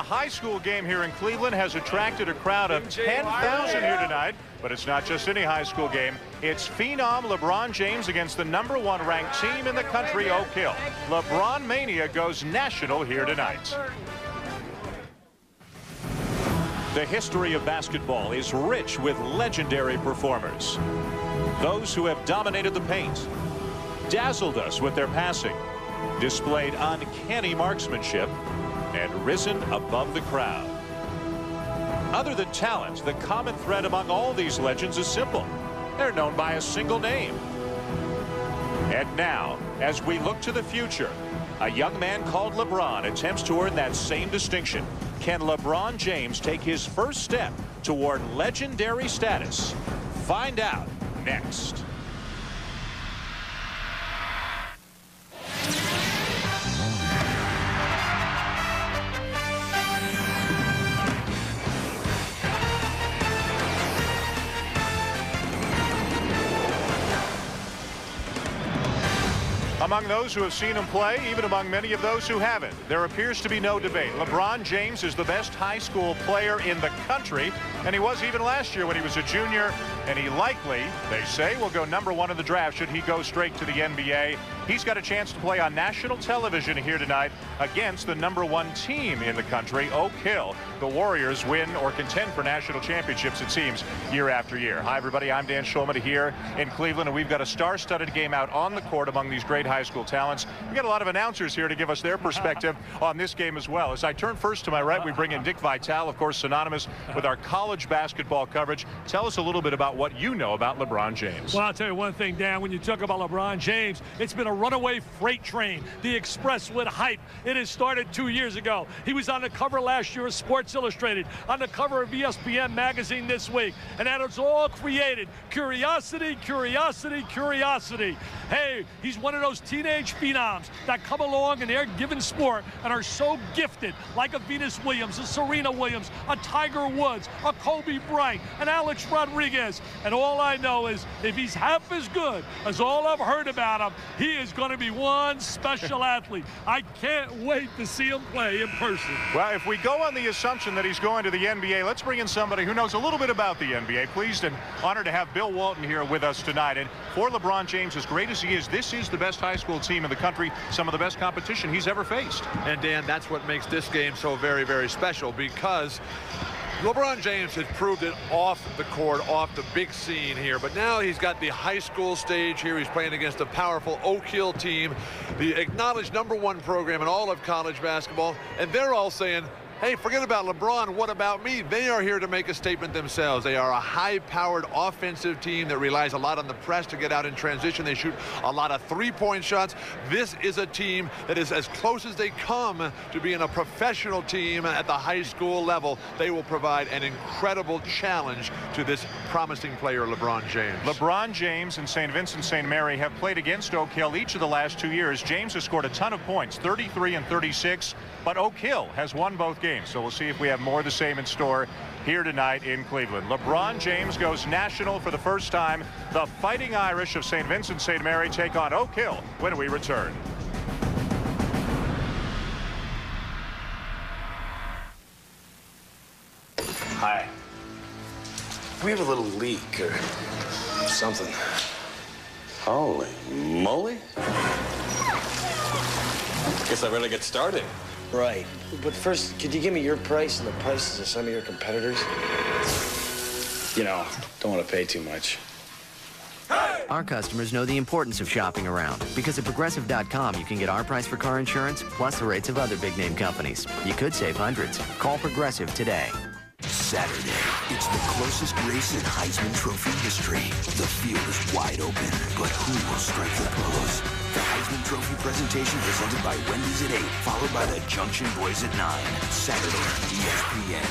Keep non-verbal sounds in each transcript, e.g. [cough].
A high school game here in Cleveland has attracted a crowd of 10,000 here tonight. But it's not just any high school game. It's phenom LeBron James against the number one ranked team in the country, Oak Hill. LeBron Mania goes national here tonight. The history of basketball is rich with legendary performers. Those who have dominated the paint, dazzled us with their passing, displayed uncanny marksmanship, and risen above the crowd. Other than talent, the common thread among all these legends is simple. They're known by a single name. And now, as we look to the future, a young man called LeBron attempts to earn that same distinction. Can LeBron James take his first step toward legendary status? Find out next. Among those who have seen him play, even among many of those who haven't, there appears to be no debate. LeBron James is the best high school player in the country, and he was even last year when he was a junior, and he likely, they say, will go number one in the draft should he go straight to the NBA. He's got a chance to play on national television here tonight against the number one team in the country, Oak Hill. The Warriors win or contend for national championships, it seems, year after year. Hi, everybody. I'm Dan Shulman here in Cleveland, and we've got a star-studded game out on the court among these great high school talents. We've got a lot of announcers here to give us their perspective [laughs] on this game as well. As I turn first to my right, we bring in Dick Vitale, of course, synonymous with our college basketball coverage. Tell us a little bit about what you know about LeBron James. Well, I'll tell you one thing, Dan. When you talk about LeBron James, it's been a runaway freight train. The Express with hype. It has started two years ago. He was on the cover last year of Sports Illustrated, on the cover of ESPN magazine this week. And that is all created. Curiosity, curiosity, curiosity. Hey, he's one of those teenage phenoms that come along in their given sport and are so gifted, like a Venus Williams, a Serena Williams, a Tiger Woods, a Kobe Bryant, an Alex Rodriguez. And all I know is if he's half as good as all I've heard about him, he is going to be one special [laughs] athlete. I can't wait to see him play in person. Well, if we go on the assumption that he's going to the NBA, let's bring in somebody who knows a little bit about the NBA. Pleased and honored to have Bill Walton here with us tonight. And for LeBron James, as great as he is, this is the best high school team in the country, some of the best competition he's ever faced. And Dan, that's what makes this game so very, very special because LeBron James has proved it off the court, off the big scene here, but now he's got the high school stage here. He's playing against a powerful Oak Hill team, the acknowledged number one program in all of college basketball, and they're all saying, Hey, forget about LeBron. What about me? They are here to make a statement themselves. They are a high-powered offensive team that relies a lot on the press to get out in transition. They shoot a lot of three-point shots. This is a team that is as close as they come to being a professional team at the high school level. They will provide an incredible challenge to this promising player, LeBron James. LeBron James and St. Vincent St. Mary have played against Oak Hill each of the last two years. James has scored a ton of points, 33 and 36, but Oak Hill has won both games. So we'll see if we have more of the same in store here tonight in Cleveland. LeBron James goes national for the first time. The Fighting Irish of St. Vincent St. Mary take on Oak Hill when we return. Hi. We have a little leak or something. Holy moly. Guess I better get started. Right. But first, could you give me your price and the prices of some of your competitors? You know, don't want to pay too much. Our customers know the importance of shopping around because at Progressive.com you can get our price for car insurance plus the rates of other big name companies. You could save hundreds. Call Progressive today. Saturday, it's the closest race in Heisman Trophy history. The field is wide open, but who will strike the pose? The Heisman Trophy presentation presented by Wendy's at 8, followed by the Junction Boys at 9. Saturday on ESPN.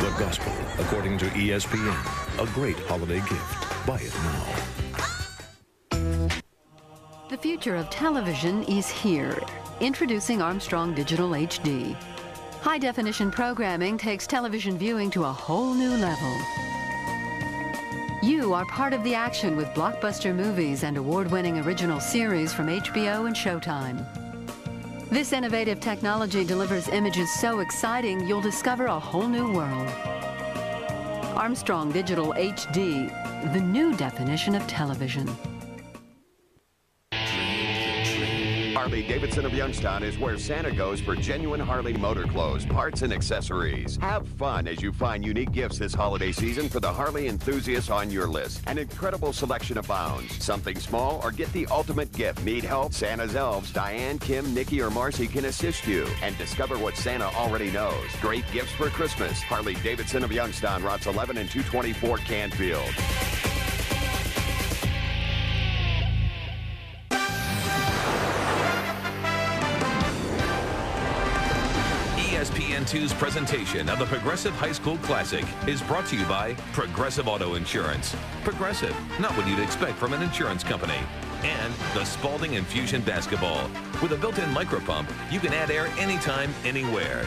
The Gospel, according to ESPN. A great holiday gift. Buy it now. The future of television is here. Introducing Armstrong Digital HD. High definition programming takes television viewing to a whole new level. You are part of the action with blockbuster movies and award-winning original series from HBO and Showtime. This innovative technology delivers images so exciting you'll discover a whole new world. Armstrong Digital HD, the new definition of television. Harley Davidson of Youngstown is where Santa goes for genuine Harley motor clothes, parts, and accessories. Have fun as you find unique gifts this holiday season for the Harley enthusiasts on your list. An incredible selection abounds. Something small or get the ultimate gift. Need help? Santa's elves, Diane, Kim, Nikki, or Marcy can assist you. And discover what Santa already knows. Great gifts for Christmas. Harley Davidson of Youngstown, routes 11 and 224 Canfield. ESPN2's presentation of the Progressive High School Classic is brought to you by Progressive Auto Insurance. Progressive, not what you'd expect from an insurance company. And the Spalding Infusion Basketball. With a built-in micro pump, you can add air anytime, anywhere.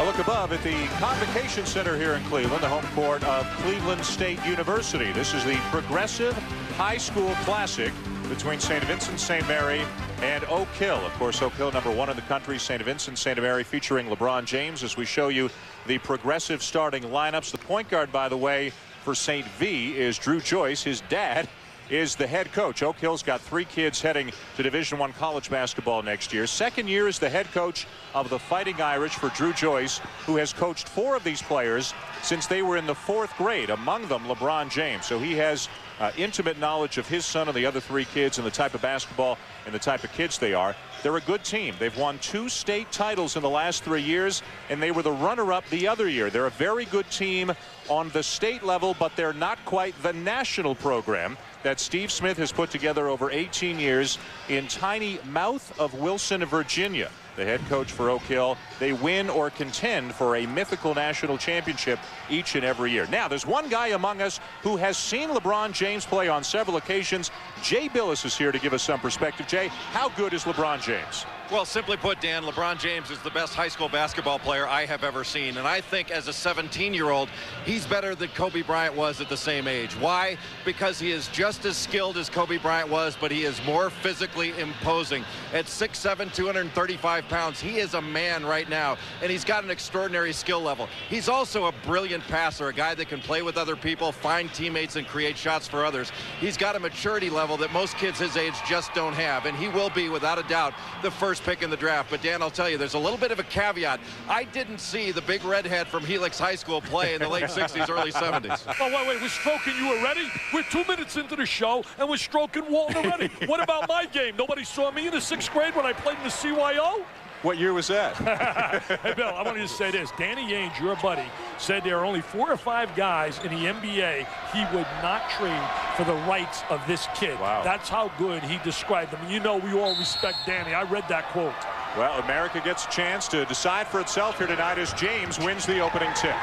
A look above at the Convocation Center here in Cleveland, the home court of Cleveland State University. This is the Progressive High School Classic between St. Vincent, St. Mary, and Oak Hill. Of course, Oak Hill, number one in the country, St. Vincent, St. Mary, featuring LeBron James as we show you the progressive starting lineups. The point guard, by the way, for St. V is Drew Joyce. His dad is the head coach. Oak Hill's got three kids heading to Division One college basketball next year. Second year as the head coach of the Fighting Irish for Drew Joyce, who has coached four of these players since they were in the fourth grade, among them LeBron James. So he has uh, intimate knowledge of his son and the other three kids and the type of basketball and the type of kids they are. They're a good team. They've won two state titles in the last three years, and they were the runner-up the other year. They're a very good team on the state level, but they're not quite the national program that Steve Smith has put together over 18 years in tiny mouth of Wilson, Virginia. The head coach for Oak Hill, they win or contend for a mythical national championship each and every year. Now, there's one guy among us who has seen LeBron James play on several occasions. Jay Bilas is here to give us some perspective. Jay, how good is LeBron James? Well, simply put, Dan, LeBron James is the best high school basketball player I have ever seen. And I think as a 17-year-old, he's better than Kobe Bryant was at the same age. Why? Because he is just as skilled as Kobe Bryant was, but he is more physically imposing. At 6'7", 235 pounds, he is a man right now, and he's got an extraordinary skill level. He's also a brilliant passer, a guy that can play with other people, find teammates, and create shots for others. He's got a maturity level that most kids his age just don't have, and he will be, without a doubt, the first pick in the draft. But, Dan, I'll tell you, there's a little bit of a caveat. I didn't see the big redhead from Helix High School play in the late [laughs] 60s, early 70s. Oh, wait, wait, we're stroking you already? We're two minutes into the show, and we're stroking Walton already. [laughs] what about my game? Nobody saw me in the sixth grade when I played in the CYO? What year was that? hey, [laughs] Bill, I want to say this. Danny Ainge, your buddy, said there are only four or five guys in the NBA he would not trade for the rights of this kid. Wow. That's how good he described them. You know we all respect Danny. I read that quote. Well, America gets a chance to decide for itself here tonight as James wins the opening tip.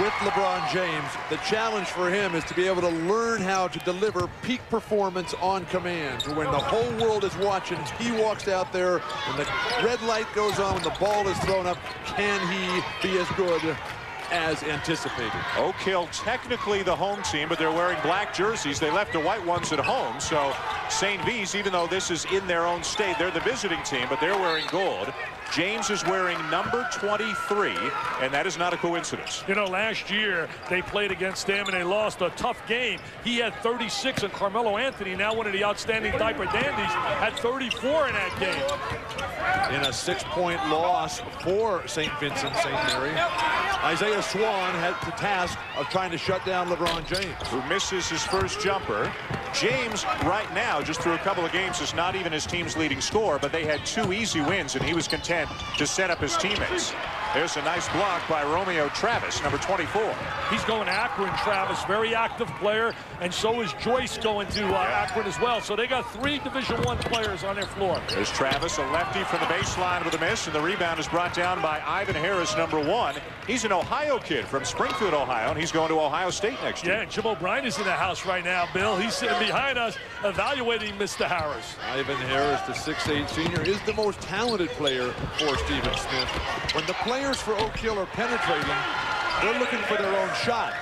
With LeBron James, the challenge for him is to be able to learn how to deliver peak performance on command. When the whole world is watching, he walks out there, when the red light goes on, when the ball is thrown up, can he be as good as anticipated. Oak Hill technically the home team, but they're wearing black jerseys. They left the white ones at home. So St. V's, even though this is in their own state, they're the visiting team, but they're wearing gold. James is wearing number 23, and that is not a coincidence. You know, last year they played against them and they lost a tough game. He had 36, and Carmelo Anthony, now one of the outstanding diaper dandies, had 34 in that game. In a six-point loss for St. Vincent St. Mary, Isaiah Swann had the task of trying to shut down LeBron James. Who misses his first jumper. James, right now, just through a couple of games, is not even his team's leading scorer, but they had two easy wins, and he was content to set up his teammates. There's a nice block by Romeo Travis, number 24. He's going to Akron, Travis, very active player, and so is Joyce going to uh, Akron as well. So they got three Division One players on their floor. There's Travis, a lefty from the baseline with a miss, and the rebound is brought down by Ivan Harris, number one. He's an Ohio kid from Springfield, Ohio, and he's going to Ohio State next year. Yeah, and Jim O'Brien is in the house right now, Bill. He's sitting behind us evaluating Mr. Harris. Ivan Harris, the 6'8 senior, is the most talented player for Stephen Smith. When the players for Oak Hill are penetrating, They're looking for their own shot.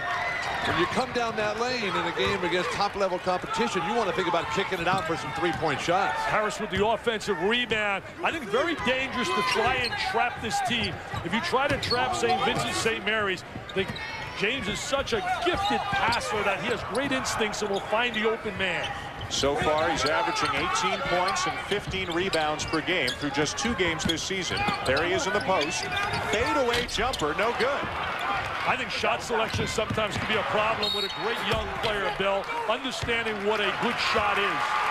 When you come down that lane in a game against top-level competition, you want to think about kicking it out for some three-point shots. Harris with the offensive rebound. I think very dangerous to try and trap this team. If you try to trap St. Vincent St. Mary's, they, James is such a gifted passer that he has great instincts and will find the open man. So far, he's averaging 18 points and 15 rebounds per game through just two games this season. There he is in the post. Fadeaway jumper, no good. I think shot selection sometimes can be a problem with a great young player, Bill, understanding what a good shot is.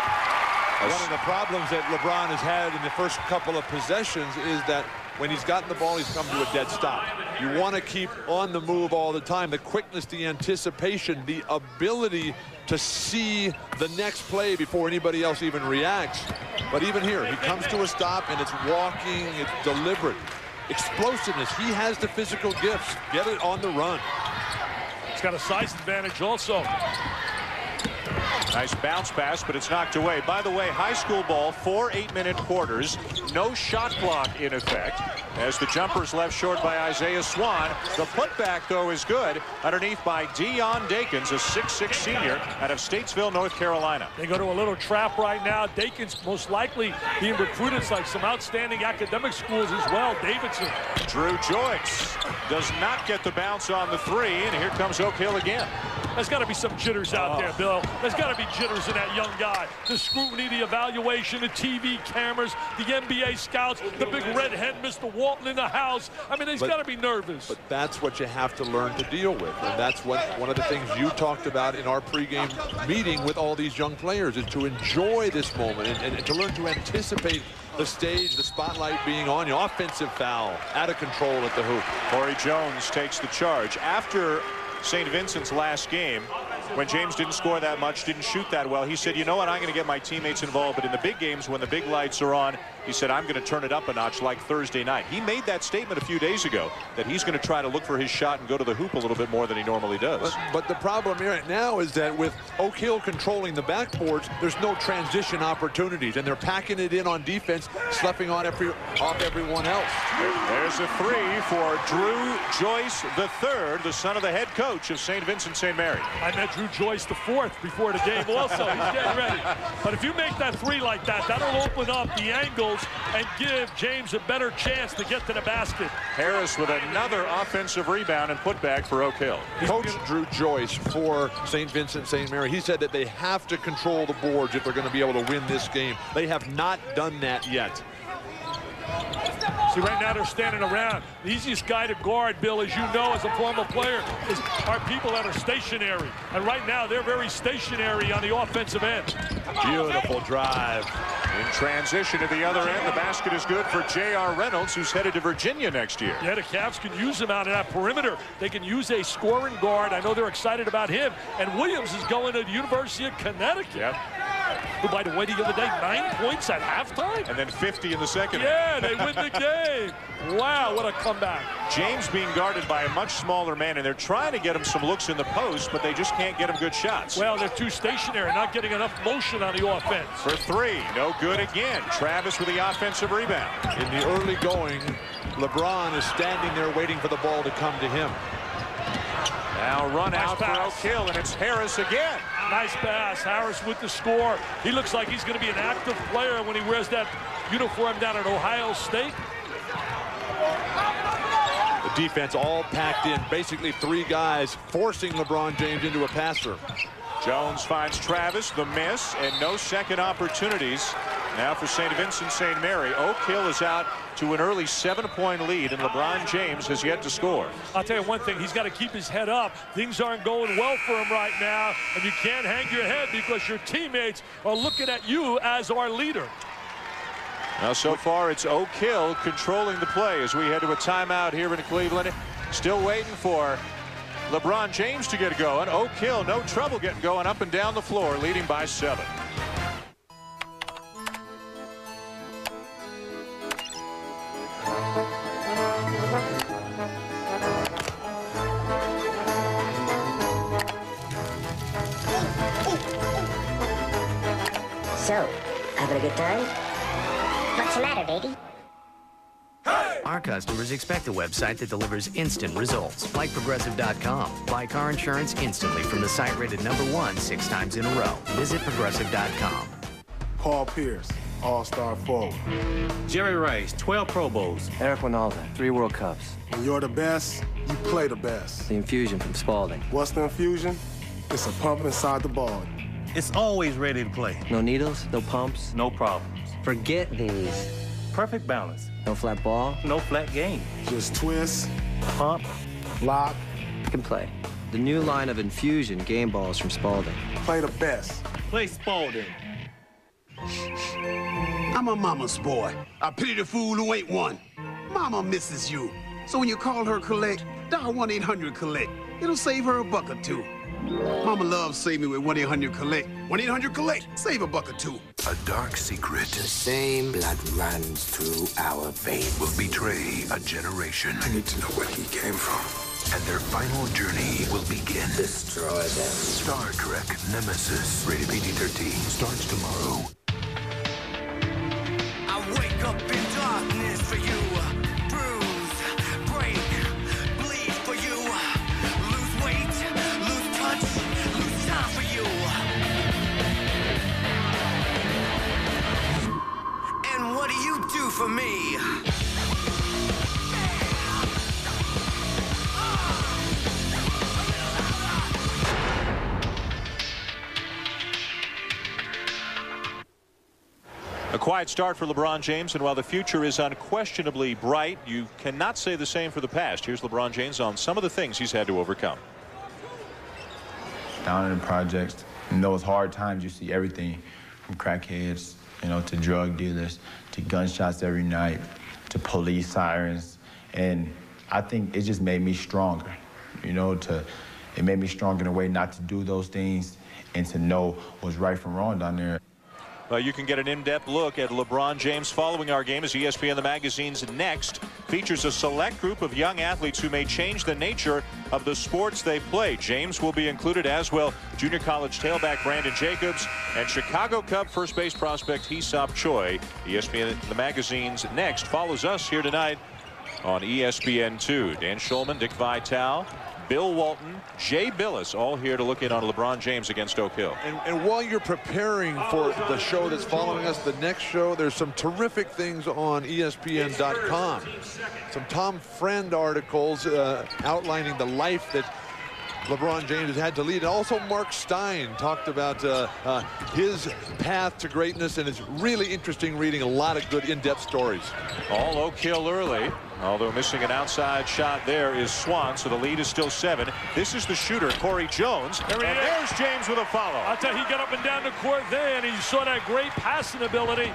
One of the problems that LeBron has had in the first couple of possessions is that when he's gotten the ball, he's come to a dead stop. You want to keep on the move all the time. The quickness, the anticipation, the ability to see the next play before anybody else even reacts. But even here, he comes to a stop, and it's walking, it's deliberate explosiveness. He has the physical gifts. Get it on the run. He's got a size advantage also. Nice bounce pass, but it's knocked away. By the way, high school ball, four eight-minute quarters, no shot clock in effect. As the jumper's left short by Isaiah Swann. The putback, though, is good. Underneath by Dion Dakins, a 6'6 senior out of Statesville, North Carolina. They go to a little trap right now. Dakins most likely being recruited like some outstanding academic schools as well. Davidson. Drew Joyce does not get the bounce on the three, and here comes Oak Hill again. There's got to be some jitters out oh. there, Bill. There's got to be jitters in that young guy. The scrutiny, the evaluation, the TV cameras, the NBA scouts, the big redhead Mr. Walton in the house. I mean, he's got to be nervous. But that's what you have to learn to deal with. And that's what one of the things you talked about in our pregame meeting with all these young players is to enjoy this moment and, and to learn to anticipate the stage, the spotlight being on you. Offensive foul, out of control at the hoop. Corey Jones takes the charge. After St. Vincent's last game, when James didn't score that much, didn't shoot that well, he said, you know what, I'm going to get my teammates involved. But in the big games, when the big lights are on, he said, I'm going to turn it up a notch like Thursday night. He made that statement a few days ago that he's going to try to look for his shot and go to the hoop a little bit more than he normally does. But, but the problem right now is that with Oak Hill controlling the backboards, there's no transition opportunities, and they're packing it in on defense, sloughing on every, off everyone else. There's a three for Drew Joyce III, the son of the head coach of St. Vincent St. Mary. I met Drew Joyce the fourth before the game also. He's getting ready. But if you make that three like that, that'll open up the angle and give James a better chance to get to the basket. Harris with another offensive rebound and putback for Oak Hill. Coach Drew Joyce for St. Vincent St. Mary, he said that they have to control the boards if they're going to be able to win this game. They have not done that yet. See, right now they're standing around. The easiest guy to guard, Bill, as you know, as a former player, is our people that are stationary. And right now, they're very stationary on the offensive end. Beautiful drive. In transition to the other end, the basket is good for J.R. Reynolds, who's headed to Virginia next year. Yeah, the Cavs can use him out of that perimeter. They can use a scoring guard. I know they're excited about him. And Williams is going to the University of Connecticut. Yep. Who, by the way, the other day, nine points at halftime? And then 50 in the second. Yeah, they win the [laughs] game. Wow, what a comeback. James being guarded by a much smaller man, and they're trying to get him some looks in the post, but they just can't get him good shots. Well, they're too stationary, not getting enough motion on the offense. For three, no good again. Travis with the offensive rebound. In the early going, LeBron is standing there waiting for the ball to come to him. Now run nice out pass. for Oak Hill, and it's Harris again. Nice pass. Harris with the score. He looks like he's going to be an active player when he wears that uniform down at Ohio State. The defense all packed in. Basically three guys forcing LeBron James into a passer. Jones finds Travis, the miss, and no second opportunities. Now for St. Vincent St. Mary. Oak Hill is out to an early seven-point lead, and LeBron James has yet to score. I'll tell you one thing. He's got to keep his head up. Things aren't going well for him right now, and you can't hang your head because your teammates are looking at you as our leader. Now, so far, it's Oak Hill controlling the play as we head to a timeout here in Cleveland. Still waiting for LeBron James to get going. Oak Hill, no trouble getting going up and down the floor, leading by seven. Customers expect a website that delivers instant results, like Progressive.com. Buy car insurance instantly from the site rated number one six times in a row. Visit Progressive.com. Paul Pierce, All-Star forward. Jerry Rice, 12 Pro Bowls. Eric Wynalda, three World Cups. When you're the best, you play the best. The infusion from Spalding. What's the infusion? It's a pump inside the ball. It's always ready to play. No needles, no pumps. No problems. Forget these. Perfect balance. No flat ball. No flat game. Just twist, pump, lock. Pick and play. The new line of infusion game balls from Spalding. Play the best. Play Spalding. I'm a mama's boy. I pity the fool who ain't one. Mama misses you. So when you call her collect, dial 1-800-COLLECT. It'll save her a buck or two. Mama loves Save Me with 1-800-COLLECT. 1-800-COLLECT. Save a buck or two. A dark secret. The same blood runs through our veins. Will betray a generation. I need to know where he came from. And their final journey will begin. Destroy them. Star Trek Nemesis. Rated PG-13. Starts tomorrow. Do for me? A quiet start for LeBron James, and while the future is unquestionably bright, you cannot say the same for the past. Here's LeBron James on some of the things he's had to overcome. Down in the projects, in those hard times, you see everything from crackheads, you know, to drug dealers, to gunshots every night, to police sirens, and I think it just made me stronger, you know, to it made me stronger in a way not to do those things and to know what's right from wrong down there. Well, you can get an in-depth look at LeBron James following our game as ESPN The Magazine's Next features a select group of young athletes who may change the nature of the sports they play. James will be included as well junior college tailback Brandon Jacobs and Chicago Cub first base prospect Hee-Seop Choi. ESPN The Magazine's Next follows us here tonight on ESPN2. Dan Shulman, Dick Vitale, Bill Walton, Jay Bilas, all here to look in on LeBron James against Oak Hill. And, and, while you're preparing for the show that's following us, the next show, there's some terrific things on ESPN.com. Some Tom Friend articles uh, outlining the life that LeBron James has had to lead. And also Marc Stein talked about uh, uh, his path to greatness, and it's really interesting reading a lot of good in-depth stories. All Oak Hill early. Although missing an outside shot there is Swann, so the lead is still seven. This is the shooter, Corey Jones. There and is. there's James with a follow. I tell you, he got up and down the court there, and he saw that great passing ability.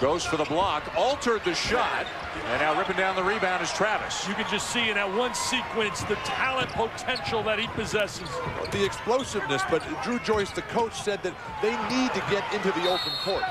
Goes for the block, altered the shot, and now ripping down the rebound is Travis. You can just see in that one sequence the talent potential that he possesses. The explosiveness, but Drew Joyce, the coach, said that they need to get into the open court.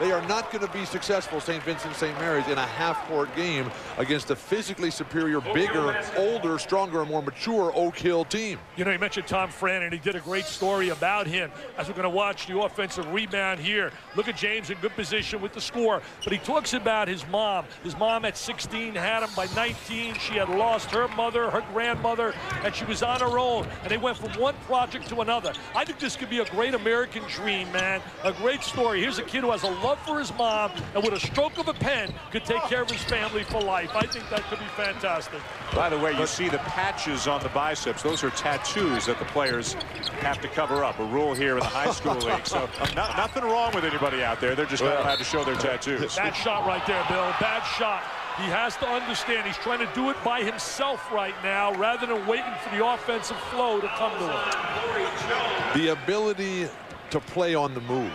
They are not going to be successful, St. Vincent St. Mary's, in a half-court game against a physically superior, bigger, older, stronger, and more mature Oak Hill team. You know, you mentioned Tom Friend, and he did a great story about him as we're going to watch the offensive rebound here. Look at James in good position with the score, but he talks about his mom. His mom at 16 had him by 19. She had lost her mother, her grandmother, and she was on her own, and they went from one project to another. I think this could be a great American dream, man. A great story. Here's a kid who has a love for his mom and with a stroke of a pen could take care of his family for life. I think that could be fantastic. By the way, you see the patches on the biceps. Those are tattoos that the players have to cover up. A rule here in the high school [laughs] league. So not, nothing wrong with anybody out there. They're just not allowed to show their tattoos. Bad shot right there, Bill. Bad shot. He has to understand he's trying to do it by himself right now rather than waiting for the offensive flow to come to him. The ability to play on the move.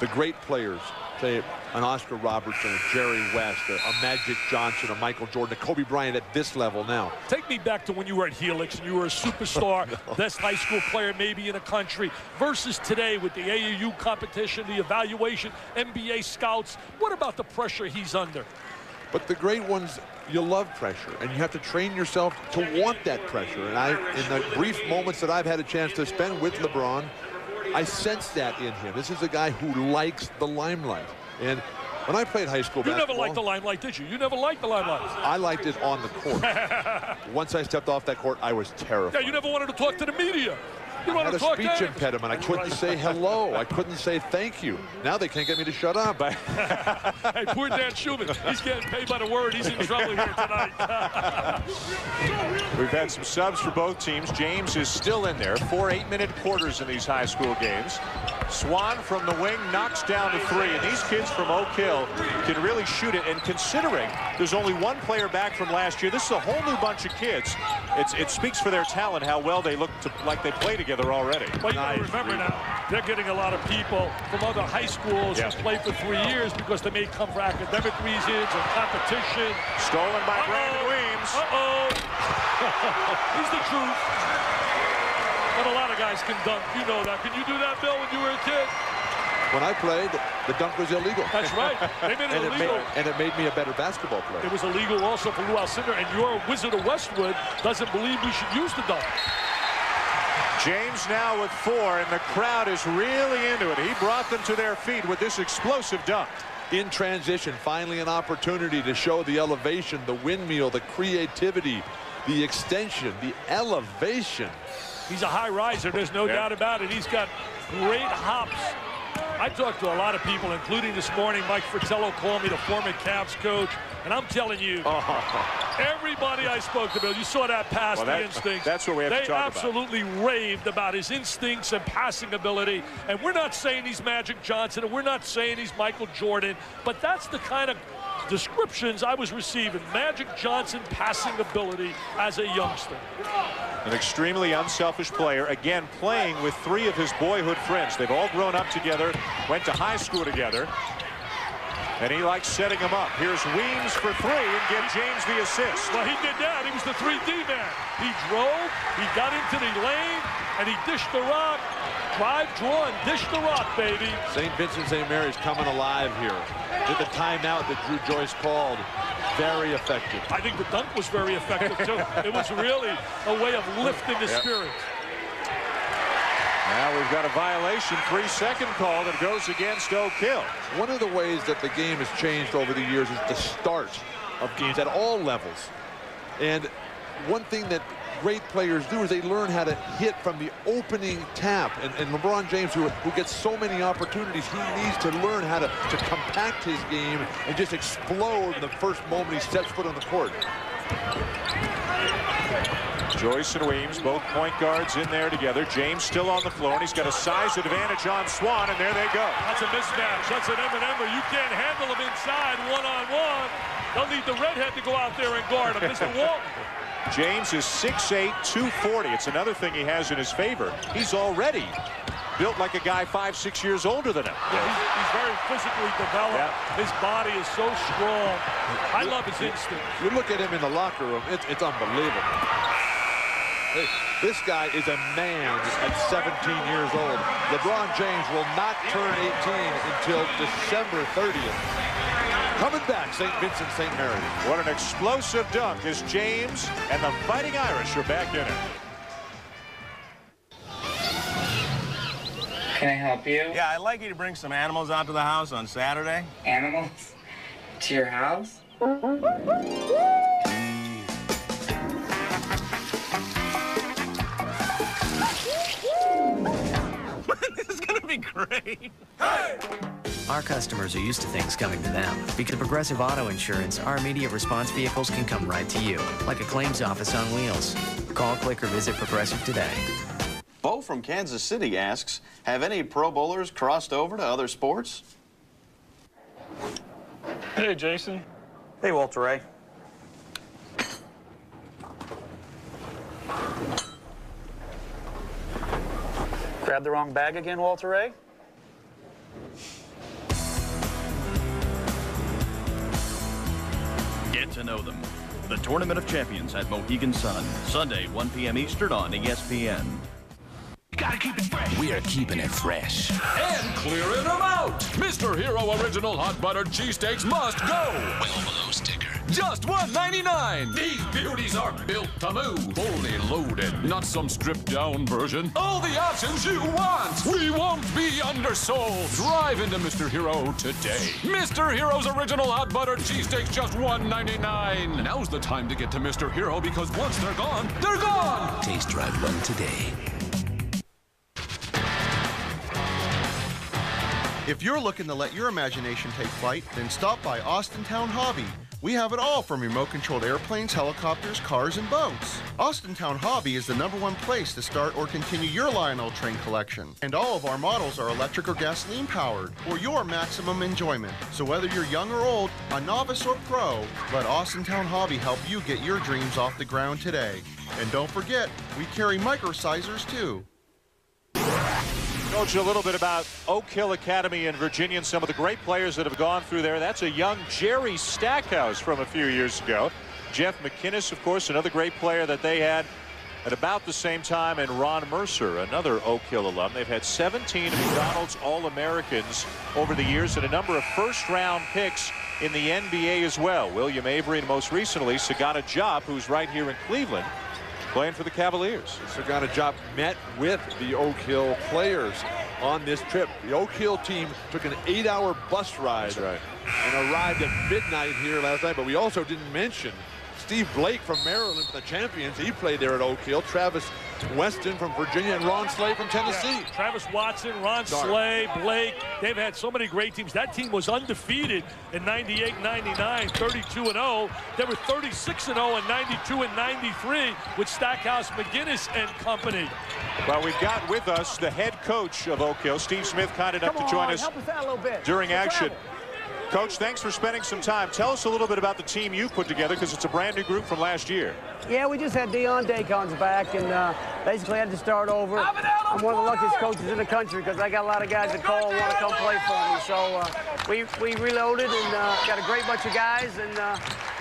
The great players say an Oscar Robertson, a Jerry West, a, a, Magic Johnson, a Michael Jordan, a Kobe Bryant at this level now. Take me back to when you were at Helix and you were a superstar, [laughs] no. best high school player maybe in a country, versus today with the AAU competition, the evaluation, NBA scouts. What about the pressure he's under? But the great ones, you love pressure, and you have to train yourself to want that pressure. And I, in the brief moments that I've had a chance to spend with LeBron, I sense that in him. This is a guy who likes the limelight. And When I played high school You never liked the limelight, did you? You never liked the limelight. I liked it on the court. [laughs] Once I stepped off that court, I was terrified. Yeah, you never wanted to talk to the media. You I had a speech to impediment. I couldn't [laughs] say hello. I couldn't say thank you. Now they can't get me to shut up. [laughs] hey, poor Dan Shulman. He's getting paid by the word. He's in trouble here tonight. [laughs] We've had some subs for both teams. James is still in there. Four eight-minute quarters in these high school games. Swann from the wing knocks down to three. And these kids from Oak Hill can really shoot it. And considering there's only one player back from last year, this is a whole new bunch of kids. It's, it speaks for their talent how well they look to, like they play together already. Well, you gotta remember now, they're getting a lot of people from other high schools Yeah. who played for three years because they may come for academic reasons or competition. Stolen by Uh-oh. Brandon Weems. Uh-oh. He's the truth. But a lot of guys can dunk. You know that. Can you do that, Bill, when you were a kid? When I played, the dunk was illegal. That's right. [laughs] They made it and, it made, and it made me a better basketball player. It was illegal also for Lou Alcindor, and your Wizard of Westwood doesn't believe we should use the dunk. James now with four, and the crowd is really into it. He brought them to their feet with this explosive dunk. In transition, finally an opportunity to show the elevation, the windmill, the creativity, the extension, the elevation. He's a high riser, there's no Yeah. doubt about it. He's got great hops. I talked to a lot of people, including this morning, Mike Fratello called me, the former Cavs coach, and I'm telling you, oh. everybody I spoke to, Bill, you saw that pass, Well, the that- instincts. that's what we have to they talk about. They absolutely raved about his instincts and passing ability, and we're not saying he's Magic Johnson, and we're not saying he's Michael Jordan, but that's the kind of descriptions I was receiving. Magic Johnson passing ability as a youngster. An extremely unselfish player, again playing with three of his boyhood friends. They've all grown up together, went to high school together, and he likes setting them up. Here's Weems for three and give James the assist. Well, he did that. He was the 3D man. He drove, he got into the lane, and he dished the rock. Drive, draw, and dish the rock, baby. St. Vincent St. Mary's coming alive here. Did the timeout that Drew Joyce called. Very effective. I think the dunk was very effective, too. [laughs] it was really a way of lifting the Yep. spirit. Now we've got a violation, three-second call that goes against Oak Hill. One of the ways that the game has changed over the years is the start of games at all levels. And one thing that great players do is they learn how to hit from the opening tap. And, and LeBron James, who, who gets so many opportunities, he needs to learn how to, to compact his game and just explode the first moment he steps foot on the court. Joyce and Weems, both point guards in there together. James still on the floor, and he's got a size advantage on Swann, and there they go. That's a mismatch. That's an M&M. You can't handle him inside one-on-one. They'll need the redhead to go out there and guard him. Mr. [laughs] Walton. James is 6'8", 240. It's another thing he has in his favor. He's already built like a guy five, six years older than him. Yeah, he's, he's very physically developed. His body is so strong. I love his instinct. You look at him in the locker room, it's, it's unbelievable. Hey, This guy is a man at 17 years old. LeBron James will not turn 18 until December 30th. Coming back, St. Vincent St. Mary. What an explosive dunk as James and the Fighting Irish are back in it. Can I help you? Yeah, I'd like you to bring some animals out to the house on Saturday. Animals? To your house? Mm-hmm. Be great. Our customers are used to things coming to them. Because Progressive Auto Insurance, our immediate response vehicles can come right to you, like a claims office on wheels. Call, click, or visit Progressive today. Bo from Kansas City asks, have any Pro Bowlers crossed over to other sports? Hey, Jason. Hey, Walter Ray. Grab the wrong bag again, Walter Ray? Get to know them. The Tournament of Champions at Mohegan Sun. Sunday, 1 p.m. Eastern on E ESPN. We are keeping it fresh. And clearing them out. Mr. Hero Original Hot Butter Cheesesteaks must go. Well below sticker. Just $1.99. These beauties are built to move. Fully loaded, not some stripped down version. All the options you want. We won't be undersold. Drive into Mr. Hero today. Mr. Hero's original hot buttered cheesesteaks just $1.99. Now's the time to get to Mr. Hero because once they're gone, they're gone. Taste Drive one today. If you're looking to let your imagination take flight, then stop by Austin Town Hobby. We have it all from remote controlled airplanes, helicopters, cars, and boats. Austin Town Hobby is the number one place to start or continue your Lionel train collection. And all of our models are electric or gasoline powered for your maximum enjoyment. So whether you're young or old, a novice or pro, let Austin Town Hobby help you get your dreams off the ground today. And don't forget, we carry micro sizers too. Coach, a little bit about Oak Hill Academy in Virginia and some of the great players that have gone through there. That's a young Jerry Stackhouse from a few years ago. Jeff McInnis, of course, another great player that they had at about the same time, and Ron Mercer, another Oak Hill alum. They've had 17 McDonald's All-Americans over the years and a number of first-round picks in the NBA as well. William Avery and most recently Sagana Diop, who's right here in Cleveland, playing for the Cavaliers. Sagana Diop met with the Oak Hill players on this trip. The Oak Hill team took an eight-hour bus ride right. and arrived at midnight here last night. But we also didn't mention Steve Blake from Maryland, the champions. He played there at Oak Hill. Travis Watson from Virginia and Ron Slay from Tennessee. Yeah. Travis Watson, Ron Slay, Blake. They've had so many great teams. That team was undefeated in 98, 99, 32 and 0. They were 36 and 0 in 92 and 93 with Stackhouse, McInnis and company. Well, we've got with us the head coach of Oak Hill, Steve Smith, kind enough Come to join on, us help us out a little bit. during We'll action. travel. Coach, thanks for spending some time. Tell us a little bit about the team you put together because it's a brand new group from last year. Yeah, we just had Dion Dacons back and uh, basically had to start over. I'm one of the luckiest coaches in the country because I got a lot of guys that call and want to come play for me. So uh, we, we reloaded and uh, got a great bunch of guys and uh,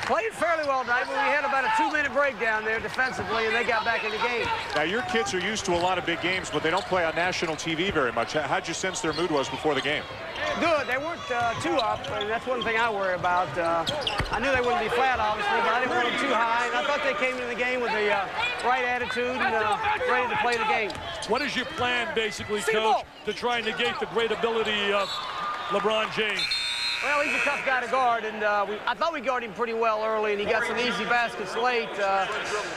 played fairly well tonight, but we had about a two-minute breakdown there defensively and they got back in the game. Now, your kids are used to a lot of big games, but they don't play on national TV very much. How- How'd you sense their mood was before the game? Good. They weren't uh, too up, and that's one thing I worry about. Uh, I knew they wouldn't be flat, obviously, but I didn't want them too high. And I thought they came into the game with the uh, right attitude and uh, ready to play the game. What is your plan, basically, Coach, to try and negate the great ability of LeBron James? Well, he's a tough guy to guard, and uh, we, I thought we guarded him pretty well early, and he got some easy baskets late uh,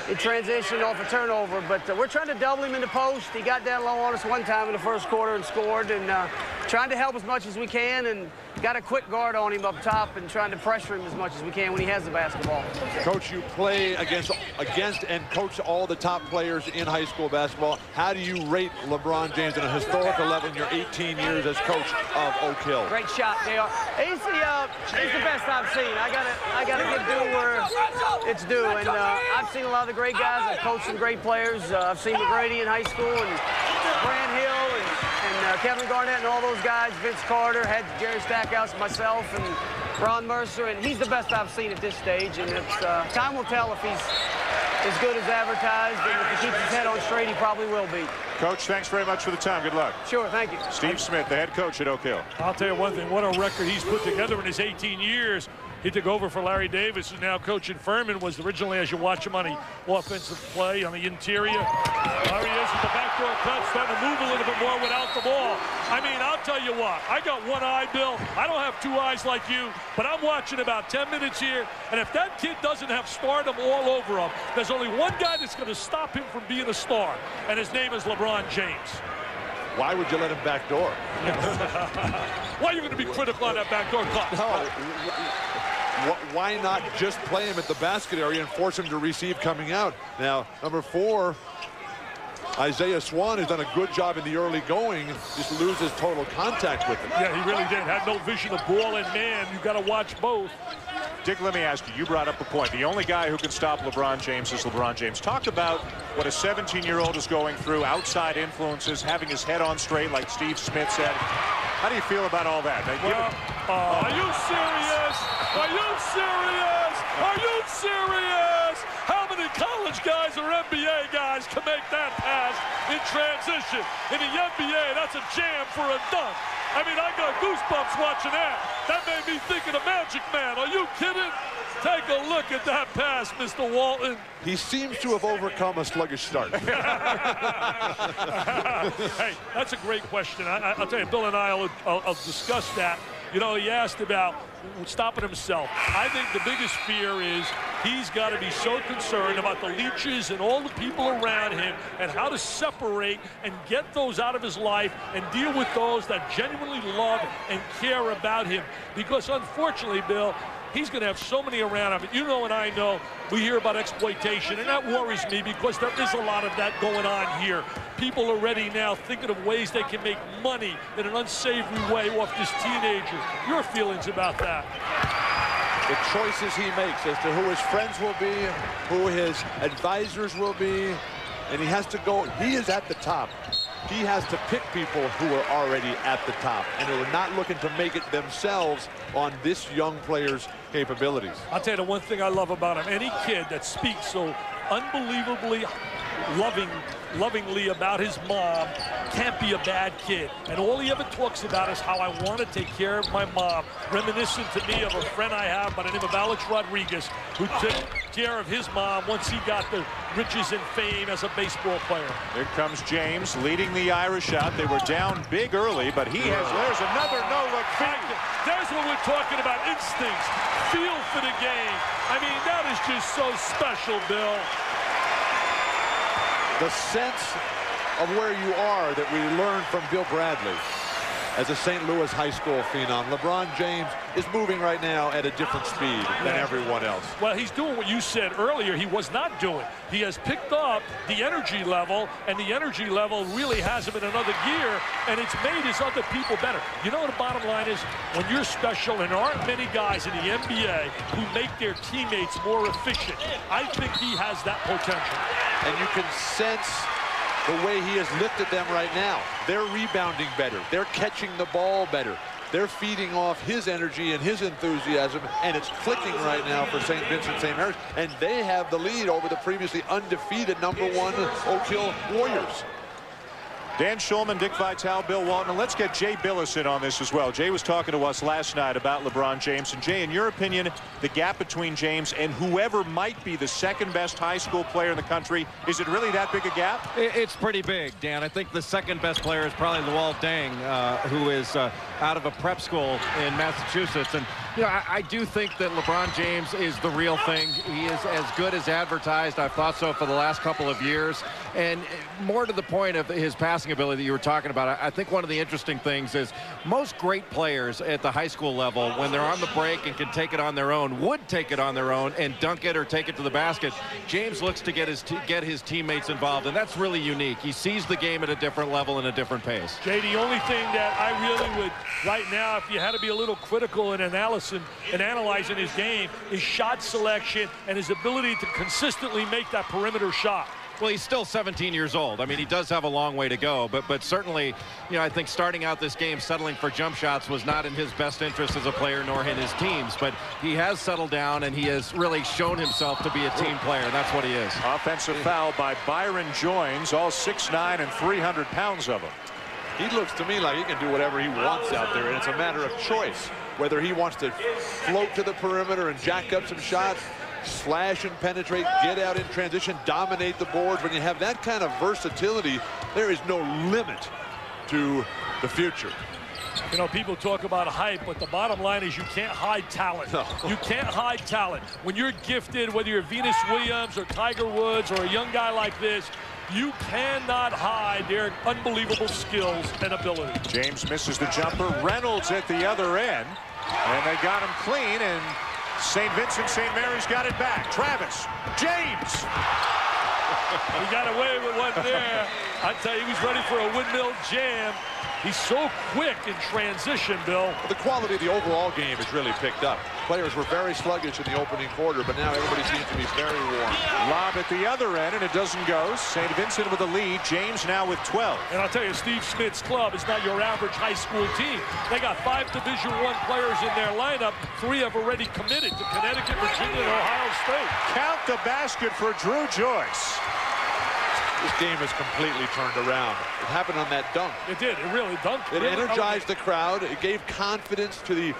in transition off a turnover. But uh, we're trying to double him in the post. He got down low on us one time in the first quarter and scored, and uh, trying to help as much as we can, and got a quick guard on him up top, and trying to pressure him as much as we can when he has the basketball. Coach, you play against against and coach all the top players in high school basketball. How do you rate LeBron James on a historical level in your 18 years as coach of Oak Hill? Great shot, Dale. He's the uh, he's the best I've seen. I gotta I gotta give due where it's due, and uh, I've seen a lot of the great guys. I've coached some great players. Uh, I've seen McGrady in high school and Grant Hill and uh, Kevin Garnett and all those guys. Vince Carter had Jerry Stackhouse, myself, and Ron Mercer, and he's the best I've seen at this stage. And it's uh, time will tell if he's as good as advertised, and if he keeps his head on straight, he probably will be. Coach, thanks very much for the time. Good luck. Sure, thank you. Steve Smith, the head coach at Oak Hill. I'll tell you one thing, what a record he's put together in his 18 years. He took over for Larry Davis, who's now coaching Furman, was originally, as you watch him on the offensive play, on the interior. There he is with the backdoor cut, starting to move a little bit more without the ball. I mean, I'll tell you what, I got one eye, Bill. I don't have two eyes like you, but I'm watching about 10 minutes here, and if that kid doesn't have stardom all over him, there's only one guy that's going to stop him from being a star, and his name is LeBron James. Why would you let him backdoor? [laughs] Why are you going to be critical on that backdoor cut? Wh- Why not just play him at the basket area and force him to receive coming out? Now, number four, Isaiah Swann has done a good job in the early going, just loses total contact with him. Yeah, he really did. Had no vision of ball and man. You've got to watch both. Dick, let me ask you, you brought up a point. The only guy who can stop LeBron James is LeBron James. Talk about what a 17-year-old is going through, outside influences, having his head on straight, like Steve Smith said. How do you feel about all that? Now, Well, uh, are you serious? Are you serious? Are you serious? How many college guys or NBA guys can make that pass in transition? In the NBA, that's a jam for a dunk. I mean, I got goosebumps watching that. That made me think of the Magic Man. Are you kidding? Take a look at that pass, Mr. Walton. He seems to have overcome a sluggish start. [laughs] hey, that's a great question. I, will tell you, Bill and I will I'll, I'll discuss that. You know, he asked about stopping himself. I think the biggest fear is he's got to be so concerned about the leeches and all the people around him and how to separate and get those out of his life and deal with those that genuinely love and care about him. Because unfortunately, Bill, He's going to have so many around him. You know and I know we hear about exploitation, and that worries me because there is a lot of that going on here. People are ready now thinking of ways they can make money in an unsavory way off this teenager. Your feelings about that? the choices he makes as to who his friends will be, who his advisors will be, and he has to go, he is at the top. He has to pick people who are already at the top and who are not looking to make it themselves on this young player's capabilities. I'll tell you the one thing I love about him. Any kid that speaks so unbelievably loving, lovingly about his mom can't be a bad kid. And all he ever talks about is how I want to take care of my mom, reminiscent to me of a friend I have by the name of Alex Rodriguez, who took care of his mom once he got the riches and fame as a baseball player. Here comes James leading the Irish out. They were down big early, but he has, there's another no-look. There's what we're talking about, instincts, feel for the game. I mean, that is just so special, Bill the sense of where you are that we learned from Bill Bradley as a St. Louis high school phenom. LeBron James is moving right now at a different speed than everyone else. Well, he's doing what you said earlier he was not doing. He has picked up the energy level, and the energy level really has him in another gear, and it's made his other people better. You know what the bottom line is? When you're special, and there aren't many guys in the NBA who make their teammates more efficient, I think he has that potential. And you can sense the way he has lifted them right now. They're rebounding better. They're catching the ball better. They're feeding off his energy and his enthusiasm, and it's clicking right now for St. Vincent St. Mary's, and they have the lead over the previously undefeated number one Oak Hill Warriors. Dan Shulman, Dick Vitale, Bill Walton. And let's get Jay Bilas in on this as well. Jay was talking to us last night about LeBron James. And Jay, in your opinion, the gap between James and whoever might be the second best high school player in the country, is it really that big a gap? It's pretty big, Dan. I think the second best player is probably Luol Deng, uh, who is uh, out of a prep school in Massachusetts. And, you know, I, I do think that LeBron James is the real thing. He is as good as advertised. I've thought so for the last couple of years. And more to the point of his passing ability that you were talking about, I think one of the interesting things is most great players at the high school level, when they're on the break and can take it on their own, would take it on their own and dunk it or take it to the basket. James looks to get his get his teammates involved, and that's really unique. He sees the game at a different level and a different pace. Jay, the only thing that I really would, right now, if you had to be a little critical in analysis and analyzing his game, is shot selection and his ability to consistently make that perimeter shot. Well, he's still 17 years old. I mean, he does have a long way to go, but but certainly, you know, I think starting out this game settling for jump shots was not in his best interest as a player nor in his team's, but he has settled down and he has really shown himself to be a team player. That's what he is. Offensive foul by Byron Joines, all 6'9 and 300 pounds of him. He looks to me like he can do whatever he wants out there, and it's a matter of choice. Whether he wants to float to the perimeter and jack up some shots, slash and penetrate, get out in transition, dominate the boards. When you have that kind of versatility, there is no limit to the future. You know, people talk about hype, but the bottom line is you can't hide talent. No. You can't hide talent. When you're gifted, whether you're Venus Williams or Tiger Woods or a young guy like this, you cannot hide their unbelievable skills and ability. James misses the jumper. Reynolds at the other end. And they got him clean, and St. Vincent St. Mary's got it back. Travis, James. [laughs] he got away with one there. I tell you, he was ready for a windmill jam. He's so quick in transition, Bill. The quality of the overall game has really picked up. Players were very sluggish in the opening quarter, but now everybody seems to be very warm. Lob at the other end, and it doesn't go. St. Vincent with the lead. James now with 12. And I'll tell you, Steve Smith's club is not your average high school team. They got five Division One players in their lineup. Three have already committed to Connecticut, Virginia, and Ohio State. Count the basket for Dru Joyce. This game has completely turned around. It happened on that dunk. It did. It really dunked. It really energized the crowd. It gave confidence to the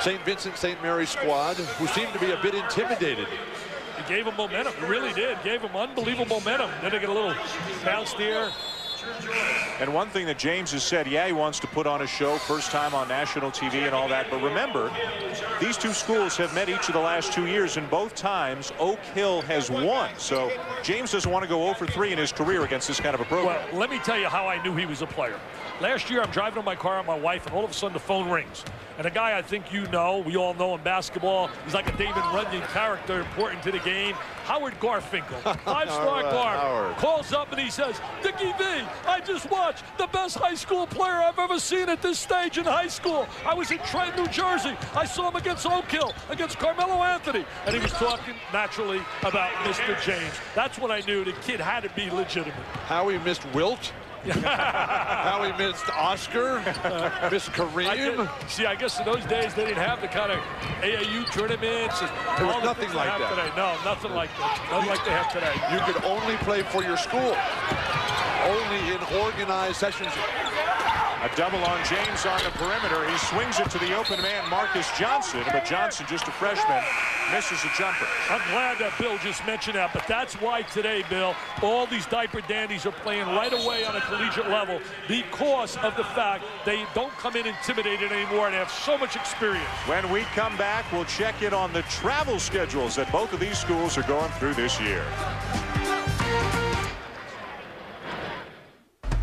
St. Vincent St. Mary squad, who seemed to be a bit intimidated. He gave him momentum. He really did. Gave him unbelievable momentum. Then they get a little bounce there. And one thing that James has said, yeah, he wants to put on a show, first time on national TV and all that. But remember, these two schools have met each of the last two years, and both times Oak Hill has won. So James doesn't want to go 0 for 3 in his career against this kind of a program. Well, let me tell you how I knew he was a player. Last year, I'm driving in my car with my wife, and all of a sudden the phone rings. And a guy I think you know, we all know in basketball, he's like a Damon Runyon character, important to the game. Howard Garfinkel, [laughs] five-star right, guard, Howard. calls up and he says, Dickie V, I just watched the best high school player I've ever seen at this stage in high school. I was in Trenton, New Jersey. I saw him against Oak Hill, against Carmelo Anthony. And he was talking naturally about Mr. James. That's when I knew the kid had to be legitimate. How he missed Wilt. How he missed Oscar. missed I Kareem. did- see, I guess in those days they didn't have the kind of AAU tournaments. and There was nothing like that. Today. No, nothing like that. Nothing like they have today. You could only play for your school. Only in organized sessions. A double on James on the perimeter. He swings it to the open man, Marcus Johnson, but Johnson, just a freshman, misses a jumper. I'm glad that Bill just mentioned that, but that's why today, Bill, all these diaper dandies are playing right away on a collegiate level because of the fact they don't come in intimidated anymore and have so much experience. When we come back, we'll check in on the travel schedules that both of these schools are going through this year.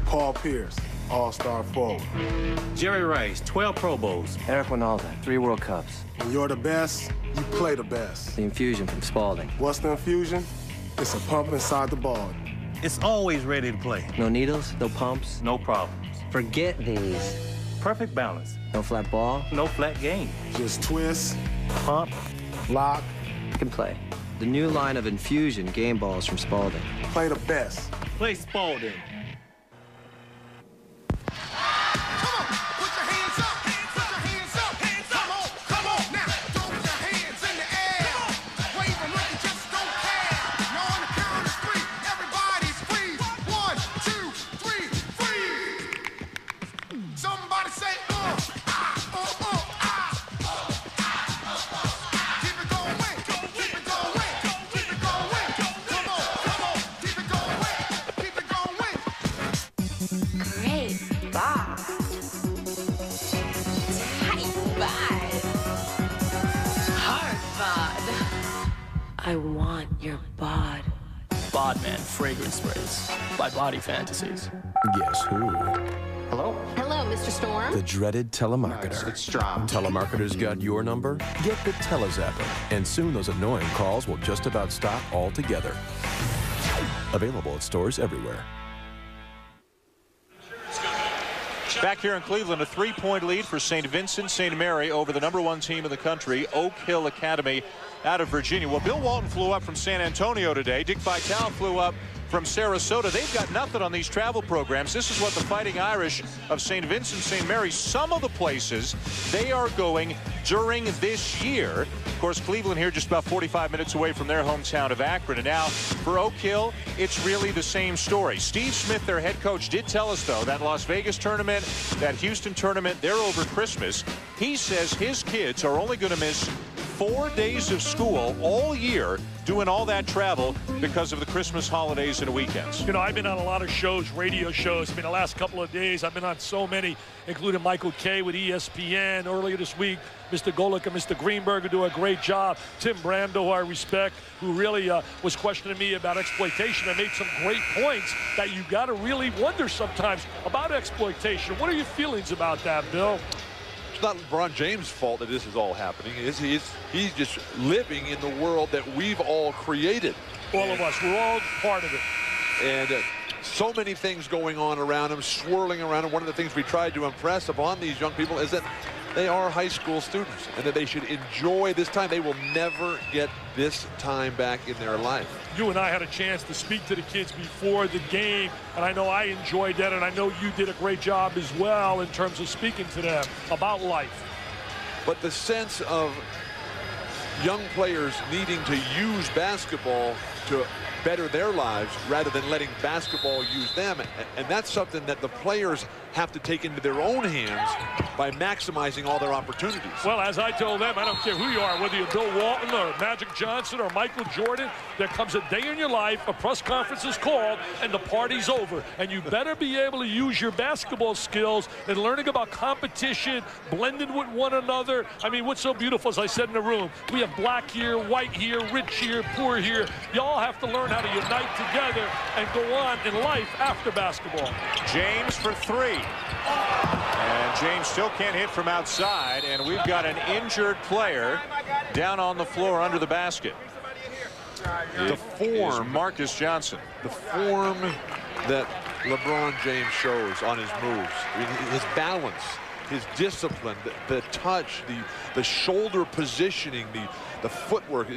Paul Pierce, All-Star forward. Jerry Rice, 12 Pro Bowls. Eric Wynalda, three World Cups. When you're the best, you play the best. The infusion from Spalding. What's the infusion? It's a pump inside the ball. It's always ready to play. No needles, no pumps, no problems. Forget these. Perfect balance. No flat ball, no flat game. Just twist, pump, lock. can play. The new line of infusion game balls from Spalding. Play the best. Play Spalding. Body Fantasies. Guess who? Hello? Hello, Mr. Storm. The dreaded telemarketer. it's Strom. Telemarketers got your number? Get the Telezapper, and soon those annoying calls will just about stop altogether. Available at stores everywhere. Back here in Cleveland, a three-point lead for St. Vincent St. Mary over the number one team in the country, Oak Hill Academy out of Virginia. Well, Bill Walton flew up from San Antonio today. Dick Vitale flew up from Sarasota. They've got nothing on these travel programs. This is what the Fighting Irish of St. Vincent St. Mary, some of the places they are going during this year. Of course, Cleveland here just about 45 minutes away from their hometown of Akron. And now for Oak Hill, it's really the same story. Steve Smith, their head coach, did tell us, though, that Las Vegas tournament, that Houston tournament, they're over Christmas. He says his kids are only going to miss four days of school all year doing all that travel because of the Christmas holidays and weekends. You know, I've been on a lot of shows, radio shows. I mean, the last couple of days, I've been on so many, including Michael Kay with ESPN earlier this week. Mr. Golic and Mr. Greenberg who do a great job. Tim Brando, who I respect, who really uh, was questioning me about exploitation. I made some great points that you got to really wonder sometimes about exploitation. What are your feelings about that, Bill? It's not LeBron James' fault that this is all happening. It's, he's, he's just living in the world that we've all created. All of us, we're all part of it. And uh, so many things going on around him, swirling around him. One of the things we tried to impress upon these young people is that they are high school students and that they should enjoy this time. They will never get this time back in their life. You and I had a chance to speak to the kids before the game, and I know I enjoyed that, and I know you did a great job as well in terms of speaking to them about life. But the sense of young players needing to use basketball to better their lives rather than letting basketball use them. And that's something that the players have to take into their own hands by maximizing all their opportunities. Well, as I told them, I don't care who you are, whether you're Bill Walton or Magic Johnson or Michael Jordan, there comes a day in your life, a press conference is called, and the party's over. And you better be able to use your basketball skills and learning about competition, blending with one another. I mean, what's so beautiful, as I said in the room, we have black here, white here, rich here, poor here. Y'all have to learn how to unite together and go on in life after basketball. James for three. And James still can't hit from outside, and we've got an injured player down on the floor under the basket. The form, Marcus Johnson. The form that LeBron James shows on his moves, I mean, his balance, his discipline, the, the touch, the the shoulder positioning, the the footwork.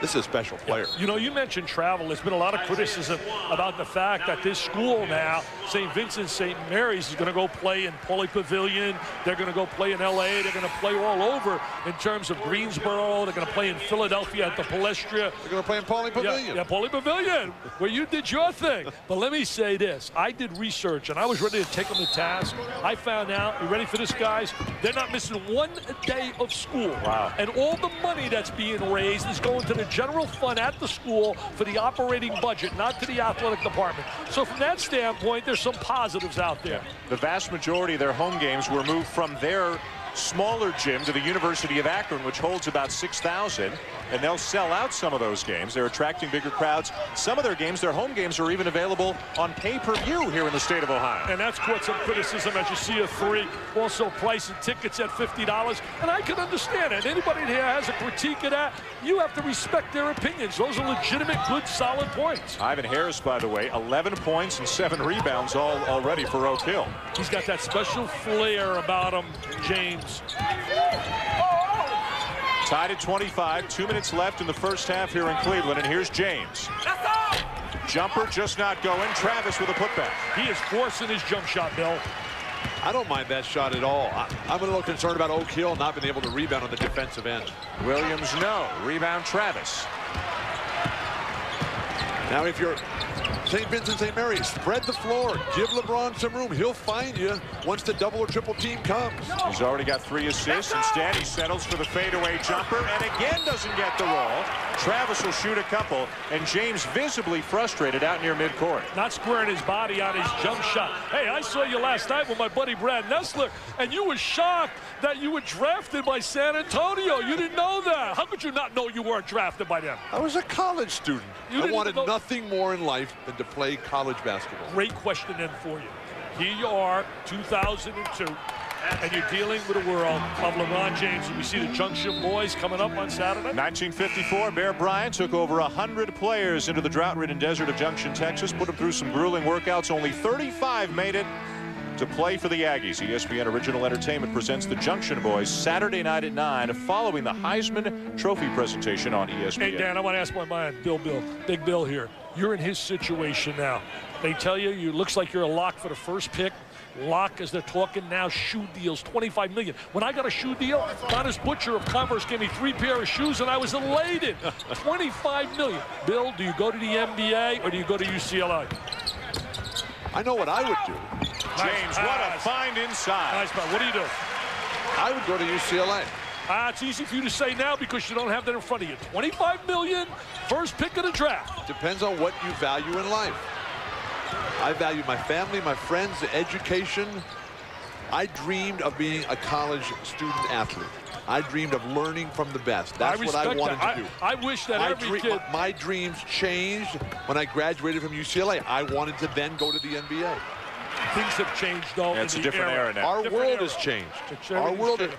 This is a special player. You know, you mentioned travel. There's been a lot of criticism about the fact that this school now, St. Vincent St. Mary's, is going to go play in Pauley Pavilion. They're going to go play in L.A. They're going to play all over in terms of Greensboro. They're going to play in Philadelphia at the Palestra. They're going to play in Pauley Pavilion. Yeah, yeah Pauley Pavilion, where you did your thing. But let me say this. I did research, and I was ready to take them to task. I found out, you ready for this, guys? They're not missing one day of school. Wow. And all the money that's being raised is going to the general fund at the school for the operating budget, not to the athletic department. So from that standpoint, there's some positives out there. The vast majority of their home games were moved from their smaller gym to the University of Akron, which holds about 6,000, and they'll sell out some of those games. They're attracting bigger crowds. Some of their games, their home games, are even available on pay-per-view here in the state of Ohio. And that's caught some criticism as you see a three. Also pricing tickets at $50. And I can understand it. Anybody here has a critique of that, you have to respect their opinions. Those are legitimate, good, solid points. Ivan Harris, by the way, 11 points and 7 rebounds all already for Oak Hill. He's got that special flair about him, James. Oh, Tied at 25, two minutes left in the first half here in Cleveland, and here's James. Jumper just not going. Travis with a putback. He is forcing his jump shot, Bill. I don't mind that shot at all. I, am a little concerned about Oak Hill not being able to rebound on the defensive end. Williams, no. Rebound, Travis. Now, if you're St. Vincent St. Mary, spread the floor. Give LeBron some room. He'll find you once the double or triple team comes. He's already got three assists. Instead, he settles for the fadeaway jumper and again doesn't get the roll. Travis will shoot a couple, and James visibly frustrated out near midcourt. Not squaring his body on his jump shot. Hey, I saw you last night with my buddy Brad Nessler, and you were shocked that you were drafted by San Antonio. You didn't know that. How could you not know you weren't drafted by them? I was a college student. You I wanted know- nothing more in life than to play college basketball. Great question then for you. Here you are, 2002, and you're dealing with a world of LeBron James. And we see the Junction Boys coming up on Saturday. 1954, Bear Bryant took over 100 players into the drought-ridden desert of Junction, Texas, put them through some grueling workouts. Only 35 made it to play for the Aggies. ESPN Original Entertainment presents the Junction Boys Saturday night at 9 following the Heisman Trophy presentation on ESPN. Hey, Dan, I want to ask my man, Bill Bill, Big Bill here. You're in his situation now. They tell you, you looks like you're a lock for the first pick. Lock as they're talking now, shoe deals, 25 million. When I got a shoe deal, Donnis Butcher of Converse gave me three pair of shoes and I was elated. [laughs] 25 million. Bill, do you go to the NBA or do you go to UCLA? I know what I would do. James, what a find inside. Nice, but what do you do? I would go to UCLA. Ah, it's easy for you to say now because you don't have that in front of you. 25 million, first pick of the draft. Depends on what you value in life. I value my family, my friends, education. I dreamed of being a college student athlete. I dreamed of learning from the best. That's I what I wanted that. to do. I, I wish that my, every kid. my, my dreams changed when I graduated from UCLA. I wanted to then go to the NBA. Things have changed, though. Yeah, it's a different era now. Our Different world era. has changed. It's Our everything's world changed.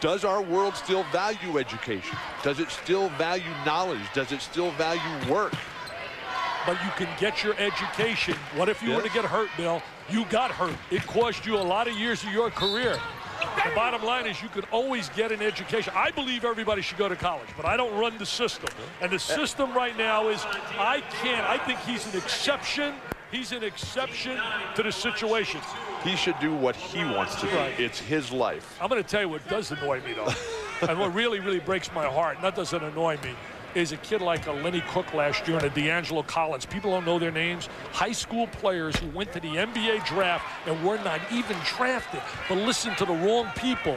Does our world still value education? Does it still value knowledge? Does it still value work? But you can get your education. What if you were to get hurt, Bill? You got hurt. It cost you a lot of years of your career. The bottom line is you can always get an education. I believe everybody should go to college, but I don't run the system. And the system right now is I can't. I think he's an exception. He's an exception to the situation. He should do what he wants to do. Right. It's his life. I'm going to tell you what does annoy me, though. [laughs] and what really, really breaks my heart, and that doesn't annoy me, is a kid like a Lenny Cook last year and a DeAngelo Collins. People don't know their names. High school players who went to the NBA draft and were not even drafted, but listen to the wrong people.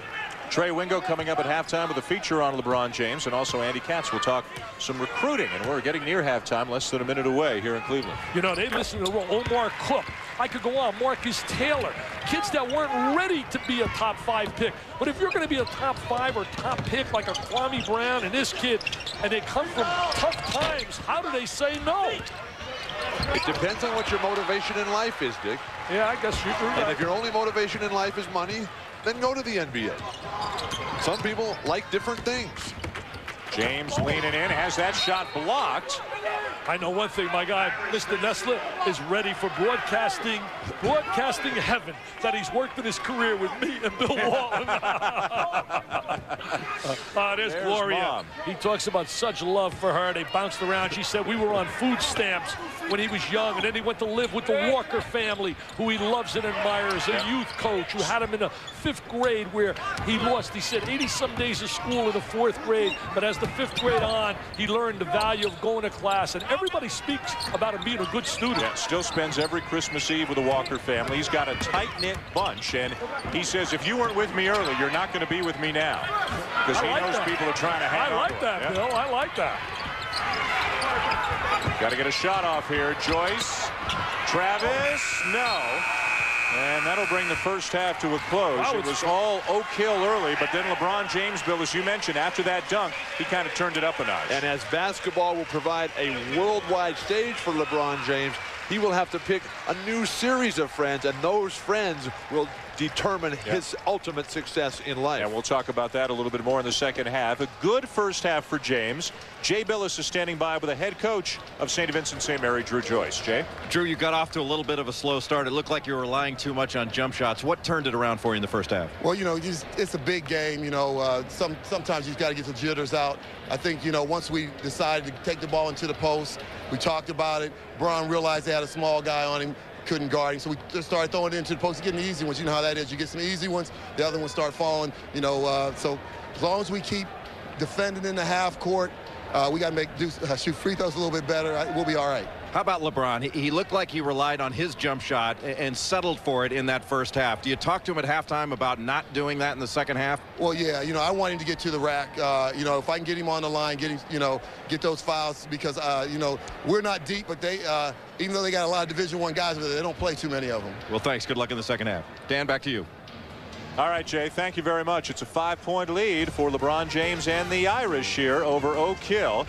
Trey Wingo coming up at halftime with a feature on LeBron James, and also Andy Katz will talk some recruiting. And we're getting near halftime, less than a minute away here in Cleveland. You know, they listen to the role. Omar Cook. I could go on. Marcus Taylor. Kids that weren't ready to be a top five pick. But if you're going to be a top five or top pick like a Kwame Brown and this kid, and they come from tough times, how do they say no? It depends on what your motivation in life is, Dick. Yeah, I guess you're right. And if your only motivation in life is money, then go to the NBA. Some people like different things. James leaning in, has that shot blocked. I know one thing, my guy, Mr. Nessler, is ready for broadcasting, broadcasting heaven that he's worked in his career with me and Bill [laughs] Walton. uh, [laughs] there's, There's Gloria. Mom. He talks about such love for her. They bounced around. She said we were on food stamps when he was young, and then he went to live with the Walker family, who he loves and admires, a youth coach who had him in the fifth grade where he lost, he said, 80-some days of school in the fourth grade, but as the fifth grade on, he learned the value of going to class, and everybody speaks about him being a good student. Yeah, still spends every Christmas Eve with the Walker family. He's got a tight-knit bunch, and he says, if you weren't with me early, you're not going to be with me now. Because he like knows that. people are trying to hang I like him. that. Bill. I like that. Got to get a shot off here. Joyce, Travis, no. And that'll bring the first half to a close. Wow, it was all Oak Hill early, but then LeBron James, Bill, as you mentioned, after that dunk, he kind of turned it up a notch. And as basketball will provide a worldwide stage for LeBron James, he will have to pick a new series of friends, and those friends will determine his ultimate success in life. And we'll talk about that a little bit more in the second half. A good first half for James. Jay Bilas is standing by with the head coach of St. Vincent St. Mary, Dru Joyce. Jay? Dru, you got off to a little bit of a slow start. It looked like you were relying too much on jump shots. What turned it around for you in the first half? Well, you know, it's a big game. You know, uh, some sometimes you've got to get the jitters out. I think, you know, once we decided to take the ball into the post, we talked about it. Bron realized they had a small guy on him, couldn't guard him, so we just started throwing it into the post, getting the easy ones. You know how that is. You get some easy ones, the other ones start falling. You know, uh, so as long as we keep defending in the half court, uh, we got to make do, uh, shoot free throws a little bit better. We'll be all right. How about LeBron? He, he looked like he relied on his jump shot a- and settled for it in that first half. Do you talk to him at halftime about not doing that in the second half? Well, yeah, you know, I want him to get to the rack. Uh, you know, if I can get him on the line, get him, you know, get those fouls because, uh, you know, we're not deep, but they, uh, even though they got a lot of Division One guys, but they don't play too many of them. Well, thanks. Good luck in the second half. Dan, back to you. All right, Jay, thank you very much. It's a five-point lead for LeBron James and the Irish here over Oak Hill.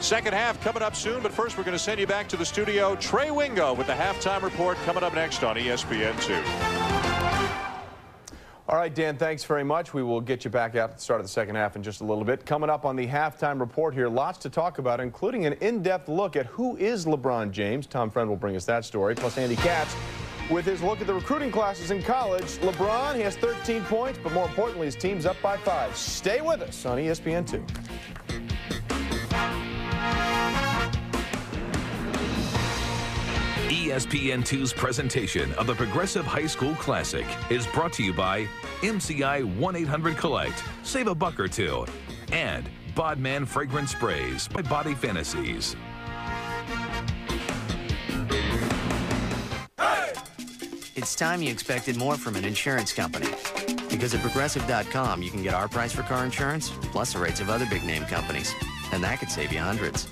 Second half coming up soon, but first we're going to send you back to the studio. Trey Wingo with the halftime report coming up next on E ESPN2. All right, Dan, thanks very much. We will get you back out at the start of the second half in just a little bit. Coming up on the halftime report here, lots to talk about, including an in-depth look at who is LeBron James. Tom Friend will bring us that story, plus Andy Katz with his look at the recruiting classes in college. LeBron, he has 13 points, but more importantly, his team's up by five. Stay with us on E ESPN2. ESPN2's presentation of the Progressive High School Classic is brought to you by MCI 1-800-COLLECT. Save a buck or two. And Bodman Fragrance Sprays by Body Fantasies. It's time you expected more from an insurance company. Because at Progressive.com, you can get our price for car insurance, plus the rates of other big name companies. And that could save you hundreds.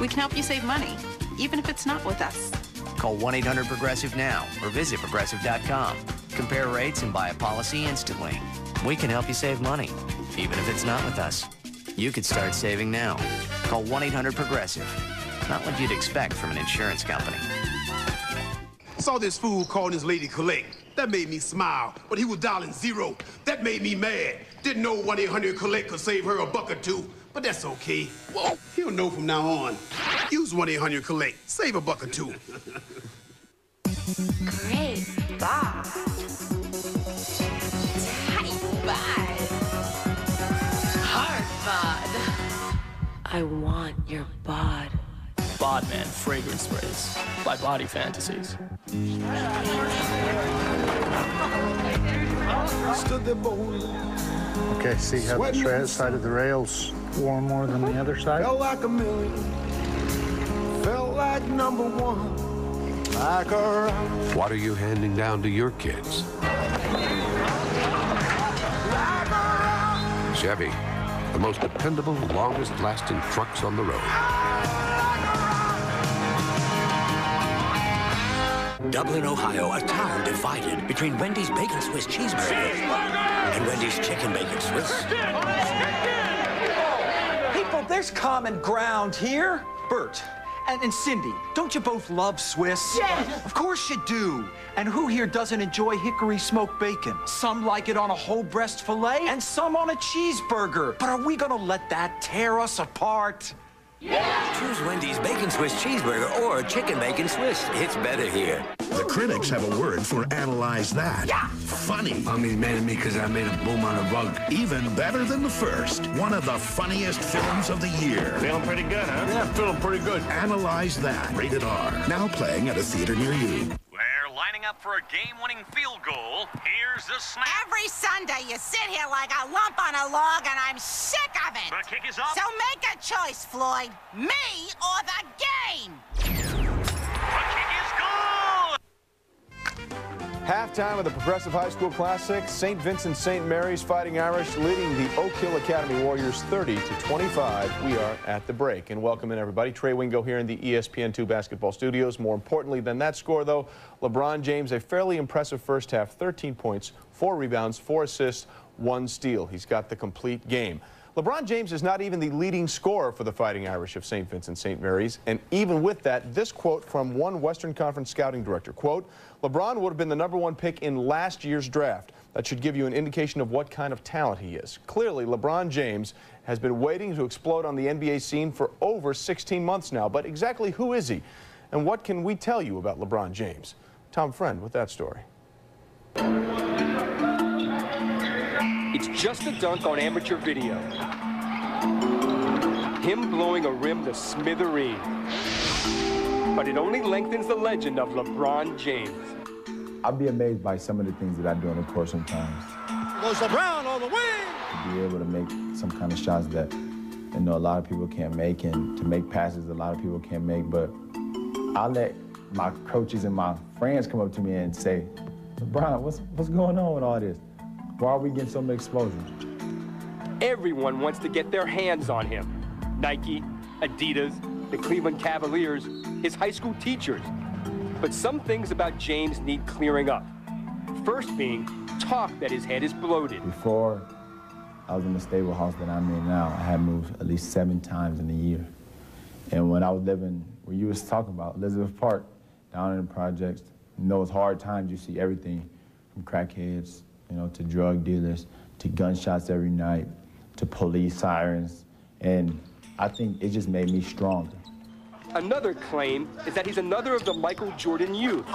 We can help you save money, even if it's not with us. Call 1 800 Progressive now or visit Progressive.com. Compare rates and buy a policy instantly. We can help you save money, even if it's not with us. You could start saving now. Call 1 800 Progressive. Not what you'd expect from an insurance company. Saw this fool calling his lady collect. That made me smile, but he was dialing zero. That made me mad. Didn't know 1-800-COLLECT could save her a buck or two, but that's okay. Whoa, he'll know from now on. Use 1-800-COLLECT. Save a buck or two. Great bod. Tight bod. Hard bod. I want your bod. Bodman Fragrance Sprays by Body Fantasies. Stood there boldly. Okay, see how the Sweating tra- in the side of the rails wore more than the other side? Felt like a million. Felt like number one. Like a What are you handing down to your kids? Chevy, the most dependable, longest lasting trucks on the road. Dublin, Ohio, a town divided between Wendy's Bacon Swiss Cheeseburger and Wendy's Chicken Bacon Swiss. People, there's common ground here. Bert and, and Cindy, don't you both love Swiss? Yes. Of course you do. And who here doesn't enjoy hickory smoked bacon? Some like it on a whole breast filet and some on a cheeseburger. But are we gonna let that tear us apart? Choose Wendy's Bacon Swiss Cheeseburger or Chicken Bacon Swiss. It's better here. The critics have a word for analyze that. Yeah. Funny. I'm he's mad at me because I made a boom on a rug. Even better than the first. One of the funniest films of the year. Feeling pretty good, huh? Yeah, feeling pretty good. Analyze that. Rated R. Now playing at a theater near you. Lining up for a game-winning field goal. Here's the snap. Every Sunday, you sit here like a lump on a log, and I'm sick of it. The kick is up. So make a choice, Floyd. Me or the game. Halftime of the Progressive High School Classic, St. Vincent St. Mary's Fighting Irish leading the Oak Hill Academy Warriors 30 to 25. We are at the break. And welcome in everybody. Trey Wingo here in the E ESPN2 basketball studios. More importantly than that score, though, LeBron James, a fairly impressive first half, 13 points, four rebounds, four assists, one steal. He's got the complete game. LeBron James is not even the leading scorer for the Fighting Irish of St. Vincent St. Mary's. And even with that, this quote from one Western Conference scouting director, quote, LeBron would have been the number one pick in last year's draft. That should give you an indication of what kind of talent he is. Clearly, LeBron James has been waiting to explode on the NBA scene for over 16 months now. But exactly who is he? And what can we tell you about LeBron James? Tom Friend with that story. It's just a dunk on amateur video. Him blowing a rim to smithereen. But it only lengthens the legend of LeBron James. I'd be amazed by some of the things that I do on the court sometimes. Goes LeBron on the wing! To be able to make some kind of shots that you know a lot of people can't make, and to make passes a lot of people can't make. But I'll let my coaches and my friends come up to me and say, LeBron, what's what's going on with all this? Why are we getting so much exposure? Everyone wants to get their hands on him. Nike, Adidas, the Cleveland Cavaliers, his high school teachers. But some things about James need clearing up. First being talk that his head is bloated. Before I was in the stable house that I'm in now, I had moved at least seven times in a year. And when I was living where you was talking about, Elizabeth Park, down in the projects, know, it's hard times. You see everything from crackheads, you know, to drug dealers, to gunshots every night, to police sirens. And I think it just made me stronger. Another claim is that he's another of the Michael Jordan youth.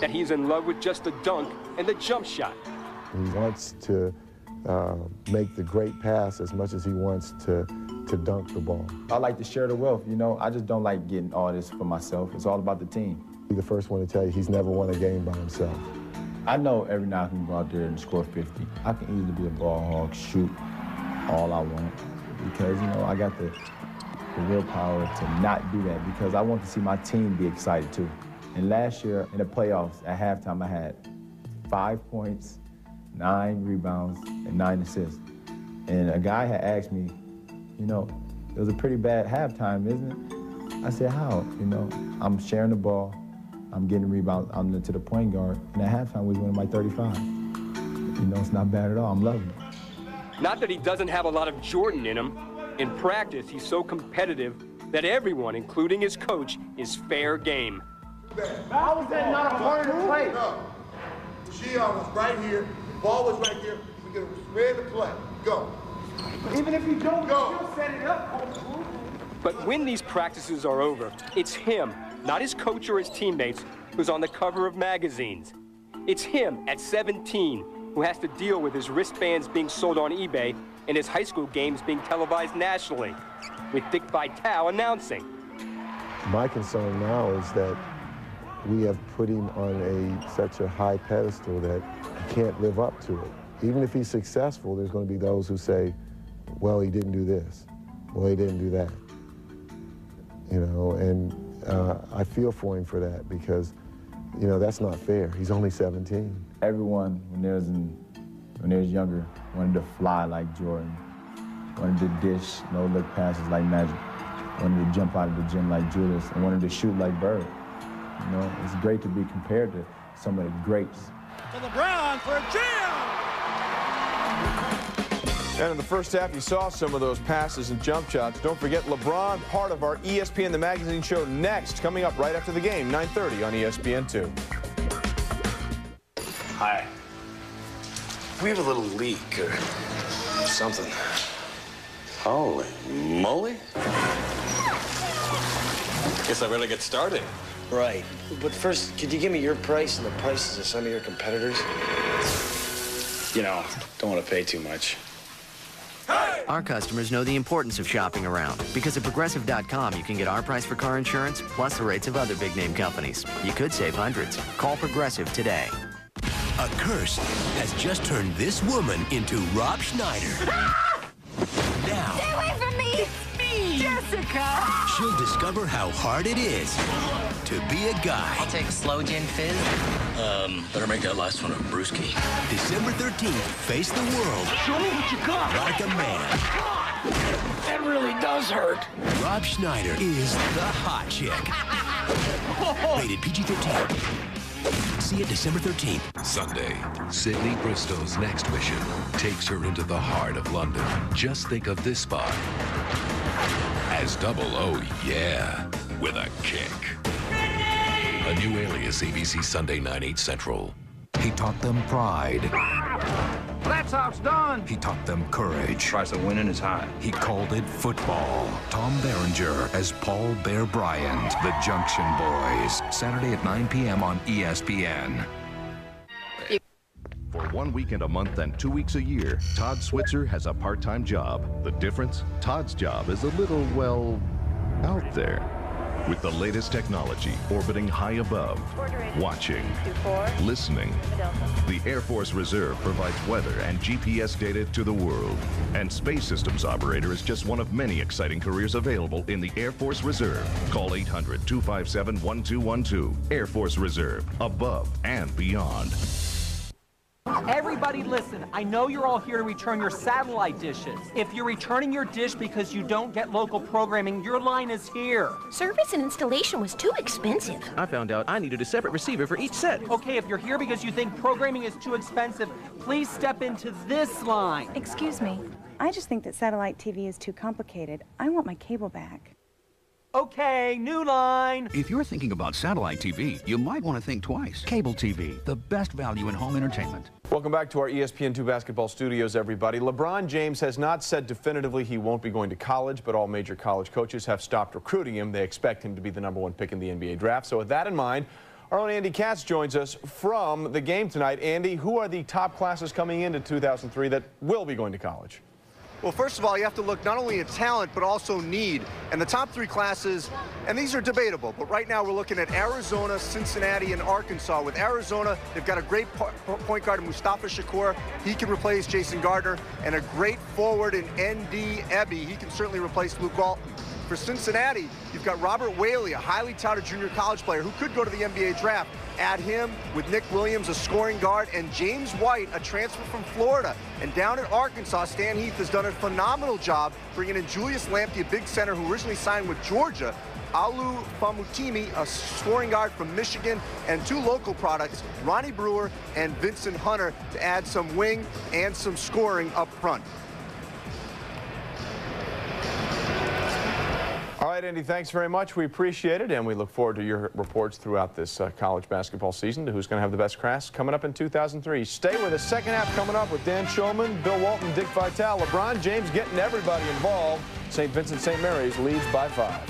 That he's in love with just the dunk and the jump shot. He wants to uh, make the great pass as much as he wants to, to dunk the ball. I like to share the wealth, you know. I just don't like getting all this for myself. It's all about the team. He's the first one to tell you he's never won a game by himself. I know every night I can go out there and score 50. I can easily be a ball hog, shoot all I want. Because, you know, I got the, the willpower to not do that because I want to see my team be excited too. And last year in the playoffs, at halftime, I had five points, nine rebounds, and nine assists. And a guy had asked me, you know, it was a pretty bad halftime, isn't it? I said, how? You know, I'm sharing the ball, I'm getting rebounds, I'm into the point guard, and at halftime we was winning by 35. You know, it's not bad at all. I'm loving it. Not that he doesn't have a lot of Jordan in him. In practice, he's so competitive that everyone, including his coach, is fair game. How was that not a part of the play? She was right here. The ball was right here. We're going to spread the play. Go. Even if you don't, go. still set it up. But when these practices are over, it's him, not his coach or his teammates, who's on the cover of magazines. It's him at 17 who has to deal with his wristbands being sold on eBay and his high school games being televised nationally, with Dick Vitale announcing. My concern now is that we have put him on a such a high pedestal that he can't live up to it. Even if he's successful, there's going to be those who say, well, he didn't do this. Well, he didn't do that. You know, and uh, I feel for him for that because, you know, that's not fair. He's only 17. Everyone, when they was in, when they was younger, wanted to fly like Jordan, wanted to dish no-look passes like Magic, wanted to jump out of the gym like Julius, and wanted to shoot like Bird. You know, it's great to be compared to some of the greats. To LeBron for a jam! And in the first half, you saw some of those passes and jump shots. Don't forget LeBron, part of our ESPN The Magazine show next, coming up right after the game, 9.30 on ESPN2. Hi. We have a little leak or something. Oh, Holy moly. Guess I better get started. Right. But first, could you give me your price and the prices of some of your competitors? You know, don't want to pay too much. Our customers know the importance of shopping around because at progressive.com you can get our price for car insurance plus the rates of other big name companies. You could save hundreds. Call Progressive today. A curse has just turned this woman into Rob Schneider. [laughs] now, Stay away from me! It's me! Jessica! she'll discover how hard it is to be a guy. I'll take a slow gin fizz. Um, better make that last one a brewski. December 13th, face the world Show me what you got! like a man. That really does hurt. Rob Schneider is the hot chick. [laughs] Rated PG-13. See it December 13th. Sunday, Sydney Bristow's next mission takes her into the heart of London. Just think of this spot as double oh yeah with a kick. A new alias ABC Sunday 9 8 Central. He taught them pride. That's how it's done. He taught them courage. Price of winning is high. He called it football. Tom Berenger as Paul Bear Bryant, the Junction Boys. Saturday at 9 p.m. on E ESPN. For one weekend a month and two weeks a year, Todd Switzer has a part time job. The difference? Todd's job is a little, well, out there. With the latest technology orbiting high above, watching, listening. The Air Force Reserve provides weather and GPS data to the world. And Space Systems Operator is just one of many exciting careers available in the Air Force Reserve. Call 800 257 1212. Air Force Reserve, above and beyond. Everybody listen, I know you're all here to return your satellite dishes. If you're returning your dish because you don't get local programming, your line is here. Service and installation was too expensive. I found out I needed a separate receiver for each set. Okay, if you're here because you think programming is too expensive, please step into this line. Excuse me. I just think that satellite TV is too complicated. I want my cable back. Okay, new line. If you're thinking about satellite TV, you might want to think twice. Cable TV, the best value in home entertainment. Welcome back to our E ESPN2 basketball studios, everybody. LeBron James has not said definitively he won't be going to college, but all major college coaches have stopped recruiting him. They expect him to be the number one pick in the NBA draft. So with that in mind, our own Andy Katz joins us from the game tonight. Andy, who are the top classes coming into 2003 that will be going to college? Well, first of all, you have to look not only at talent, but also need. And the top three classes, and these are debatable, but right now we're looking at Arizona, Cincinnati, and Arkansas. With Arizona, they've got a great po point guard, in Mustafa Shakur. He can replace Jason Gardner, and a great forward in Ndudi Ebi. He can certainly replace Luke Walton. For Cincinnati, you've got Robert Whaley, a highly touted junior college player who could go to the NBA draft. Add him with Nick Williams, a scoring guard, and James White, a transfer from Florida. And down at Arkansas, Stan Heath has done a phenomenal job bringing in Julius Lamptey, a big center who originally signed with Georgia. Olu Famutimi, a scoring guard from Michigan, and two local products, Ronnie Brewer and Vincent Hunter, to add some wing and some scoring up front. All right, Andy, thanks very much. We appreciate it, and we look forward to your reports throughout this uh, college basketball season to who's going to have the best class coming up in 2003. Stay with us. Second half coming up with Dan Shulman, Bill Walton, Dick Vitale, LeBron James getting everybody involved. St. Vincent St. Mary's leads by five.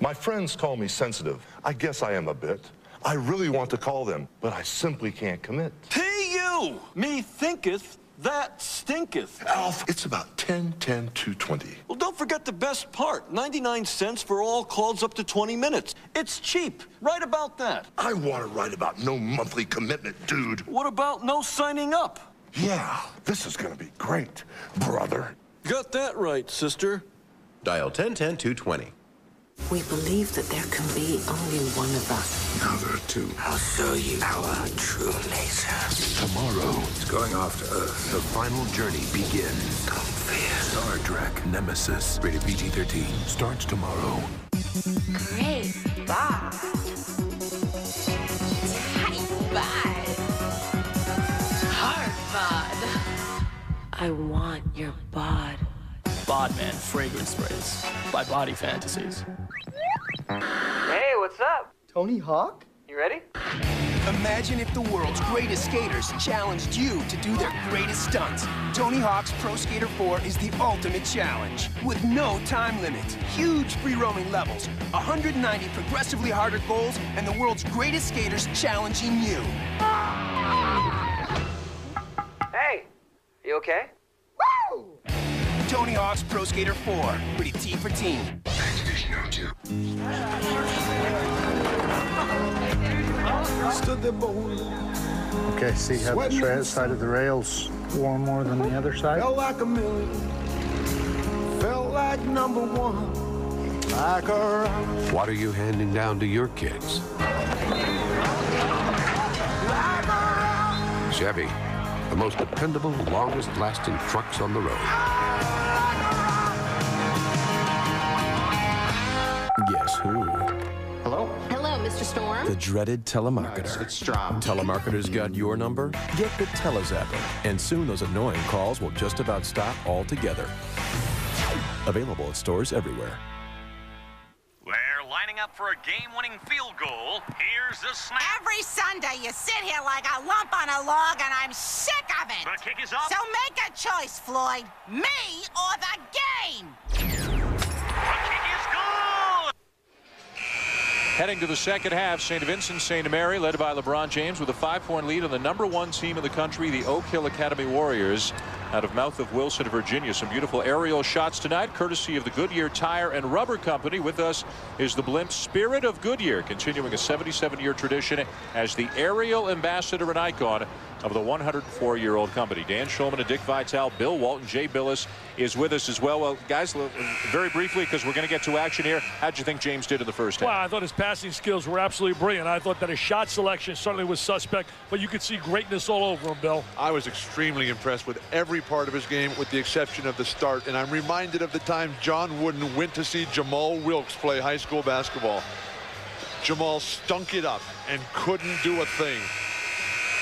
My friends call me sensitive. I guess I am a bit. I really want to call them, but I simply can't commit. P.U. Me thinketh That stinketh. Alf, it's about 10, 10, 220. Well, don't forget the best part. 99 cents for all calls up to 20 minutes. It's cheap. Write about that. I want to write about no monthly commitment, dude. What about no signing up? Yeah, this is going to be great, brother. Got that right, sister. Dial 1010 220. We believe that there can be only one of us. Now there are two. I'll show you our true nature. Tomorrow, It's going off to Earth. the final journey begins. Don't fear. Star Trek Nemesis, rated PG 13, starts tomorrow. Great bod. Tight bod. Hard bod. I want your bod. Bodman fragrance sprays by Body Fantasies. Hey, what's up? Tony Hawk? You ready? Imagine if the world's greatest skaters challenged you to do their greatest stunts. Tony Hawk's Pro Skater 4 is the ultimate challenge. With no time limit, huge free roaming levels, 190 progressively harder goals, and the world's greatest skaters challenging you. Hey, you okay? Tony Hawk's Pro Skater 4, Pretty T for team. Stood there bold. Okay, see how the tra- side of the rails wore more than the other side? Felt like a million. Felt like number one. Like a. What are you handing down to your kids? Chevy, the most dependable, longest lasting trucks on the road. Guess who? Hello? Hello, Mr. Storm. The dreaded telemarketer. it's- it's Strom. Telemarketers got your number? Get the Telezapper. And soon those annoying calls will just about stop altogether. Available at stores everywhere. Lining up for a game-winning field goal. Here's the snap. Every Sunday you sit here like a lump on a log, and I'm sick of it. The kick is up. So make a choice, Floyd. Me or the game. The kick is good. Heading to the second half, St. Vincent St. Mary, led by LeBron James, with a five-point lead on the number one team in the country, the Oak Hill Academy Warriors, out of mouth of Wilson, Virginia. Some beautiful aerial shots tonight, courtesy of the Goodyear Tire and Rubber Company. With us is the blimp Spirit of Goodyear, continuing a 77-year tradition as the aerial ambassador and icon of the 104-year-old company. Dan Shulman and Dick Vitale, Bill Walton, Jay Bilas is with us as well. Well, guys, very briefly, because we're going to get to action here, how'd you think James did in the first half? Well, I thought his passing skills were absolutely brilliant. I thought that his shot selection certainly was suspect, but you could see greatness all over him, Bill. I was extremely impressed with every part of his game with the exception of the start. And I'm reminded of the time John Wooden went to see Jamal Wilkes play high school basketball. Jamal stunk it up and couldn't do a thing.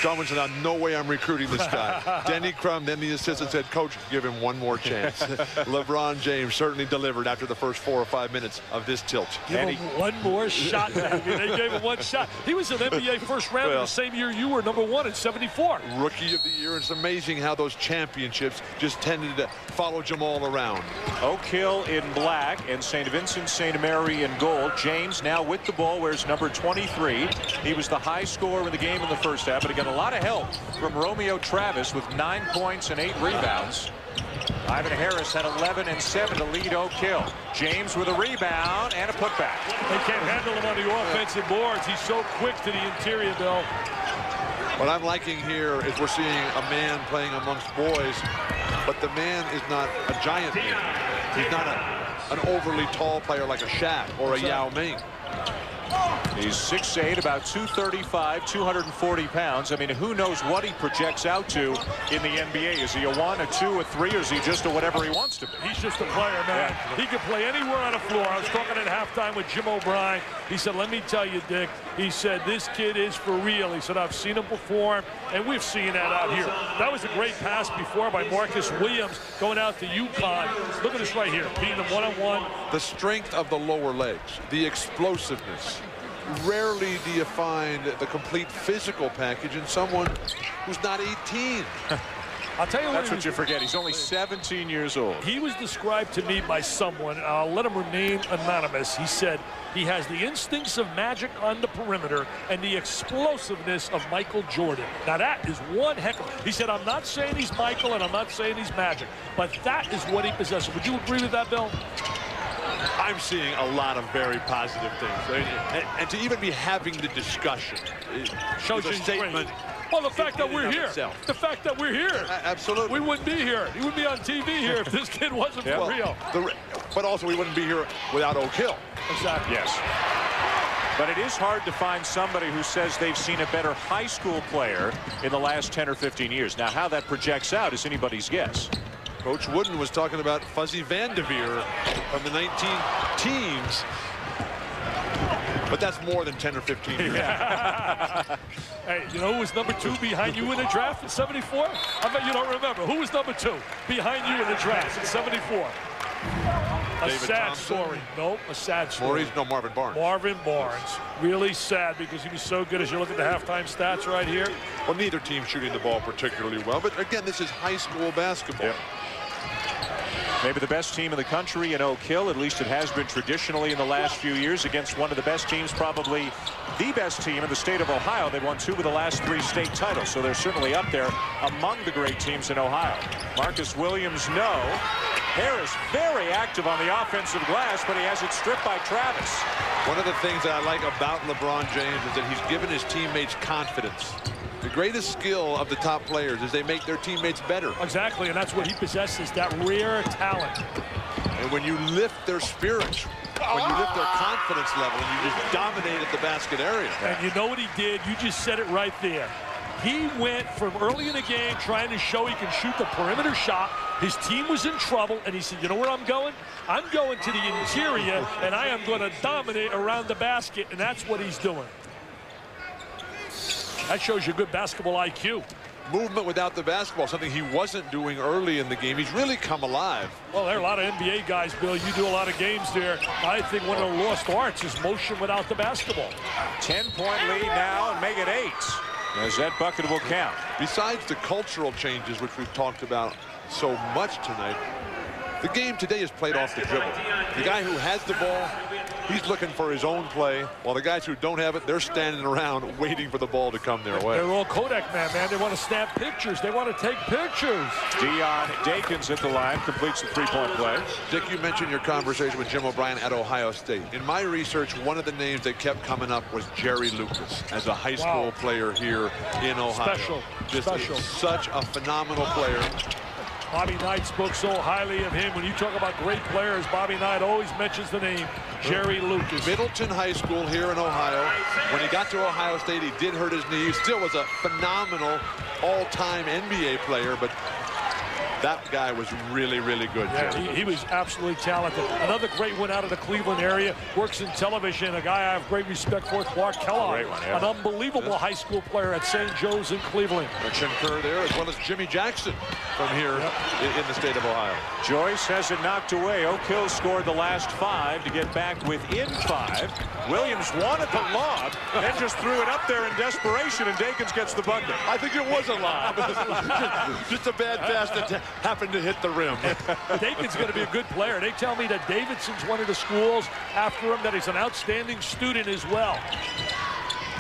John said, no way I'm recruiting this guy. [laughs] Denny Crum, then the assistant said, coach, give him one more chance. [laughs] LeBron James certainly delivered after the first four or five minutes of this tilt. Give him one more [laughs] shot. They gave him one shot. He was an NBA first rounder Well- the same year you were number one in 74. Rookie of the year. It's amazing how those championships just tended to follow Jamal around. Oak Hill in black and St. Vincent St. Mary in gold. James now with the ball wears number 23. He was the high scorer in the game in the first half, but he got a lot of help from Romeo Travis with nine points and eight rebounds. Ivan Harris had 11 and 7 to lead Oak Hill. James with a rebound and a putback. They can't handle him on the offensive boards. He's so quick to the interior, Bill. What I'm liking here is we're seeing a man playing amongst boys, but the man is not a giant man. He's not a, an overly tall player like a Shaq or a Yao Ming. He's 6'8", about 235, 240 pounds. I mean, who knows what he projects out to in the NBA? Is he a one, a two, a three, or is he just a whatever he wants to be? He's just a player, man. He can play anywhere on the floor. I was talking at halftime with Jim O'Brien. He said, let me tell you, Dick, he said, this kid is for real. He said, I've seen him perform, and we've seen that out here. That was a great pass before by Marcus Williams going out to UConn. Look at this right here, beating him one-on-one. The strength of the lower legs, the explosiveness. Rarely do you find the complete physical package in someone who's not 18. [laughs] I'll tell you That's what, what you forget. He's only 17 years old. He was described to me by someone, I'll let him remain anonymous. He said he has the instincts of magic on the perimeter and the explosiveness of Michael Jordan. Now that is one heck of, he said, I'm not saying he's Michael and I'm not saying he's magic, but that is what he possesses. Would you agree with that, Bill? I'm seeing a lot of very positive things. And, and to even be having the discussion uh, shows a statement. Well, the fact that we're here, itself. the fact that we're here, absolutely, we wouldn't be here. He would be on TV here if this kid wasn't Well, for real. the- but also, we wouldn't be here without Oak Hill. Exactly. Yes. But it is hard to find somebody who says they've seen a better high school player in the last 10 or 15 years. Now, how that projects out is anybody's guess. Coach Wooden was talking about Fuzzy Vandivier from the 19 teens. But that's more than 10 or 15 years. [laughs] [laughs] hey, you know who was number two behind you in the draft in 74? I bet you don't remember. Who was number two behind you in the draft in 74? A David sad Thompson? story. Nope, a sad story. Maurice, no, Marvin Barnes. Marvin Barnes. Really sad because he was so good as you look at the halftime stats right here. Well, neither team shooting the ball particularly well. But again, this is high school basketball. Maybe the best team in the country in Oak Hill, at least it has been traditionally in the last few years against one of the best teams, probably the best team in the state of Ohio. They won two of the last three state titles, so they're certainly up there among the great teams in Ohio. Marcus Williams, no. Harris very active on the offensive glass, but he has it stripped by Travis. One of the things that I like about LeBron James is that he's given his teammates confidence. The greatest skill of the top players is they make their teammates better. Exactly, and that's what he possesses, that rare talent. And when you lift their spirits, when you lift their confidence level, and you just dominate at the basket area. And you know what he did? You just said it right there. He went from early in the game trying to show he can shoot the perimeter shot. His team was in trouble, and he said, you know where I'm going? I'm going to the interior, and I am going to dominate around the basket, and that's what he's doing. That shows you good basketball IQ. Movement without the basketball, something he wasn't doing early in the game. He's really come alive. Well, there are a lot of NBA guys, Bill. You do a lot of games there. I think one of the lost arts is motion without the basketball. 10-point lead now and make it eight. As that bucket will count. Besides the cultural changes, which we've talked about so much tonight, the game today is played off the dribble. The guy who has the ball, he's looking for his own play, while the guys who don't have it, they're standing around waiting for the ball to come their way. They're all Kodak man, man. They want to snap pictures. They want to take pictures. Dion Dakins at the line, completes the three-point play. Dick, you mentioned your conversation with Jim O'Brien at Ohio State. In my research, one of the names that kept coming up was Jerry Lucas as a high school Wow. player here in Ohio. Special, Just special. Such a phenomenal player. Bobby Knight spoke so highly of him. When you talk about great players, Bobby Knight always mentions the name Jerry Lucas. Middletown High School here in Ohio. When he got to Ohio State, he did hurt his knee. He still was a phenomenal all-time NBA player, but that guy was really, really good. Yeah, he, he was absolutely talented. Another great one out of the Cleveland area. Works in television. A guy I have great respect for, Clark Kellogg. Great one, yeah. An unbelievable high school player at St. Joe's in Cleveland. Tim Kerr there, as well as Jimmy Jackson from here in, in the state of Ohio. Joyce has it knocked away. Oak Hill scored the last five to get back within five. Williams wanted the lob, then just threw it up there in desperation, and Dakins gets the bucket. I think it was a lob. [laughs] just a bad pass that happened to hit the rim. [laughs] David's going to be a good player. They tell me that Davidson's one of the schools after him that he's an outstanding student as well.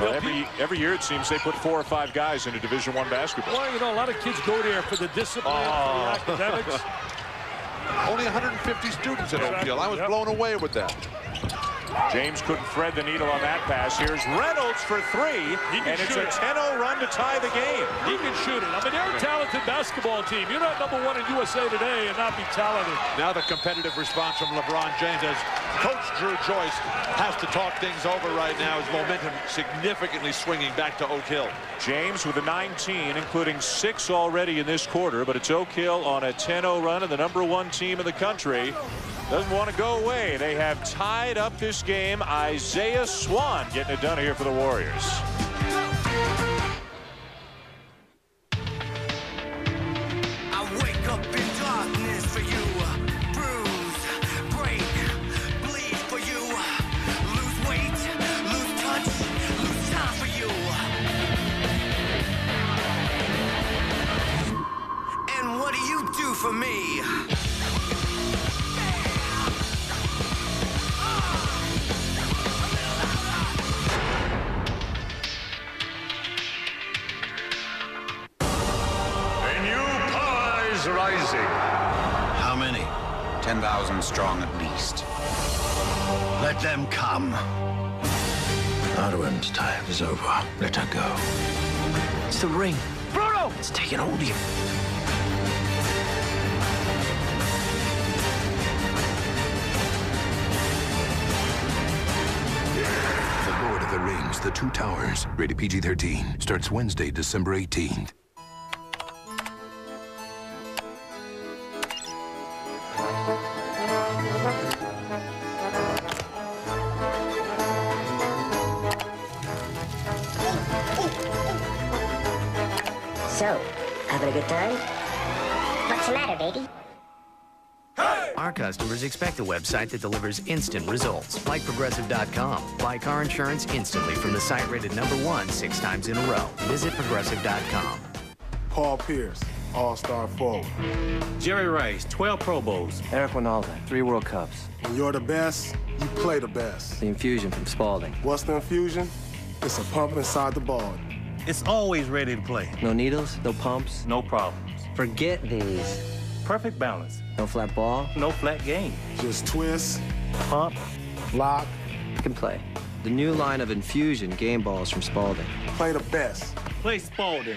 Well, every every year it seems they put four or five guys into Division One basketball. Well, you know, a lot of kids go there for the discipline, Oh. for the oh. academics. [laughs] Only 150 students at Oak Hill. I was blown away with that. James couldn't thread the needle on that pass. Here's Reynolds for three, can and it's shoot a 10-0 run to tie the game. He can shoot it. I mean, they're a talented basketball team. You're not number one in USA Today and not be talented. Now the competitive response from LeBron James as Coach Dru Joyce has to talk things over right now. His momentum significantly swinging back to Oak Hill. James with a 19, including six already in this quarter, but it's Oak Hill on a 10-0 run and the number one team in the country. Doesn't want to go away. They have tied up this game. Isaiah Swann getting it done here for the Warriors. For you. 10,000 strong at least. Let them come. Arwen's time is over. Let her go. It's the ring. Bruno! It's taking hold of you. The Lord of the Rings, The Two Towers, rated PG-13, starts Wednesday, December 18th. Baby? Our customers expect a website that delivers instant results, like Progressive.com. Buy car insurance instantly from the site rated number one six times in a row. Visit Progressive.com. Paul Pierce, All-Star forward. Jerry Rice, 12 Pro Bowls. Eric Wynalda, three World Cups. When you're the best, you play the best. The infusion from Spalding. What's the infusion? It's a pump inside the ball. It's always ready to play. No needles, no pumps. No problems. Forget these. Perfect balance. No flat ball. No flat game. Just twist, Pump. lock, You can play. The new line of infusion game balls from Spalding. play the best. Play Spalding.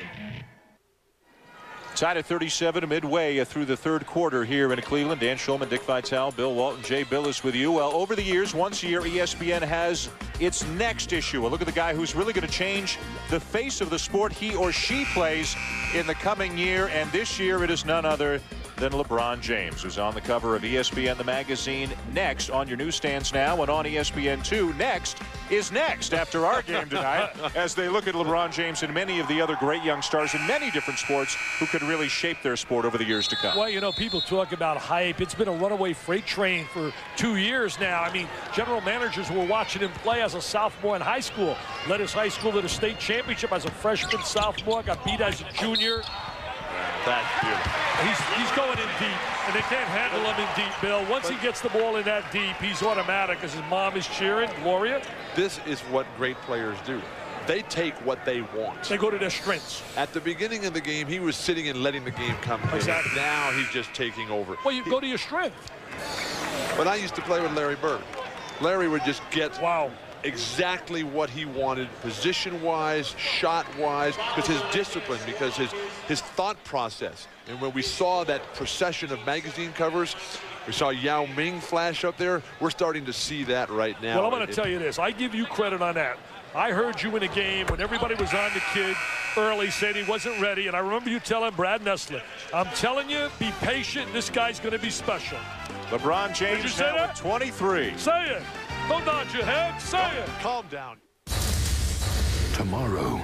Tied at 37 midway through the third quarter here in Cleveland. Dan Shulman, Dick Vitale, Bill Walton, Jay Bilas with you. Well, over the years, once a year, ESPN has its next issue. A look at the guy who's really going to change the face of the sport he or she plays in the coming year. And this year, it is none other than LeBron James, who's on the cover of ESPN, the magazine. Next on your newsstands now and on E ESPN2. Next is next after our game tonight [laughs] as they look at LeBron James and many of the other great young stars in many different sports who could really shape their sport over the years to come. Well, you know, people talk about hype. It's been a runaway freight train for two years now. I mean, general managers were watching him play as a sophomore in high school. Led his high school to the state championship as a freshman, sophomore. Got beat as a junior. That's beautiful. He's, he's going in deep, and they can't handle him in deep, Bill. Once he gets the ball in that deep, he's automatic because his mom is cheering, Gloria. This is what great players do. They take what they want. They go to their strengths. At the beginning of the game, he was sitting and letting the game come to him. Now he's just taking over. Well, you go to your strength. When I used to play with Larry Bird, Larry would just get wow. exactly what he wanted, position-wise, shot-wise, because his discipline, because his his thought process. And when we saw that procession of magazine covers, we saw Yao Ming flash up there. We're starting to see that right now. Well, I'm going to tell you this. I give you credit on that. I heard you in a game when everybody was on the kid early, said he wasn't ready. And I remember you telling Brad Nessler, I'm telling you, be patient. This guy's going to be special. LeBron Did you James say now that? 23. Say it. Don't nod your head. Say it. Calm down. Tomorrow,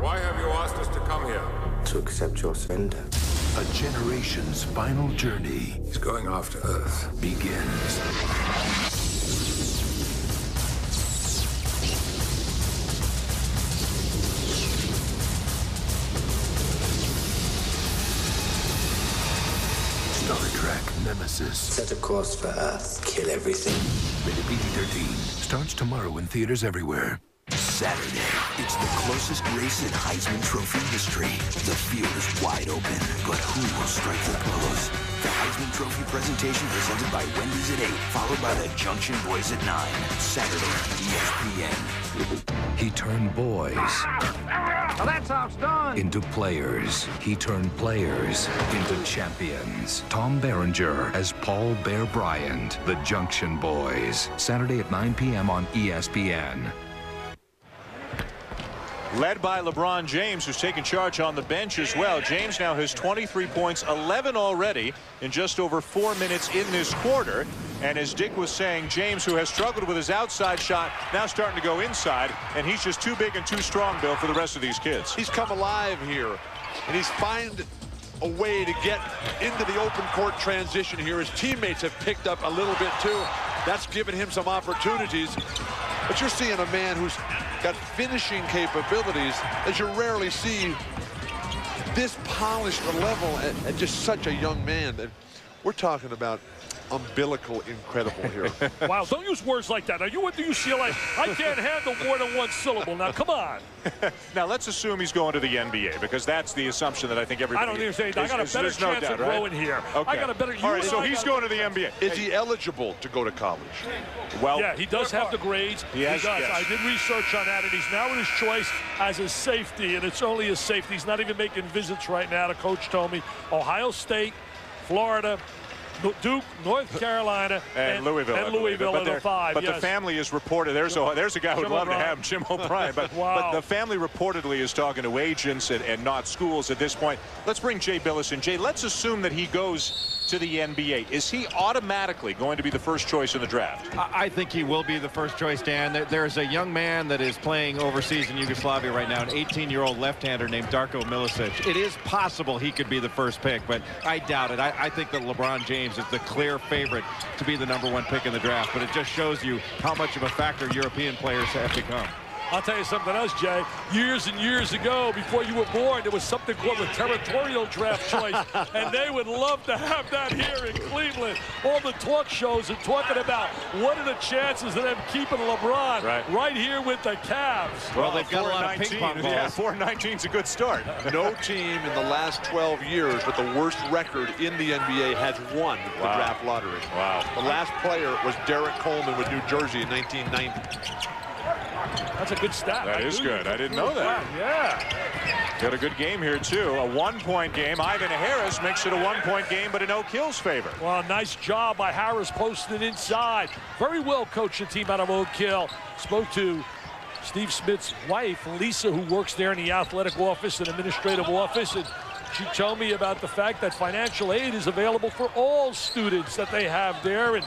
Why have you asked us to come here? To accept your surrender. A generation's final journey. is going after Earth. Begins. Star Trek Nemesis. Set a course for Earth. Kill everything. Rated PG-13. Starts tomorrow in theaters everywhere. Saturday, it's the closest race in Heisman Trophy history. The field is wide open, but who will strike the pose? The Heisman Trophy presentation presented by Wendy's at 8, followed by the Junction Boys at 9. Saturday, ESPN. He turned boys Well, that's how it's done. into players. He turned players into champions. Tom Berenger as Paul Bear Bryant, the Junction Boys. Saturday at 9 p.m. on E ESPN. Led by LeBron James, who's taken charge on the bench as well. James now has 23 points, 11 already in just over four minutes in this quarter. And as Dick was saying, James, who has struggled with his outside shot, now starting to go inside. And he's just too big and too strong, Bill, for the rest of these kids. He's come alive here, and he's find a way to get into the open court transition here. His teammates have picked up a little bit too. That's given him some opportunities. But you're seeing a man who's got finishing capabilities that you rarely see this polished a level at, at just such a young man. And We're talking about umbilical incredible here. [laughs] wow, don't use words like that. Are you with the UCLA. I can't handle more than one syllable. Now, come on. [laughs] now, let's assume he's going to the NBA because that's the assumption that I think everybody I don't even say I got a better is no chance doubt, of right? here. Okay. I got a better. All right, so I he's going to the NBA. Is he eligible to go to college? Well, yeah, he does have the grades. He has, does. yes. I did research on that, and he's now in his choice as a safety, and it's only a safety. He's not even making visits right now. The coach told me Ohio State, Florida, Duke, North Carolina, [laughs] and, Louisville. And. Louisville but are the five. But yes. the family is reported. There's a there's a guy who'd Jim love to have Jim [laughs] O'Brien. But, Wow. but the family reportedly is talking to agents and, and not schools at this point. Let's bring Jay Bilas in. Jay, let's assume that he goes to the NBA. Is he automatically going to be the first choice in the draft? I think he will be the first choice, Dan. There's a young man that is playing overseas in Yugoslavia right now, an 18-year-old left-hander named Darko Milicic. It is possible he could be the first pick, but I doubt it. I, I think that LeBron James is the clear favorite to be the number one pick in the draft, but it just shows you how much of a factor European players have become. I'll tell you something else, Jay. Years and years ago, before you were born, there was something called the territorial draft choice, [laughs] and they would love to have that here in Cleveland. All the talk shows are talking about what are the chances of them keeping LeBron Right. here with the Cavs. Well, they've got a Four lot of ping 19. pong Yeah, balls. 4 19 is a good start. [laughs] No team in the last 12 years with the worst record in the NBA has won the draft lottery. Wow. The last player was Derrick Coleman with New Jersey in 1990. That's a good stat. That I is good. I didn't know that. Yeah. Got a good game here, too. A one-point game. Ivan Harris makes it a one-point game, but a no-kills favor. Well, nice job by Harris posting inside. Very well coached the team out of Oak Hill. Spoke to Steve Smith's wife, Lisa, who works there in the athletic office and administrative office. And she told me about the fact that financial aid is available for all students that they have there. And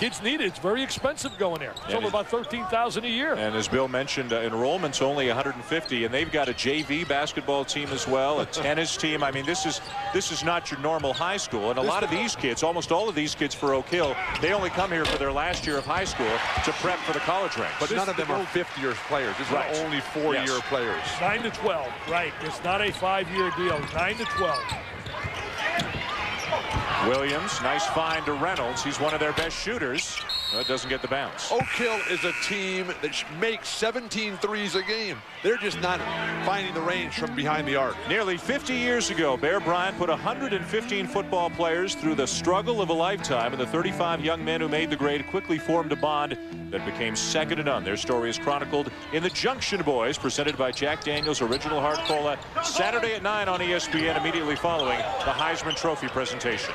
kids need it. It's very expensive going there. It's And over about 13000 a year. And as Bill mentioned, uh, enrollment's only 150, and they've got a JV basketball team as well, a tennis team. I mean, this is this is not your normal high school. And a lot of these kids, almost all of these kids for Oak Hill, they only come here for their last year of high school to prep for the college ranks. But none of them are fifth-year players. These Right. are only four-year Yes. players. 9 to 12, right. It's not a five-year deal. 9 to 12. Williams, nice find to Reynolds. He's one of their best shooters. That doesn't get the bounce. Oak Hill is a team that makes 17 threes a game. They're just not finding the range from behind the arc. Nearly 50 years ago, Bear Bryant put 115 football players through the struggle of a lifetime, and the 35 young men who made the grade quickly formed a bond that became second to none. Their story is chronicled in The Junction Boys, presented by Jack Daniels Original Hard Cola, Saturday at 9 on ESPN, immediately following the Heisman Trophy presentation.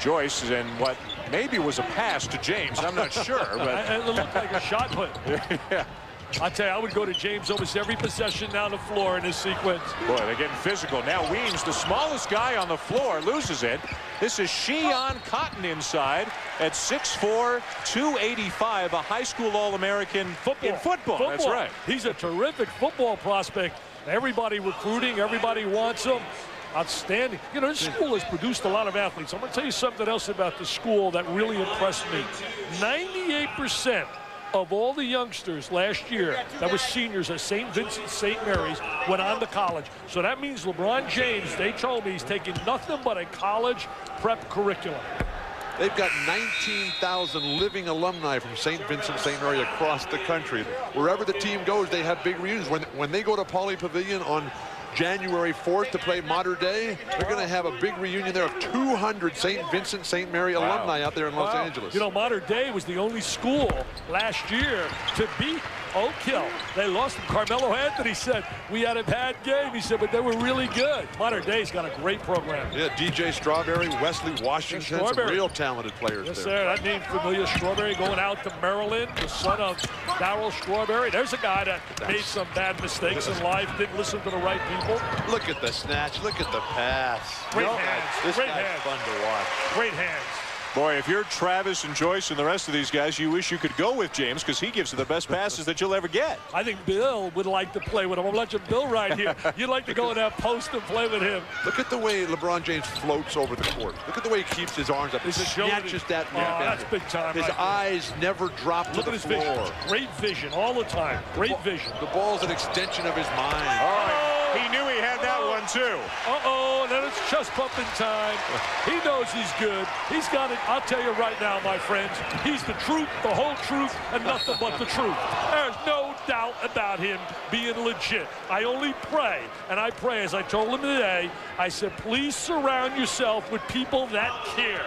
Joyce is in what maybe it was a pass to James. I'm not sure, [laughs] but it looked like a shot put. [laughs] yeah. I tell you, I would go to James almost every possession down the floor in this sequence. Boy, they're getting physical. Now Weems, the smallest guy on the floor, loses it. This is Sian Cotton inside at 6'4", 285, a high school All-American in football. That's right. He's a terrific football prospect. Everybody recruiting, everybody wants him. Outstanding. You know, this school has produced a lot of athletes. I'm going to tell you something else about the school that really impressed me. 98% of all the youngsters last year that were seniors at St. Vincent St. Mary's went on to college. So that means LeBron James, they told me he's taking nothing but a college prep curriculum. They've got 19,000 living alumni from St. Vincent St. Mary across the country. Wherever the team goes, they have big reunions. When, when they go to Pauley Pavilion on January 4th to play Mater Dei, they're going to have a big reunion there of 200 St. Vincent St. Mary alumni out there in Los Wow. Angeles. You know, Mater Dei was the only school last year to beat Oak Hill. They lost him. Carmelo Anthony said, we had a bad game. He said, but they were really good. Mater Dei's got a great program. Yeah, DJ Strawberry, Wesley Washington, some real talented players Yes, there. sir. That name familiar. Strawberry going out to Maryland, the son of Darryl Strawberry. There's a guy that made some bad mistakes in life, didn't listen to the right people. Look at the snatch. Look at the pass. Great know, hands. This Great guy's hands. fun to watch. Great hands. Boy, if you're Travis and Joyce and the rest of these guys, you wish you could go with James because he gives you the best passes that you'll ever get. I think Bill would like to play with him. I'm letting Bill right here. You'd like to go in that post and play with him. Look at the way LeBron James floats over the court. Look at the way he keeps his arms up. He His agility. snatches that Oh, that's big time His right there. eyes never drop to Look the at his floor. vision. Great vision all the time. Great vision. The ball's an extension of his mind. Oh, he knew he had that one one, too. Uh-oh, then it's chest pumping time. He knows he's good. He's got it. I'll tell you right now, my friends, he's the truth, the whole truth, and nothing but the truth. There's no doubt about him being legit. I only pray, and I pray, as I told him today, I said, please surround yourself with people that care.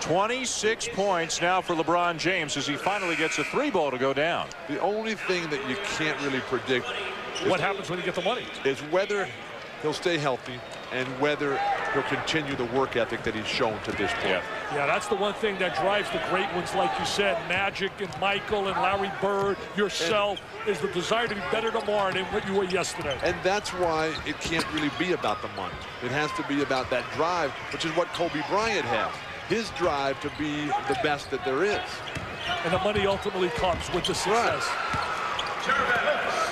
26 points now for LeBron James as he finally gets a three ball to go down. The only thing that you can't really predict what happens when you get the money is whether he'll stay healthy and whether he'll continue the work ethic that he's shown to this point. Yeah. yeah, that's the one thing that drives the great ones, like you said, Magic and Michael and Larry Bird, yourself, and, is the desire to be better tomorrow than what you were yesterday. And that's why it can't really be about the money. It has to be about that drive, which is what Kobe Bryant has. his drive to be the best that there is. And the money ultimately comes with the success. Right.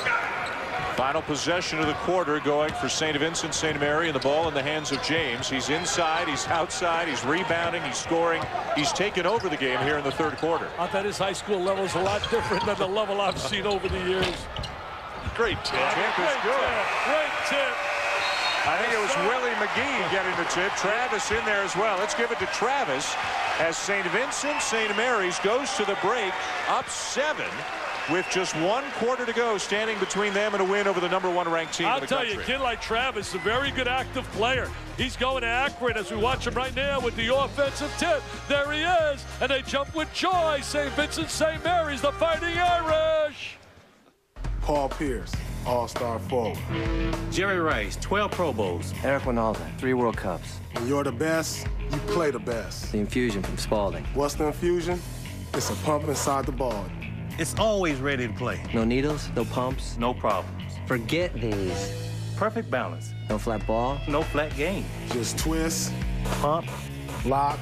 Final possession of the quarter going for St. Vincent St. Mary and the ball in the hands of James. He's inside, he's outside, he's rebounding, he's scoring. He's taken over the game here in the third quarter. I bet his high school level is a lot different than the level I've seen over the years. Great tip. Tip is good. Tip. Great tip. I think it was Willie McGee getting the tip. Travis in there as well. Let's give it to Travis as St. Vincent St. Mary's goes to the break up seven with just one quarter to go standing between them and a win over the number one ranked team I'll in the tell country. you, a kid like Travis is a very good active player. He's going to Akron as we watch him right now with the offensive tip. There he is, and they jump with joy. St. Vincent St. Mary's, the Fighting Irish. Paul Pierce, all-star forward. Jerry Rice, 12 Pro Bowls. Eric Wynalda, three World Cups. When you're the best, you play the best. The infusion from Spalding. What's the infusion? It's a pump inside the ball. It's always ready to play. No needles, no pumps. No problems. Forget these. Perfect balance. No flat ball. No flat game. Just twist, pump, lock.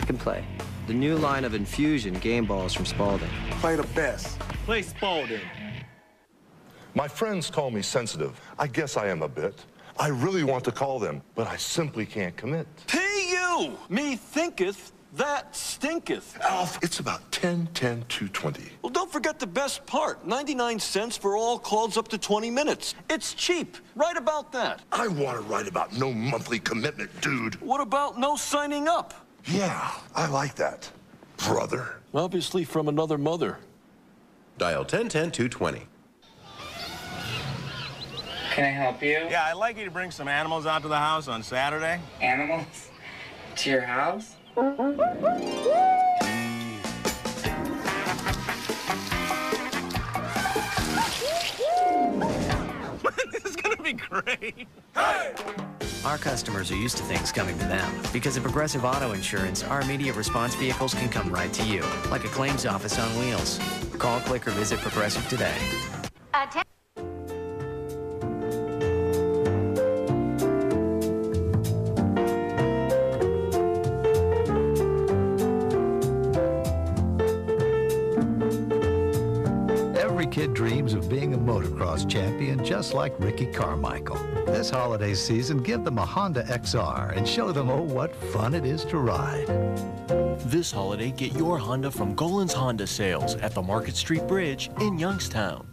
You can play. The new line of infusion game balls from Spalding. Play the best. Play Spalding. My friends call me sensitive. I guess I am a bit. I really want to call them, but I simply can't commit. Pay you! Me thinketh, that stinketh. Alf, it's about 10, 10, 220. Well, don't forget the best part. 99 cents for all calls up to 20 minutes. It's cheap. Write about that. I want to write about no monthly commitment, dude. What about no signing up? Yeah, I like that. Brother. Obviously from another mother. Dial 1010 220. Can I help you? Yeah, I'd like you to bring some animals out to the house on Saturday. Animals? To your house? [laughs] this is gonna be great. Hey! Our customers are used to things coming to them. Because of Progressive Auto Insurance, our immediate response vehicles can come right to you, like a claims office on wheels. Call, click, or visit Progressive today. Uh, kid dreams of being a motocross champion just like Ricky Carmichael. This holiday season, give them a Honda XR and show them, oh, what fun it is to ride. This holiday, get your Honda from Golan's Honda sales at the Market Street Bridge in Youngstown.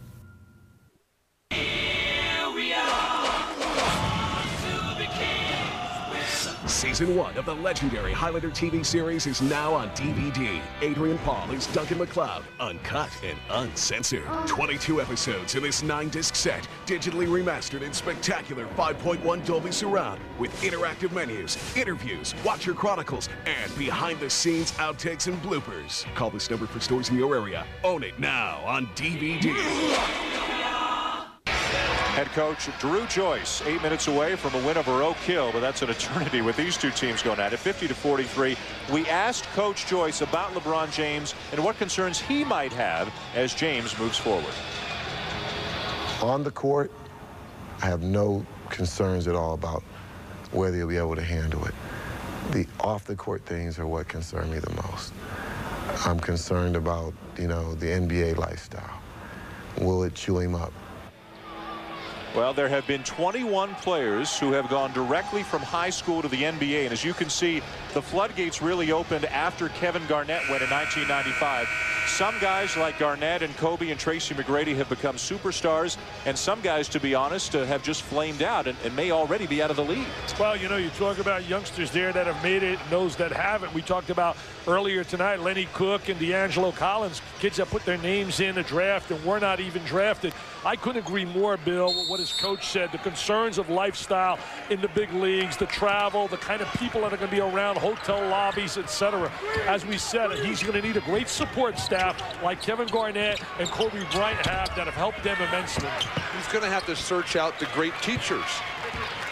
Season one of the legendary Highlander TV series is now on DVD. Adrian Paul is Duncan MacLeod, uncut and uncensored. 22 episodes in this nine disc set, digitally remastered in spectacular 5.1 Dolby Surround with interactive menus, interviews, Watcher Chronicles, and behind the scenes outtakes and bloopers. Call this number for stores in your area. Own it now on DVD. Head coach Dru Joyce, eight minutes away from a win over Oak Hill, but that's an eternity with these two teams going at it, 50 to 43. We asked Coach Joyce about LeBron James and what concerns he might have as James moves forward. On the court, I have no concerns at all about whether he'll be able to handle it. The off-the-court things are what concern me the most. I'm concerned about, you know, the NBA lifestyle. Will it chew him up? Well, there have been 21 players who have gone directly from high school to the NBA. And as you can see, the floodgates really opened after Kevin Garnett went in 1995. Some guys like Garnett and Kobe and Tracy McGrady have become superstars. And some guys, to be honest, uh, have just flamed out and, and may already be out of the league. Well, you know, you talk about youngsters there that have made it and those that haven't. We talked about earlier tonight Lenny Cooke and DeAngelo Collins, kids that put their names in the draft and were not even drafted. I couldn't agree more, Bill, with what his coach said. The concerns of lifestyle in the big leagues, the travel, the kind of people that are going to be around hotel lobbies, etc. As we said, he's going to need a great support staff like Kevin Garnett and Kobe Bryant have that have helped them immensely. He's going to have to search out the great teachers.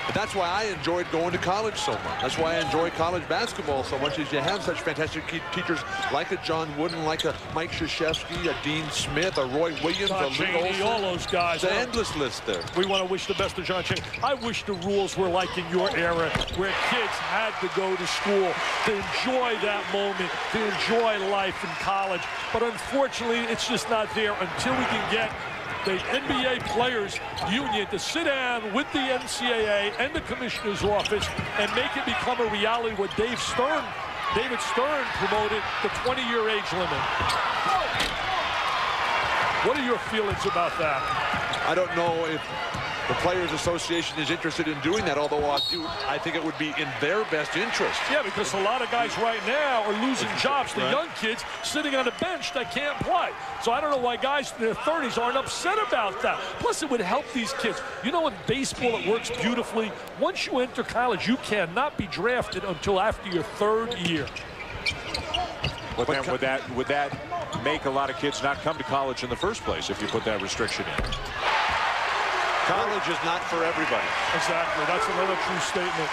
But that's why I enjoyed going to college so much. That's why I enjoy college basketball so much is you have such fantastic teachers like a John Wooden, like a Mike Krzyzewski, a Dean Smith, a Roy Williams, John a Lee Olson. all those guys. It's an endless list there. We want to wish the best to John Chaney. I wish the rules were like in your era, where kids had to go to school to enjoy that moment, to enjoy life in college. But unfortunately, it's just not there until we can get the NBA Players Union to sit down with the NCAA and the commissioner's office and make it become a reality what Dave Stern, David Stern promoted the 20-year age limit. What are your feelings about that? I don't know if the Players Association is interested in doing that, although I, do, I think it would be in their best interest. Yeah, because a lot of guys right now are losing jobs. The Right. young kids sitting on a bench that can't play. So I don't know why guys in their 30s aren't upset about that. Plus, it would help these kids. You know, in baseball, it works beautifully. Once you enter college, you cannot be drafted until after your third year. But then would that would that make a lot of kids not come to college in the first place if you put that restriction in? College is not for everybody. Exactly. That's another true statement.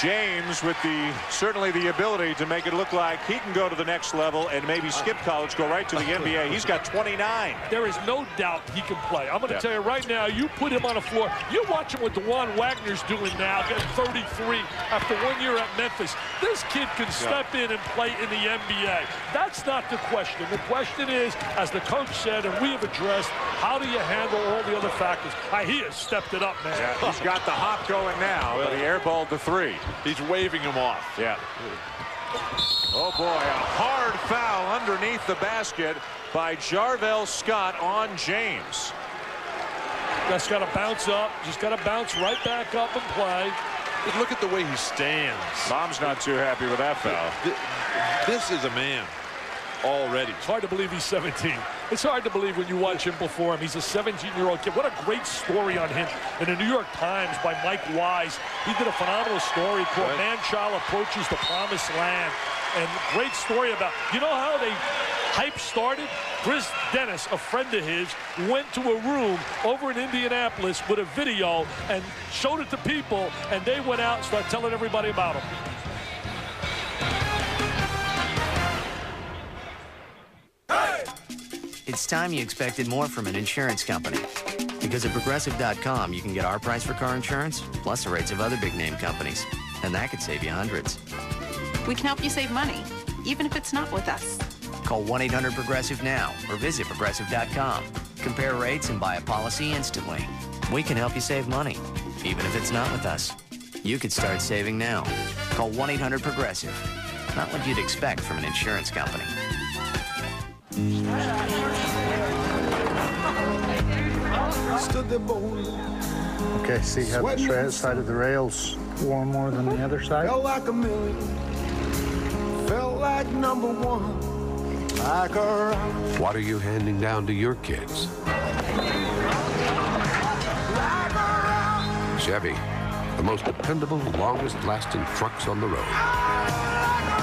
James with the certainly the ability to make it look like he can go to the next level and maybe skip college, go right to the NBA. He's got 29. There is no doubt he can play. I'm going to Yeah. tell you right now, you put him on the floor. You watch him what Dajuan Wagner's doing now, getting 33 after one year at Memphis. This kid can step in and play in the NBA. That's not the question. The question is, as the coach said, and we have addressed, how do you handle all the other factors? Ah, he has stepped it up, man. Yeah, he's got the hop going now, but he airballed the three. He's waving him off. Yeah. Oh boy, a hard foul underneath the basket by Jarvell Scott on James. Just got to bounce up. Just got to bounce right back up and play. But look at the way he stands. Mom's not too happy with that foul. This is a man already. It's hard to believe he's 17. It's hard to believe when you watch him perform. He's a 17-year-old kid. What a great story on him in the New York Times by Mike Wise. He did a phenomenal story called Man Child Approaches the Promised Land. And great story about, you know how they hype started? Chris Dennis, a friend of his, went to a room over in Indianapolis with a video and showed it to people, and they went out and started telling everybody about him. It's time you expected more from an insurance company. Because at Progressive.com, you can get our price for car insurance, plus the rates of other big name companies. And that could save you hundreds. We can help you save money, even if it's not with us. Call 1 800 Progressive now or visit Progressive.com. Compare rates and buy a policy instantly. We can help you save money, even if it's not with us. You could start saving now. Call 1 800 Progressive. Not what you'd expect from an insurance company. Okay, see how the tra- side of the rails worn more than the other side? Felt like a million. Felt like number one. Like a What are you handing down to your kids? Chevy, the most dependable, longest lasting trucks on the road.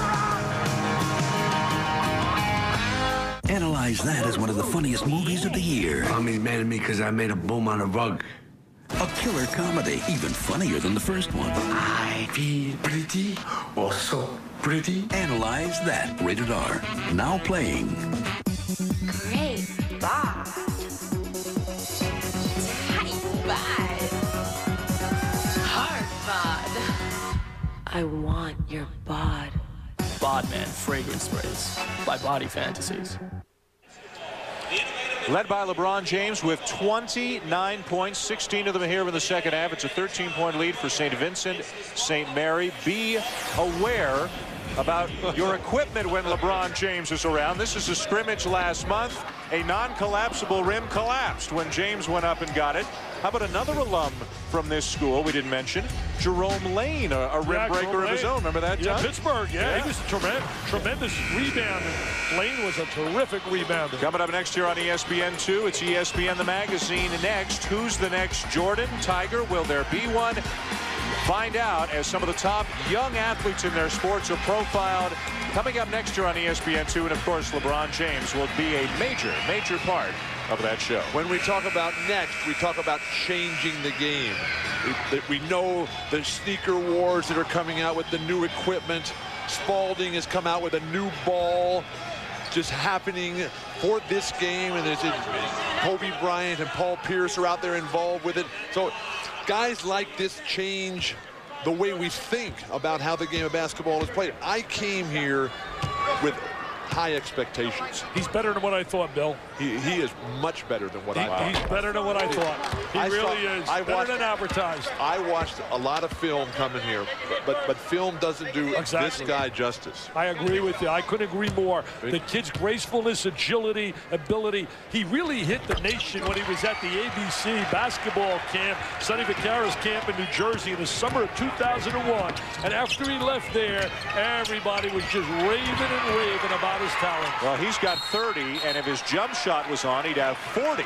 Analyze that as one of the funniest movies of the year. I mean, mad at me because I made a boom on a rug. A killer comedy, even funnier than the first one. I feel pretty, or so pretty. Analyze that. Rated R. Now playing. Great bod. Tight bod. Hard bod. I want your bod. Bodman Fragrance Sprays by Body Fantasies. Led by LeBron James with 29 points, 16 of them here in the second half. It's a 13-point lead for St. Vincent, St. Mary. Be aware about your equipment when LeBron James is around. This is a scrimmage last month. A non-collapsible rim collapsed when James went up and got it. How about another alum from this school we didn't mention? Jerome Lane, a, a rim Yeah, breaker Jerome of his Lane. own. Remember that, Yeah, John? Pittsburgh, yeah, Yeah. He was a tremendous, tremendous rebounder. Lane was a terrific rebounder. Coming up next here on E ESPN2, it's ESPN the magazine. Next, who's the next Jordan Tiger? Will there be one? Find out as some of the top young athletes in their sports are profiled. Coming up next year on E ESPN2, and of course, LeBron James will be a major, major part of that show. When we talk about next, we talk about changing the game. We, we know the sneaker wars that are coming out with the new equipment. Spalding has come out with a new ball just happening for this game. And there's Kobe Bryant and Paul Pierce are out there involved with it. So guys like this change the way we think about how the game of basketball is played. I came here with high expectations. He's better than what I thought, Bill. He, he is much better than what He- I thought. he's better than what I thought. He I really saw- is. I better watched- than advertised. I watched a lot of film coming here, but but film doesn't do Exactly. this guy justice. I agree with you. I couldn't agree more. The kid's gracefulness, agility, ability. He really hit the nation when he was at the ABC basketball camp, Sonny Vaccaro's camp in New Jersey in the summer of 2001. And after he left there, everybody was just raving and raving about Well, he's got 30, and if his jump shot was on, he'd have 40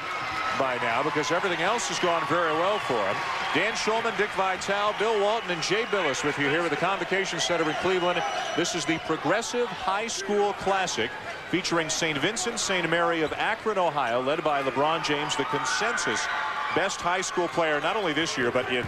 by now because everything else has gone very well for him. Dan Shulman, Dick Vitale, Bill Walton, and Jay Bilas with you here at the Convocation Center in Cleveland. This is the Progressive High School Classic featuring St. Vincent St. Mary of Akron, Ohio, led by LeBron James, the consensus best high school player, not only this year, but in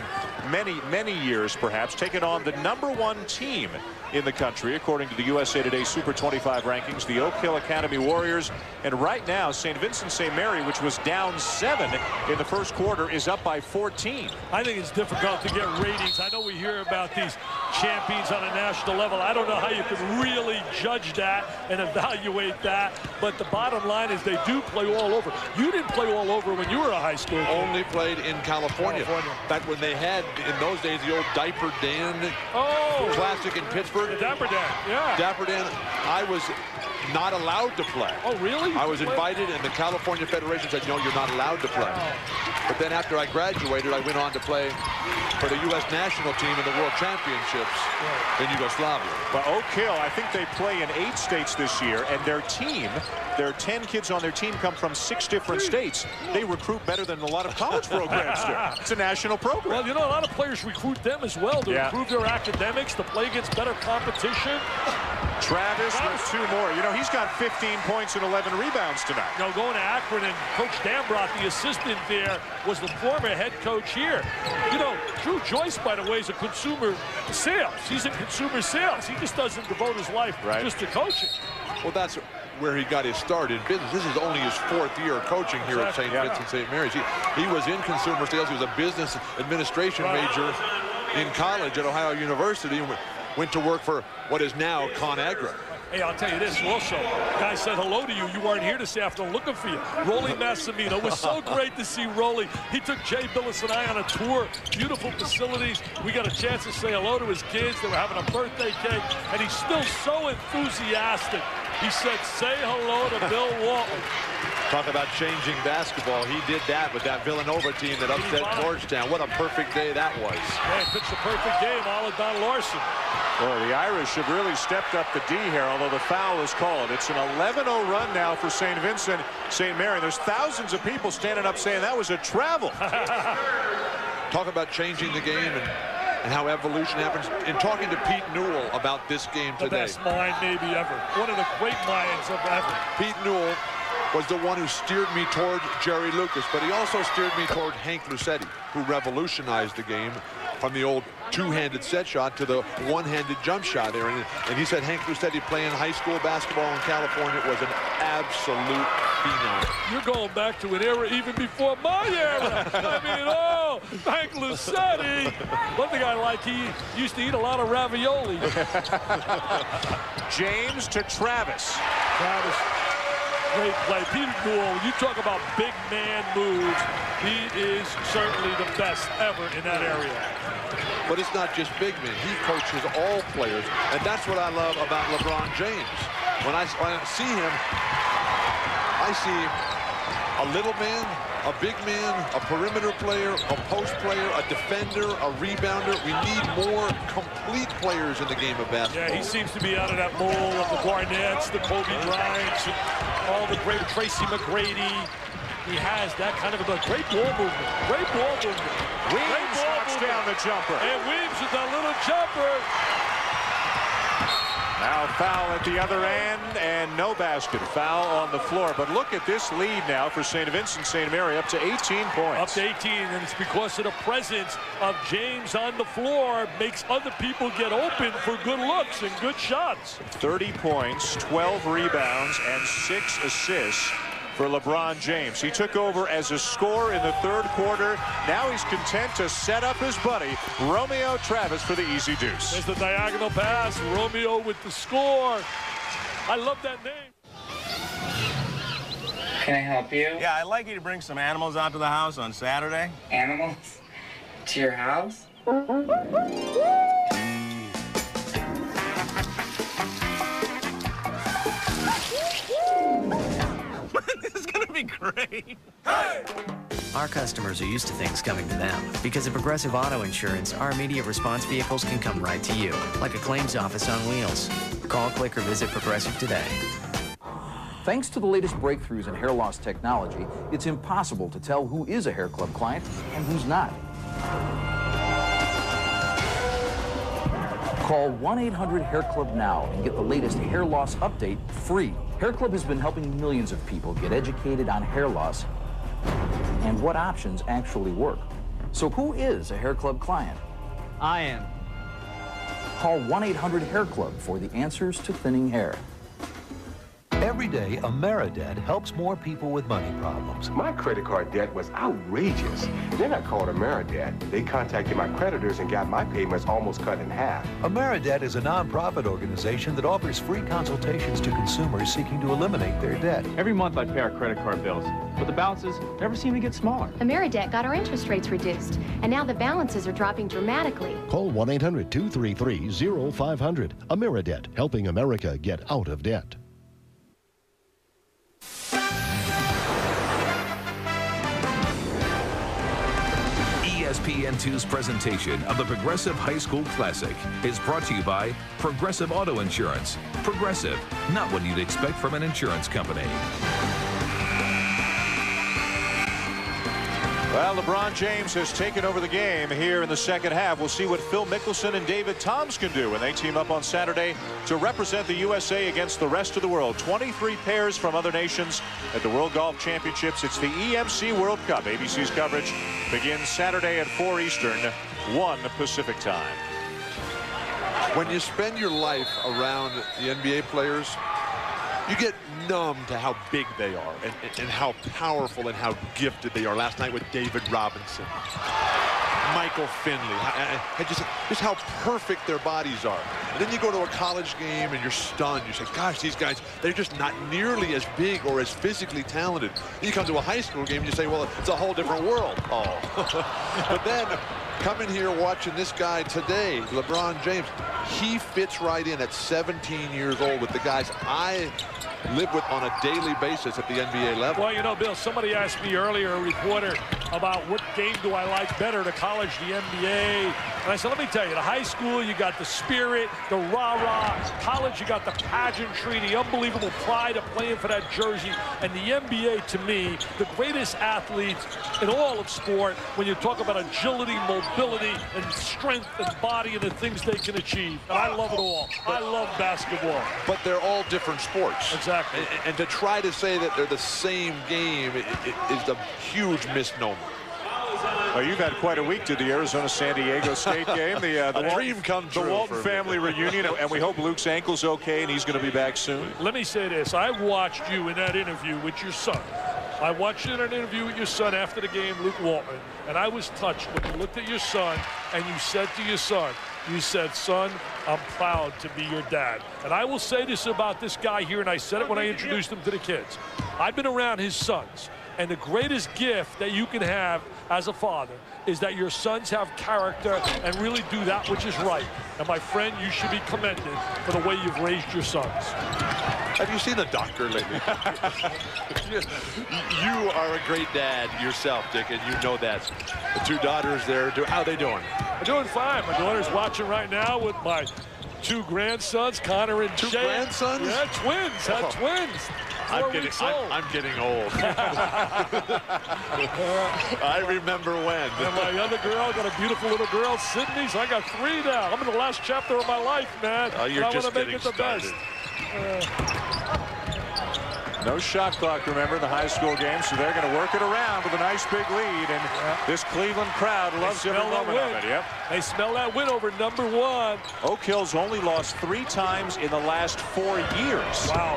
many, many years, perhaps, taking on the number one team in the country, according to the USA Today Super 25 rankings, the Oak Hill Academy Warriors. And right now, St. Vincent St. Mary, which was down seven in the first quarter, is up by 14. I think it's difficult to get ratings. I know we hear about these champions on a national level. I don't know how you can really judge that and evaluate that. But the bottom line is they do play all over. You didn't play all over when you were a high school. kid. Only played in California. California. Back when they had, in those days, the old Dapper Dan Oh. Classic in Pittsburgh. Dapper Dan, yeah. Dapper Dan, I was not allowed to play. Oh, really? I was invited, and the California Federation said, no, you're not allowed to play. But then after I graduated, I went on to play for the U.S. national team in the World Championships in Yugoslavia. But Oak Hill, I think they play in eight states this year, and their team, their 10 kids on their team come from six different states. They recruit better than a lot of college programs do. [laughs] It's a national program. Well, you know, a lot of players recruit them as well to Yeah. improve their academics, to play against better competition. Travis with two more. You know, he's got 15 points and 11 rebounds tonight. You know, going to Akron and Coach Dambrot, the assistant there, was the former head coach here. You know, Dru Joyce, by the way, is a consumer sales. He's in consumer sales. He just doesn't devote his life Right. just to coaching. Well, that's where he got his start in business. This is only his fourth year coaching here at St. Exactly. Vincent St. Mary's. He, he was in consumer sales. He was a business administration Right. major in college at Ohio University and went- went to work for what is now ConAgra. Hey, I'll tell you this also. Guy said hello to you. You weren't here this afternoon looking for you. Rollie Massimino. It was so [laughs] great to see Rollie. He took Jay Bilas and I on a tour. Beautiful facilities. We got a chance to say hello to his kids. They were having a birthday cake. And he's still so enthusiastic. He said, say hello to Bill Walton. Talk about changing basketball. He did that with that Villanova team that upset Georgetown. What a perfect day that was. Hey, pitched a perfect game. All of Don Larsen. Boy, the Irish have really stepped up the D here, although the foul is called. It's an 11-0 run now for St. Vincent, St. Mary. There's thousands of people standing up saying that was a travel. [laughs] Talk about changing the game and, and how evolution happens. In talking to Pete Newell about this game The today. best mind maybe ever. One of the great minds of ever. Pete Newell was the one who steered me toward Jerry Lucas, but he also steered me toward Hank Luisetti, who revolutionized the game from the old two-handed set shot to the one-handed jump shot there. And, and he said Hank Luisetti playing high school basketball in California was an absolute phenom. You're going back to an era even before my era. I mean, oh, Hank Luisetti. One thing I like, he used to eat a lot of ravioli. [laughs] James to Travis. Travis. great play. Peter Newell, you talk about big man moves, he is certainly the best ever in that area. But it's not just big men. He coaches all players, and that's what I love about LeBron James. When I, when I see him, I see a little man, a big man, a perimeter player, a post player, a defender, a rebounder. We need more complete players in the game of basketball. Yeah, he seems to be out of that mold of the Garnetts, the Kobe Bryants, all the great Tracy McGrady. He has that kind of a great ball movement. Great ball movement. Ball knocks movement. down the jumper. And Weems with a little jumper. Now foul at the other end and no basket. Foul on the floor. But look at this lead now for St. Vincent St. Mary up to 18 points. Up to 18, and it's because of the presence of James on the floor makes other people get open for good looks and good shots. 30 points, 12 rebounds, and 6 assists for LeBron James. He took over as a scorer in the third quarter. Now he's content to set up his buddy, Romeo Travis, for the easy deuce. There's the diagonal pass. Romeo with the score. I love that name. Can I help you? Yeah, I'd like you to bring some animals out to the house on Saturday. Animals? [laughs] To your house? [laughs] [laughs] this is gonna be great. Hey! Our customers are used to things coming to them. Because of Progressive Auto Insurance, our immediate response vehicles can come right to you, like a claims office on wheels. Call, click, or visit Progressive today. Thanks to the latest breakthroughs in hair loss technology, it's impossible to tell who is a hair club client and who's not. Call 1-800 Hair Club now and get the latest hair loss update free. Hair Club has been helping millions of people get educated on hair loss and what options actually work. So who is a Hair Club client? I am. Call 1-800 Hair Club for the answers to thinning hair. Every day, Ameridebt helps more people with money problems. My credit card debt was outrageous. Then I called Ameridebt. They contacted my creditors and got my payments almost cut in half. Ameridebt is a nonprofit organization that offers free consultations to consumers seeking to eliminate their debt. Every month I pay our credit card bills, but the balances never seem to get smaller. Ameridebt got our interest rates reduced, and now the balances are dropping dramatically. Call 1 800 233 0500. Ameridebt, helping America get out of debt. ESPN2's presentation of the Progressive High School Classic is brought to you by Progressive Auto Insurance. Progressive, not what you'd expect from an insurance company. Well, LeBron James has taken over the game here in the second half. We'll see what Phil Mickelson and David Toms can do when they team up on Saturday to represent the USA against the rest of the world. 23 pairs from other nations at the World Golf Championships. It's the EMC World Cup. ABC's coverage begins Saturday at 4 Eastern, 1 Pacific time. When you spend your life around the NBA players, you get numb to how big they are and, and how powerful and how gifted they are. Last night with David Robinson, Michael Finley, I, I uh, uh, just, just how perfect their bodies are. And then you go to a college game and you're stunned. You say, gosh, these guys, they're just not nearly as big or as physically talented. You come to a high school game and you say, well, it's a whole different world. Oh. [laughs] but then coming here watching this guy today, LeBron James, he fits right in at 17 years old with the guys I live with on a daily basis at the NBA level. Well, you know, Bill, somebody asked me earlier, a reporter, about what game do I like better, the college, the NBA. And I said, let me tell you, the high school, you got the spirit, the rah-rah. College, you got the pageantry, the unbelievable pride of playing for that jersey. And the NBA, to me, the greatest athletes in all of sport when you talk about agility, mobility, and strength and body and the things they can achieve. And I love it all. I love basketball. But they're all different sports. Exactly. And, and to try to say that they're the same game i- i- is a huge misnomer. Well, you've had quite a week to the Arizona-San Diego State [laughs] game. The, uh, the A Walton- dream come true. The Walton family reunion, and we hope Luke's ankle's okay and he's going to be back soon. Let me say this. I watched you in that interview with your son. I watched you in an interview with your son after the game, Luke Walton, and I was touched when you looked at your son and you said to your son, you said, son, I'm proud to be your dad. And I will say this about this guy here, and I said it when I introduced him to the kids. I've been around his sons, and the greatest gift that you can have as a father is that your sons have character and really do that which is right. And my friend, you should be commended for the way you've raised your sons. Have you seen the doctor lately? you, [laughs] you are a great dad yourself, Dick, and you know that. The two daughters there, how are they doing? They're doing fine. My daughter's watching right now with my two grandsons, Connor and Two Shane. grandsons? Yeah, twins. Had Oh. twins. Four I'm getting, I'm, old. I'm getting old. [laughs] I remember when. And my other girl got a beautiful little girl, Sydney. So I got three now. I'm in the last chapter of my life, man. Oh, you're and I just want to make it the started. best. No shot clock, remember, in the high school game, so they're going to work it around with a nice big lead, and this Cleveland crowd loves They every smell that moment of win. it. Yep. They smell that win over number one. Oak Hill's only lost three times in the last four years. Wow.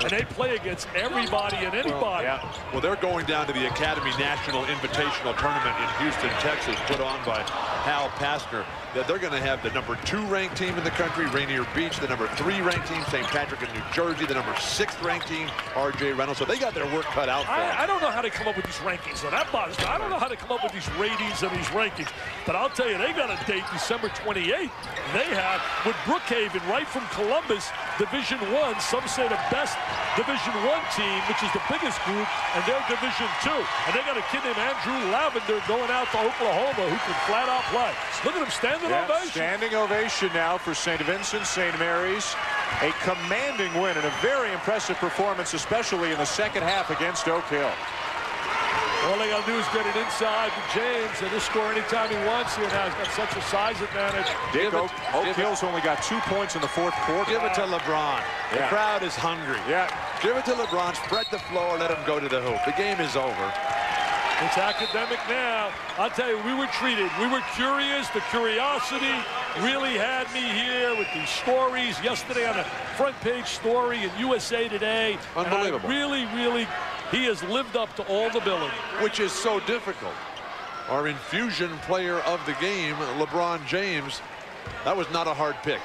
And they play against everybody and anybody. Yeah, Well, they're going down to the Academy National Invitational Tournament in Houston, Texas, put on by Hal Pastner. That they're going to have the number two ranked team in the country, Rainier Beach, the number three ranked team, St. Patrick in New Jersey, the number six ranked team, R.J. Reynolds. So they got their work cut out. I, I don't know how they come up with these rankings, so that bothers me. I don't know how they come up with these ratings and these rankings, but I'll tell you, they got a date December 28th. They have with Brookhaven right from Columbus, Division One. Some say the best Division One team, which is the biggest group, and they're Division Two. And they got a kid named Andrew Lavender going out to Oklahoma who can flat out play. Look at him standing Yeah, ovation. standing ovation now for St. Vincent, St. Mary's. A commanding win and a very impressive performance, especially in the second half against Oak Hill. All they got to do is get it inside to James, and he'll score anytime he wants here now. He's got such a size advantage. Dick, Give it- Oak, Oak give it- Hill's only got two points in the fourth quarter. Give it to LeBron. The Yeah. crowd is hungry. Yeah. Give it to LeBron. Spread the floor. Let him go to the hoop. The game is over. It's academic now. I'll tell you, we were treated. We were curious. The curiosity really had me here with these stories yesterday on a front page story in USA Today. Unbelievable. really, really, he has lived up to all the billing. which is so difficult. Our infusion player of the game, LeBron James, that was not a hard pick.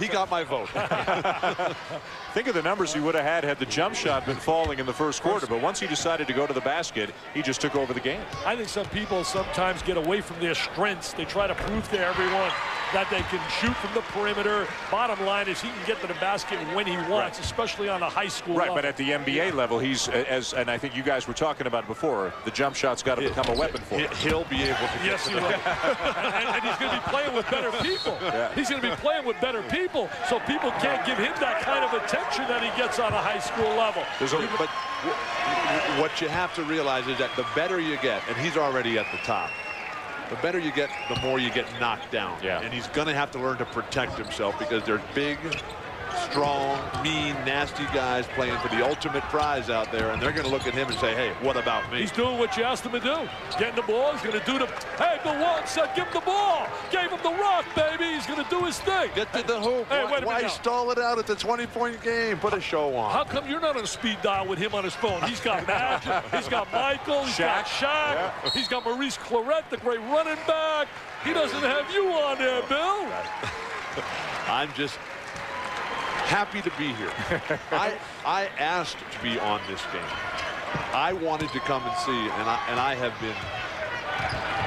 He got my vote. [laughs] Think of the numbers he would have had had the jump shot been falling in the first quarter. But once he decided to go to the basket, he just took over the game. I think some people sometimes get away from their strengths. They try to prove to everyone that they can shoot from the perimeter. Bottom line is he can get to the basket when he wants, especially on a high school Right, level. but at the NBA level, he's as, and I think you guys were talking about it before. The jump shot's got to become a weapon for him. He'll be able to. Yes, he will. [laughs] and, and he's going to be playing with better people. Yeah. He's going to be playing with better people, so people can't give him that kind of attention that he gets on a high school level. There's a, but what you have to realize is that the better you get, and he's already at the top, the better you get, the more you get knocked down. Yeah. And he's going to have to learn to protect himself because there's big, strong, mean, nasty guys playing for the ultimate prize out there, and they're going to look at him and say, hey, what about me? He's doing what you asked him to do. Getting the ball. He's going to do the. Hey, Bill Walton said, give him the ball. Gave him the rock, baby. He's going to do his thing. Get to the hoop. Hey, why why stall it out at the 20-point game? Put a show on. How come you're not on a speed dial with him on his phone? He's got Magic, he's got Michael, he's got Shaq, he's got Maurice Clarett, the great running back. He doesn't have you on there, Bill. [laughs] I'm just happy to be here. [laughs] I I asked to be on this game. I wanted to come and see, and I and I have been.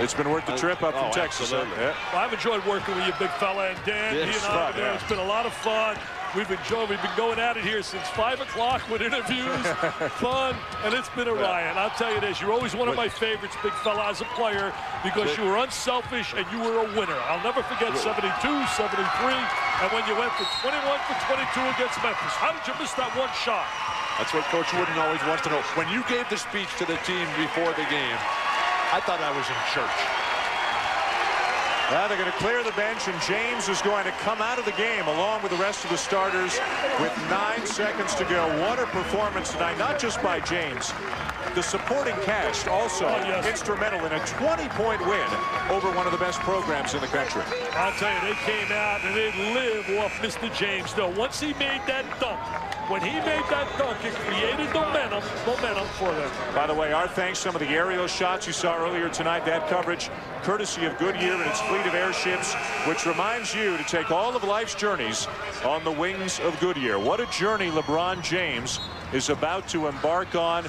It's been worth the uh, trip up from Oh, Texas. absolutely. Yeah. Well, I've enjoyed working with you, big fella, and Dan. Yeah, he and I, fun, there. yeah. it's been a lot of fun. We've enjoyed. We've been going at it here since five o'clock with interviews, [laughs] fun, and it's been a riot. I'll tell you this: you're always one of my favorites, big fella, as a player, because you were unselfish and you were a winner. I'll never forget 72, 73, and when you went for 21 for 22 against Memphis. How did you miss that one shot? That's what Coach Wooden always wants to know. When you gave the speech to the team before the game, I thought I was in church. Now they're going to clear the bench, and James is going to come out of the game along with the rest of the starters with nine seconds to go. What a performance tonight, not just by James. the supporting cast also Oh, instrumental in a 20-point win over one of the best programs in the country. I'll tell you, they came out and they live off Mr. James, though. Once he made that dunk, when he made that dunk, it created momentum, momentum for them. By the way, our thanks some of the aerial shots you saw earlier tonight. That coverage courtesy of Goodyear and its fleet of airships, which reminds you to take all of life's journeys on the wings of Goodyear. What a journey LeBron James is about to embark on.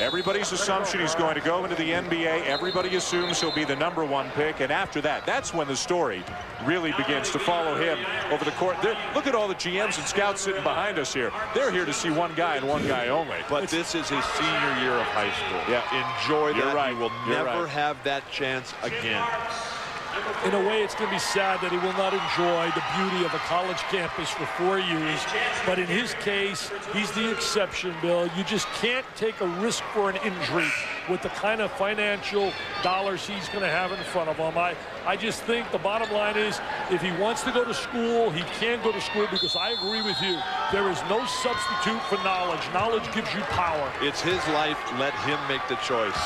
Everybody's assumption he's going to go into the NBA. Everybody assumes he'll be the number one pick. And after that, that's when the story really begins to follow him over the court. They're, look at all the GMs and scouts sitting behind us here. They're here to see one guy and one guy only. But this is his senior year of high school. Yeah. Enjoy You're that. right. He will You're never right. have that chance again. In a way, it's going to be sad that he will not enjoy the beauty of a college campus for four years. But in his case, he's the exception, Bill. You just can't take a risk for an injury with the kind of financial dollars he's going to have in front of him. I, I just think the bottom line is if he wants to go to school, he can go to school because I agree with you. There is no substitute for knowledge. Knowledge gives you power. It's his life. Let him make the choice.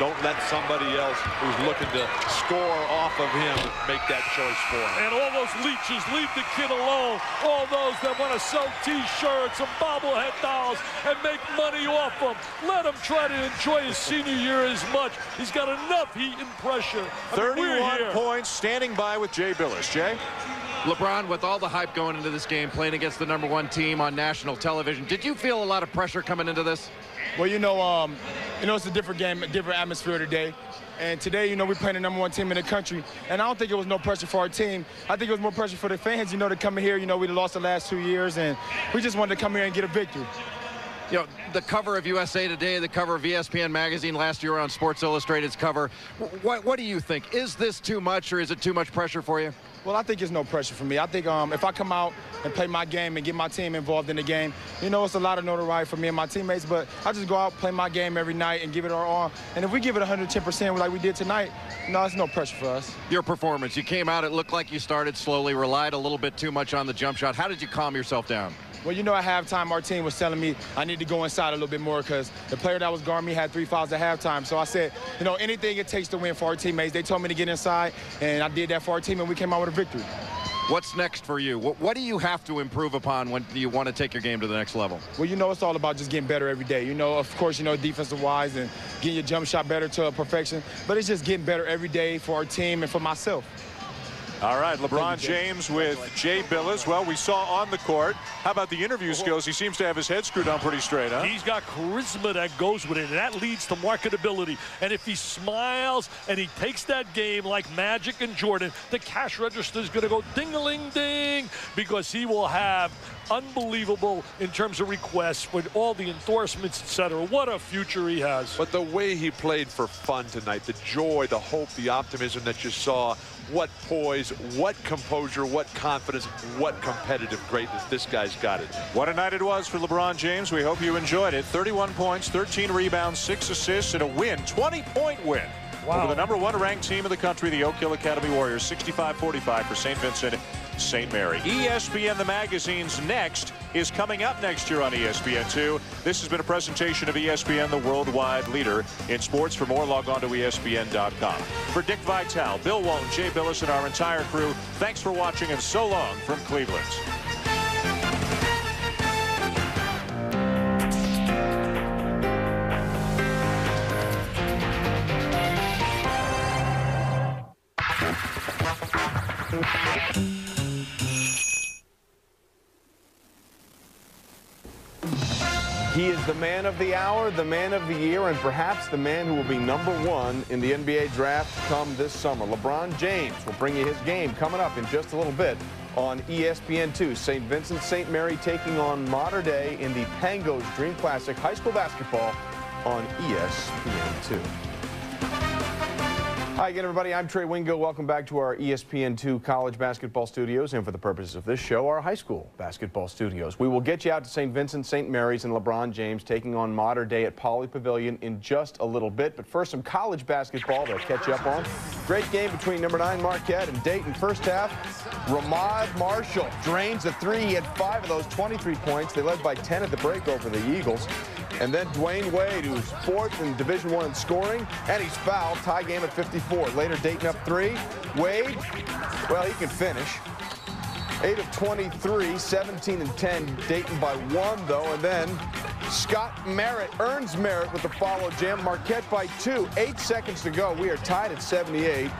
Don't let somebody else who's looking to score off of him make that choice for him. And all those leeches, leave the kid alone. All those that want to sell T-shirts and bobblehead dolls and make money off them. Let him try to enjoy his senior year as much. He's got enough heat and pressure. I mean, we're 31 here. points, standing by with Jay Bilas. Jay? LeBron, with all the hype going into this game, playing against the number one team on national television, did you feel a lot of pressure coming into this? Well, you know, um, you know, it's a different game, a different atmosphere today. And today, you know, we're playing the number one team in the country. And I don't think it was no pressure for our team. I think it was more pressure for the fans, you know, to come in here. You know, we lost the last two years, and we just wanted to come here and get a victory. You know, the cover of USA Today, the cover of ESPN magazine last year on Sports Illustrated's cover. What, what do you think? Is this too much, or is it too much pressure for you? Well, I think it's no pressure for me. I think um, if I come out and play my game and get my team involved in the game, you know, it's a lot of notoriety for me and my teammates, but I just go out, play my game every night and give it our all. And if we give it 110% like we did tonight, no, it's no pressure for us. Your performance, you came out, it looked like you started slowly, relied a little bit too much on the jump shot. How did you calm yourself down? Well, you know, at halftime, our team was telling me I need to go inside a little bit more because the player that was guarding me had three fouls at halftime. So I said, you know, anything it takes to win for our teammates. They told me to get inside, and I did that for our team, and we came out with a victory. What's next for you? What, what do you have to improve upon when you want to take your game to the next level? Well, you know, it's all about just getting better every day. You know, of course, you know, defensive-wise and getting your jump shot better to perfection. But it's just getting better every day for our team and for myself. All right, LeBron James with Jay Bilas. Well, we saw on the court. How about the interview skills? Oh. He seems to have his head screwed on pretty straight, huh? He's got charisma that goes with it, and that leads to marketability. And if he smiles and he takes that game like Magic and Jordan, the cash register is going to go ding-a-ling-ding because he will have unbelievable in terms of requests with all the endorsements, etc. What a future he has. But the way he played for fun tonight, the joy, the hope, the optimism that you saw, what poise, what composure, what confidence, what competitive greatness. This guy's got it. What a night it was for LeBron James. We hope you enjoyed it. 31 points, 13 rebounds, 6 assists, and a win. 20-point win Wow. over the number one ranked team in the country, the Oak Hill Academy Warriors. 65-45 for St. Vincent St. Mary. ESPN The Magazine's Next is coming up next year on E ESPN2. This has been a presentation of ESPN, the worldwide leader in sports. For more, log on to ESPN.com. For Dick Vitale, Bill Walton, Jay Bilas, and our entire crew, thanks for watching and so long from Cleveland. He is the man of the hour, the man of the year, and perhaps the man who will be number one in the NBA draft come this summer. LeBron James will bring you his game coming up in just a little bit on E ESPN2. St. Vincent St. Mary taking on Mater Dei in the Pangos Dream Classic High School Basketball on E ESPN2. Hi again, everybody. I'm Trey Wingo. Welcome back to our E ESPN2 college basketball studios, and for the purposes of this show, our high school basketball studios. We will get you out to St. Vincent, St. Mary's, and LeBron James taking on Mater Dei at Poly Pavilion in just a little bit. But first, some college basketball to catch you up on. Great game between number nine Marquette and Dayton. First half, Ramod Marshall drains the three. He had five of those 23 points. They led by 10 at the break over the Eagles. And then Dwyane Wade, who's fourth in Division One in scoring, and he's fouled. Tie game at 54. Later, Dayton up three. Wade, well, he can finish. 8 of 23, 17 and 10. Dayton by one, though. And then Scott Merritt earns Merritt with the follow jam. Marquette by two. Eight seconds to go. We are tied at 78.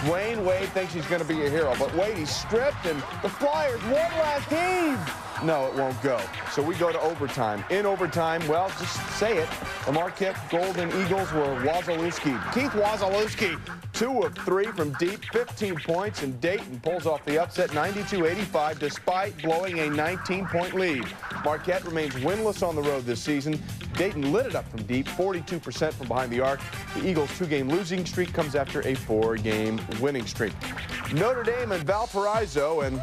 Dwyane Wade thinks he's going to be a hero, but Wade, he's stripped, and the Flyers, one last heave. No, it won't go. So we go to overtime. In overtime, well, just say it. The Marquette Golden Eagles were Wazalewski. Keith Wazalewski, two of three from deep, 15 points, and Dayton pulls off the upset 92-85 despite blowing a 19-point lead. Marquette remains winless on the road this season. Dayton lit it up from deep, 42% from behind the arc. The Eagles' two-game losing streak comes after a four-game winning streak. Notre Dame and Valparaiso, and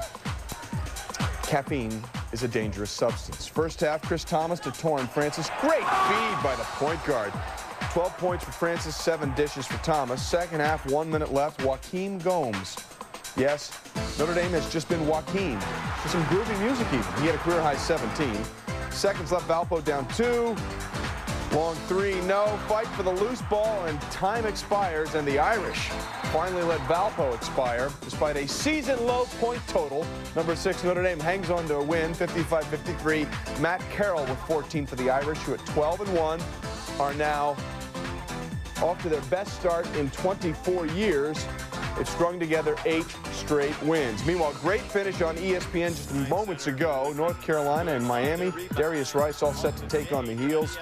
caffeine is a dangerous substance. First half, Chris Thomas to Torin Francis. Great feed by the point guard. 12 points for Francis, seven dishes for Thomas. Second half, one minute left. Joaquin Gomes. Yes, Notre Dame has just been Joaquin. For some groovy music even. He had a career high 17. Seconds left, Valpo down two. Long three, no. Fight for the loose ball, and time expires, and the Irish finally let Valpo expire despite a season-low point total. Number six, Notre Dame hangs on to a win, 55-53. Matt Carroll with 14 for the Irish, who at 12 and 1 are now off to their best start in 24 years. They've strung together eight straight wins. Meanwhile, great finish on ESPN just moments ago. North Carolina and Miami. Darius Rice all set to take on the heels.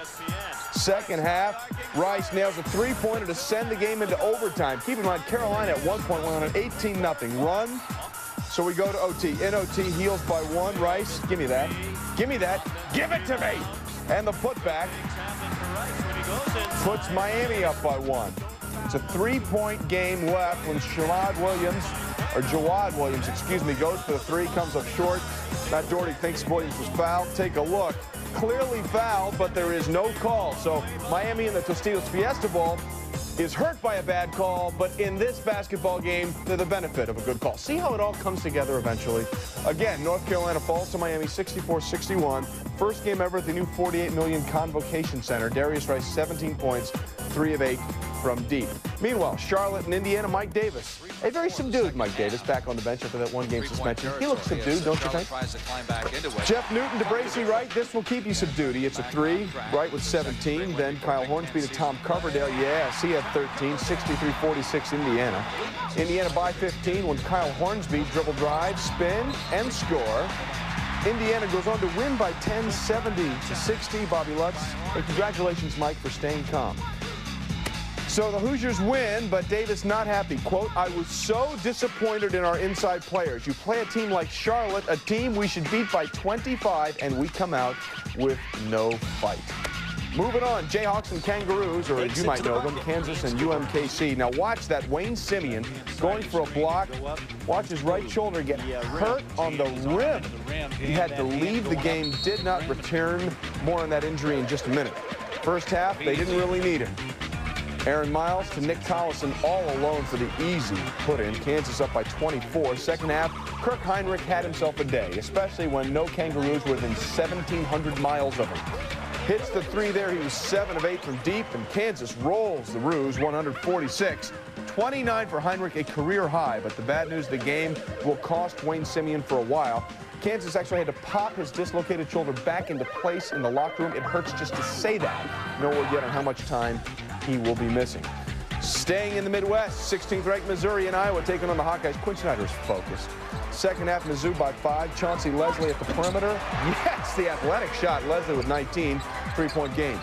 Second half, Rice nails a three-pointer to send the game into overtime. Keep in mind, Carolina at one point went on an 18-0 run. So we go to OT. In OT, heels by one. Rice, give me that. Give me that. Give it to me. And the putback puts Miami up by one. It's a three-point game left when Shamad Williams, or Jawad Williams, excuse me, goes for the three, comes up short. Matt Doherty thinks Williams was fouled. Take a look. Clearly fouled, but there is no call. So Miami in the Tostitos Fiesta Bowl is hurt by a bad call, but in this basketball game, they're the benefit of a good call. See how it all comes together eventually. Again, North Carolina falls to Miami 64-61. First game ever at the new 48 million Convocation Center. Darius Rice 17 points, three of eight from deep. Meanwhile, Charlotte and Indiana, Mike Davis. A very subdued Mike Davis back on the bench after that one game suspension. He looks subdued, don't you think? Jeff Newton to Bracy Wright. This will keep you subdued. He hits a three. Wright with 17. Then Kyle Hornsby to Tom Coverdale. Yes, had 13. 63-46 Indiana. Indiana by 15 when Kyle Hornsby dribble drive, spin, and score. Indiana goes on to win by 10, 70 to 60. Bobby Lutz. And congratulations, Mike, for staying calm. So the Hoosiers win, but Davis not happy. Quote, I was so disappointed in our inside players. You play a team like Charlotte, a team we should beat by 25, and we come out with no fight. Moving on, Jayhawks and Kangaroos, or as you might know them, Kansas and UMKC. Now watch that Wayne Simien going for a block. Watch his right shoulder get hurt on the rim. He had to leave the game, did not return. More on that injury in just a minute. First half, they didn't really need him. Aaron Miles to Nick Collison all alone for the easy put-in. Kansas up by 24. Second half, Kirk Hinrich had himself a day, especially when no Kangaroos were within 1,700 miles of him. Hits the three there. He was 7 of 8 from deep, and Kansas rolls the Roos 146. 29 for Hinrich, a career high, but the bad news, the game will cost Wayne Simien for a while. Kansas actually had to pop his dislocated shoulder back into place in the locker room. It hurts just to say that. No word yet on how much time he will be missing. Staying in the Midwest, 16th ranked Missouri and Iowa taking on the Hawkeyes. Quinn Snyder's focused. Second half, Mizzou by five. Chauncey Leslie at the perimeter. [laughs] Yes, the athletic shot. Leslie with 19. Three-point game.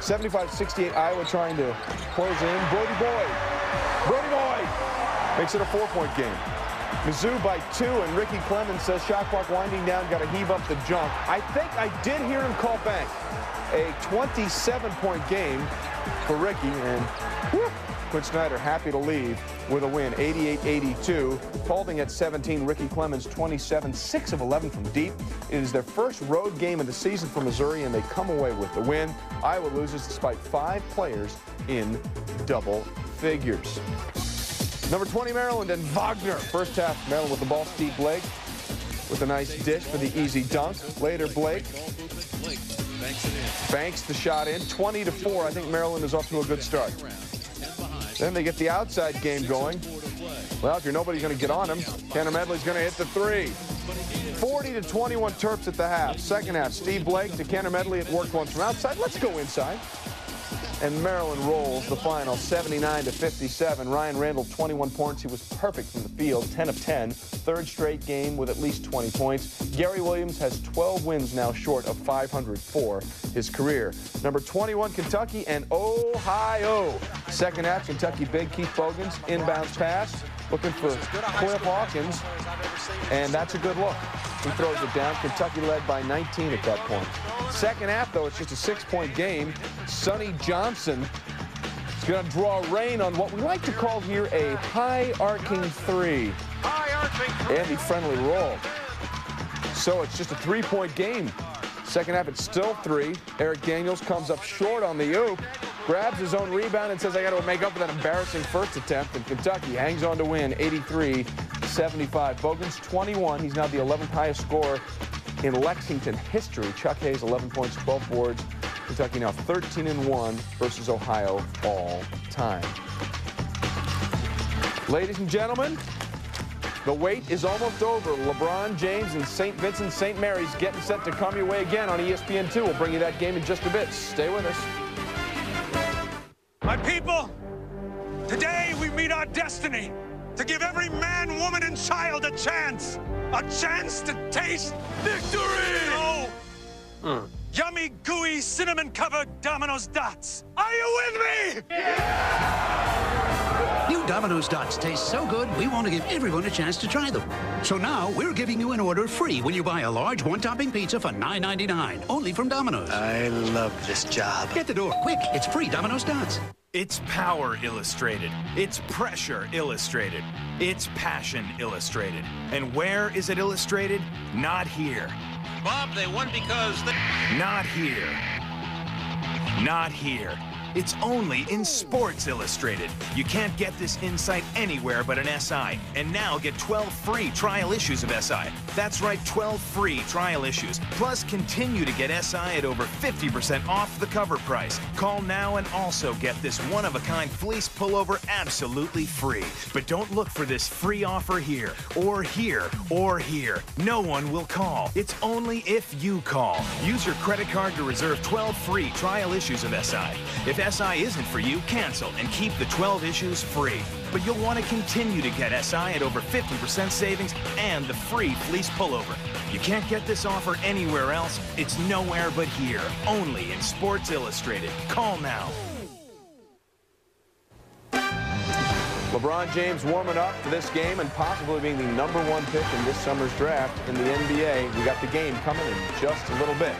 75-68, Iowa trying to close in. Brody Boyd. Brody Boyd makes it a four-point game. Mizzou by two, and Ricky Clemons says shot clock winding down, got to heave up the jump. I think I did hear him call bank. A 27-point game for Ricky, and whew, Quinn Snyder happy to leave with a win, 88-82. Holding at 17, Ricky Clemons 27, 6 of 11 from deep. It is their first road game of the season for Missouri, and they come away with the win. Iowa loses despite five players in double figures. Number 20, Maryland and Wagner. First half, Maryland with the ball, Steve Blake. with a nice dish for the easy dunk. Later, Blake banks the shot in. 20 to 4. I think Maryland is off to a good start. Then they get the outside game going. Well, if you're nobody's going to get on him, Caner-Medley's going to hit the three. 40 to 21 Terps at the half. Second half, Steve Blake to Caner-Medley. It worked once from outside. Let's go inside and Maryland rolls the final 79 to 57. Ryan Randle 21 points. He was perfect from the field, 10 of 10. Third straight game with at least 20 points. Gary Williams has 12 wins now short of 500 for his career. Number 21 Kentucky and Ohio. Second half Kentucky big Keith Bogans inbounds pass looking for Cliff Hawkins and that's a good look. He throws it down. Kentucky led by 19 at that point. Second half, though, it's just a six-point game. Sonny Johnson is going to draw rain on what we like to call here a high-arcing three. Andy Friendly roll. So it's just a three-point game. Second half, it's still three. Eric Daniels comes up short on the oop, grabs his own rebound and says, I got to make up for that embarrassing first attempt. And Kentucky hangs on to win 83 75. Bogans 21. He's now the 11th highest scorer in Lexington history. Chuck Hayes 11 points, 12 boards. Kentucky now 13 and 1 versus Ohio all time. Ladies and gentlemen, the wait is almost over. LeBron James and St. Vincent St. Mary's getting set to come your way again on ESPN2. We'll bring you that game in just a bit. Stay with us. My people, today we meet our destiny to give every man, woman, and child a chance. A chance to taste victory! No! Mm. Yummy, gooey, cinnamon-covered Domino's Dots. Are you with me? Yeah! New Domino's Dots taste so good, we want to give everyone a chance to try them. So now, we're giving you an order free when you buy a large one-topping pizza for $9.99, only from Domino's. I love this job. Get the door, quick. It's free Domino's Dots. It's power illustrated. It's pressure illustrated. It's passion illustrated. And where is it illustrated? Not here. Bob, they won because they... Not here. Not here. It's only in Sports Illustrated. You can't get this insight anywhere but an SI. And now get 12 free trial issues of SI. That's right, 12 free trial issues. Plus, continue to get SI at over 50% off the cover price. Call now and also get this one-of-a-kind fleece pullover absolutely free. But don't look for this free offer here, or here, or here. No one will call. It's only if you call. Use your credit card to reserve 12 free trial issues of SI. If SI isn't for you, cancel and keep the 12 issues free. But you'll want to continue to get SI at over 50% savings and the free fleece pullover. You can't get this offer anywhere else. It's nowhere but here, only in Sports Illustrated. Call now. LeBron James warming up for this game and possibly being the number one pick in this summer's draft in the NBA. We got the game coming in just a little bit.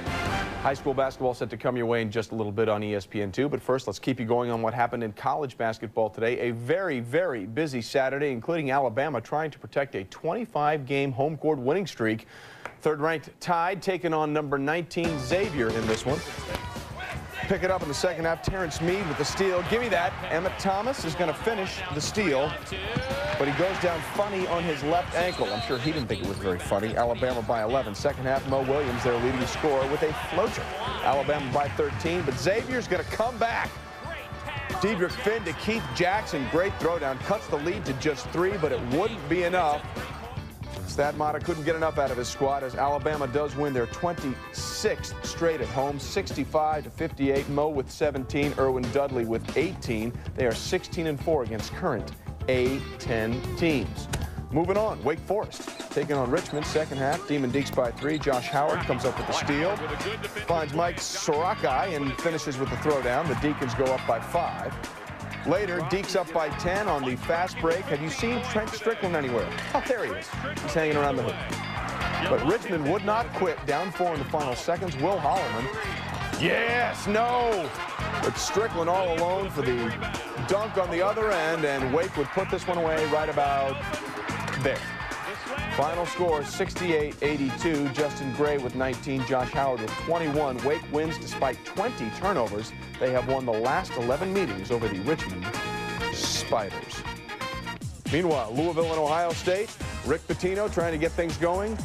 High school basketball set to come your way in just a little bit on ESPN2. But first, let's keep you going on what happened in college basketball today. A very, very busy Saturday, including Alabama trying to protect a 25-game home court winning streak. Third-ranked Tide taking on number 19 Xavier in this one. Pick it up in the second half. Terrence Mead with the steal. Give me that. Emmett Thomas is going to finish the steal, but he goes down funny on his left ankle. I'm sure he didn't think it was very funny. Alabama by 11. Second half, Mo Williams, their leading scorer, with a floater. Alabama by 13, but Xavier's going to come back. Dedrick Finn to Keith Jackson. Great throwdown. Cuts the lead to just three, but it wouldn't be enough. Thad Matta couldn't get enough out of his squad as Alabama does win their 26th straight at home, 65 to 58. Mo with 17, Erwin Dudley with 18. They are 16 and 4 against current A10 teams. Moving on, Wake Forest taking on Richmond, second half. Demon Deacs by three. Josh Howard comes up with the steal, finds Mike Sorokai and finishes with the throwdown. The Deacons go up by five. Later, Deeks up by 10 on the fast break. Have you seen Trent Strickland anywhere? Oh, there he is. He's hanging around the hoop. But Richmond would not quit. Down four in the final seconds. Will Holloman. Yes, no. But Strickland all alone for the dunk on the other end, and Wake would put this one away right about there. Final score 68-82. Justin Gray with 19, Josh Howard with 21. Wake wins despite 20 turnovers. They have won the last 11 meetings over the Richmond Spiders. Meanwhile, Louisville and Ohio State, Rick Pitino trying to get things going.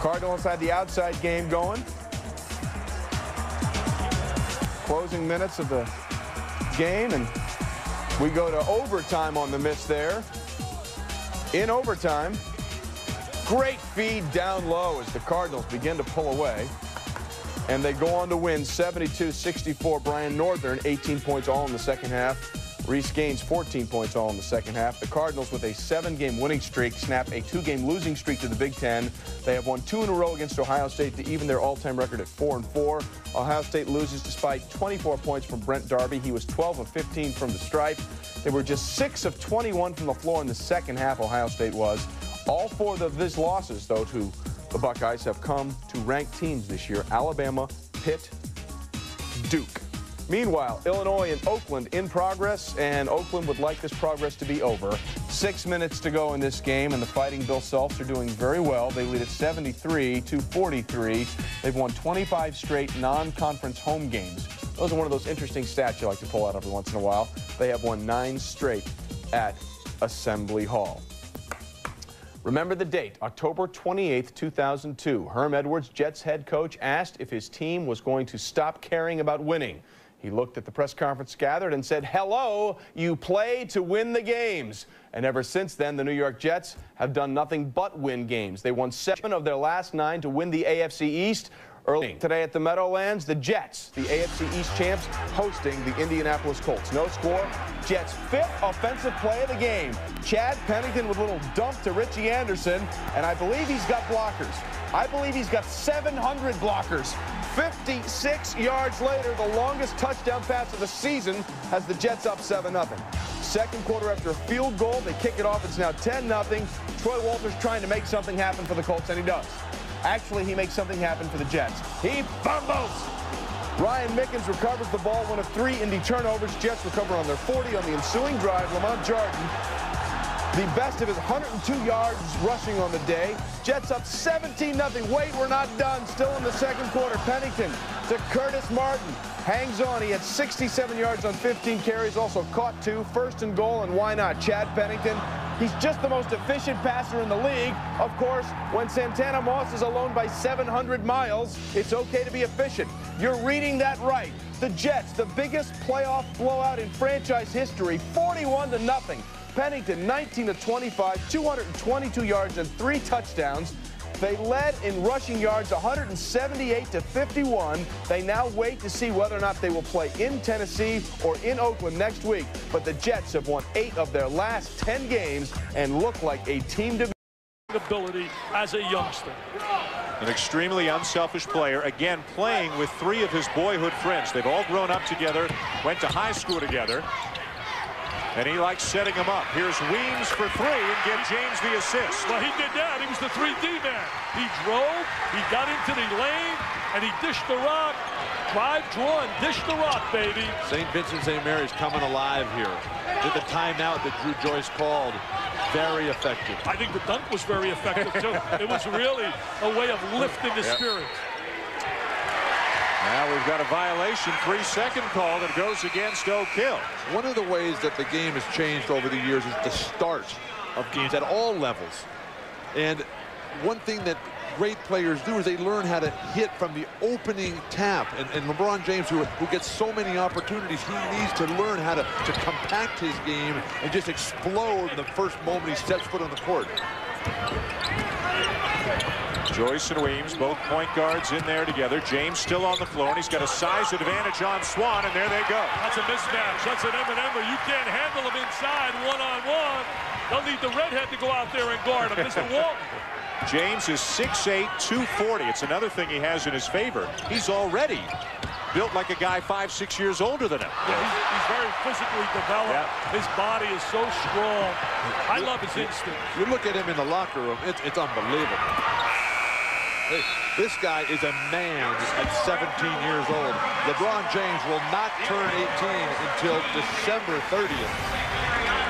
Cardinals had the outside game going. Closing minutes of the game and we go to overtime on the miss there. In overtime, great feed down low as the Cardinals begin to pull away. And they go on to win 72-64. Brian Northern, 18 points all in the second half. Reece Gaines, 14 points all in the second half. The Cardinals, with a seven-game winning streak, snap a two-game losing streak to the Big Ten. They have won two in a row against Ohio State to even their all-time record at 4 and 4. Ohio State loses despite 24 points from Brent Darby. He was 12 of 15 from the stripe. They were just 6 of 21 from the floor in the second half, Ohio State was. All four of these losses, though, to the Buckeyes have come to ranked teams this year Alabama, Pitt, Duke. Meanwhile, Illinois and Oakland in progress, and Oakland would like this progress to be over. Six minutes to go in this game, and the Fighting Bill Selfs are doing very well. They lead at 73 to 43. They've won 25 straight non-conference home games. Those are one of those interesting stats you like to pull out every once in a while. They have won nine straight at Assembly Hall. Remember the date, October 28, 2002. Herm Edwards, Jets head coach, asked if his team was going to stop caring about winning. He looked at the press conference gathered and said, hello, you play to win the games. And ever since then, the New York Jets have done nothing but win games. They won seven of their last nine to win the AFC East. Early today at the Meadowlands, the Jets, the AFC East champs, hosting the Indianapolis Colts. No score. Jets' fifth offensive play of the game. Chad Pennington with a little dump to Richie Anderson, and I believe he's got blockers. I believe he's got 700 blockers. 56 yards later, the longest touchdown pass of the season has the Jets up 7-0. Second quarter after a field goal, they kick it off. It's now 10-0. Troy Walters trying to make something happen for the Colts, and he does. Actually, he makes something happen for the Jets. He fumbles. Ryan Mickens recovers the ball, one of three Indy turnovers. Jets recover on their 40 on the ensuing drive. LaMont Jordan, the best of his 102 yards rushing on the day. Jets up 17-0. Wait, we're not done. Still in the second quarter. Pennington to Curtis Martin. Hangs on. He had 67 yards on 15 carries. Also caught two. First and goal, and why not? Chad Pennington He's just the most efficient passer in the league. Of course, when Santana Moss is alone by 700 miles, it's okay to be efficient. You're reading that right. The Jets, the biggest playoff blowout in franchise history, 41 to nothing. Pennington, 19 to 25, 222 yards and three touchdowns. They led in rushing yards 178 to 51. They now wait to see whether or not they will play in Tennessee or in Oakland next week. But the Jets have won eight of their last 10 games and look like a team to ability as a youngster. An extremely unselfish player, again playing with three of his boyhood friends. They've all grown up together, went to high school together, and he likes setting them up. Here's Weems for three and get James the assist. Well, he did that. He was the 3D man. He drove, he got into the lane, and he dished the rock. Drive, draw, and dish the rock, baby. St. Vincent St. Mary's coming alive here. Did the timeout that Dru Joyce called. Very effective. I think the dunk was very effective, too. [laughs] it was really a way of lifting the yep. spirit. Now we've got a violation, three-second call that goes against Oak Hill. One of the ways that the game has changed over the years is the start of games at all levels. And one thing that great players do is they learn how to hit from the opening tap. And, and LeBron James, who, who gets so many opportunities, he needs to learn how to, to compact his game and just explode the first moment he steps foot on the court. Joyce and Weems, both point guards in there together. James still on the floor, and he's got a size advantage on Swann, and there they go. That's a mismatch. That's an M&M. You can't handle him inside one-on-one. They'll need the redhead to go out there and guard him. Mr. Walton. [laughs] James is 6'8", 240. It's another thing he has in his favor. He's already built like a guy five, six years older than him. Yeah, he's, he's very physically developed. Yeah. His body is so strong. I love his instinct. You look at him in the locker room, it's, it's unbelievable. This guy is a man at 17 years old. LeBron James will not turn 18 until December 30th.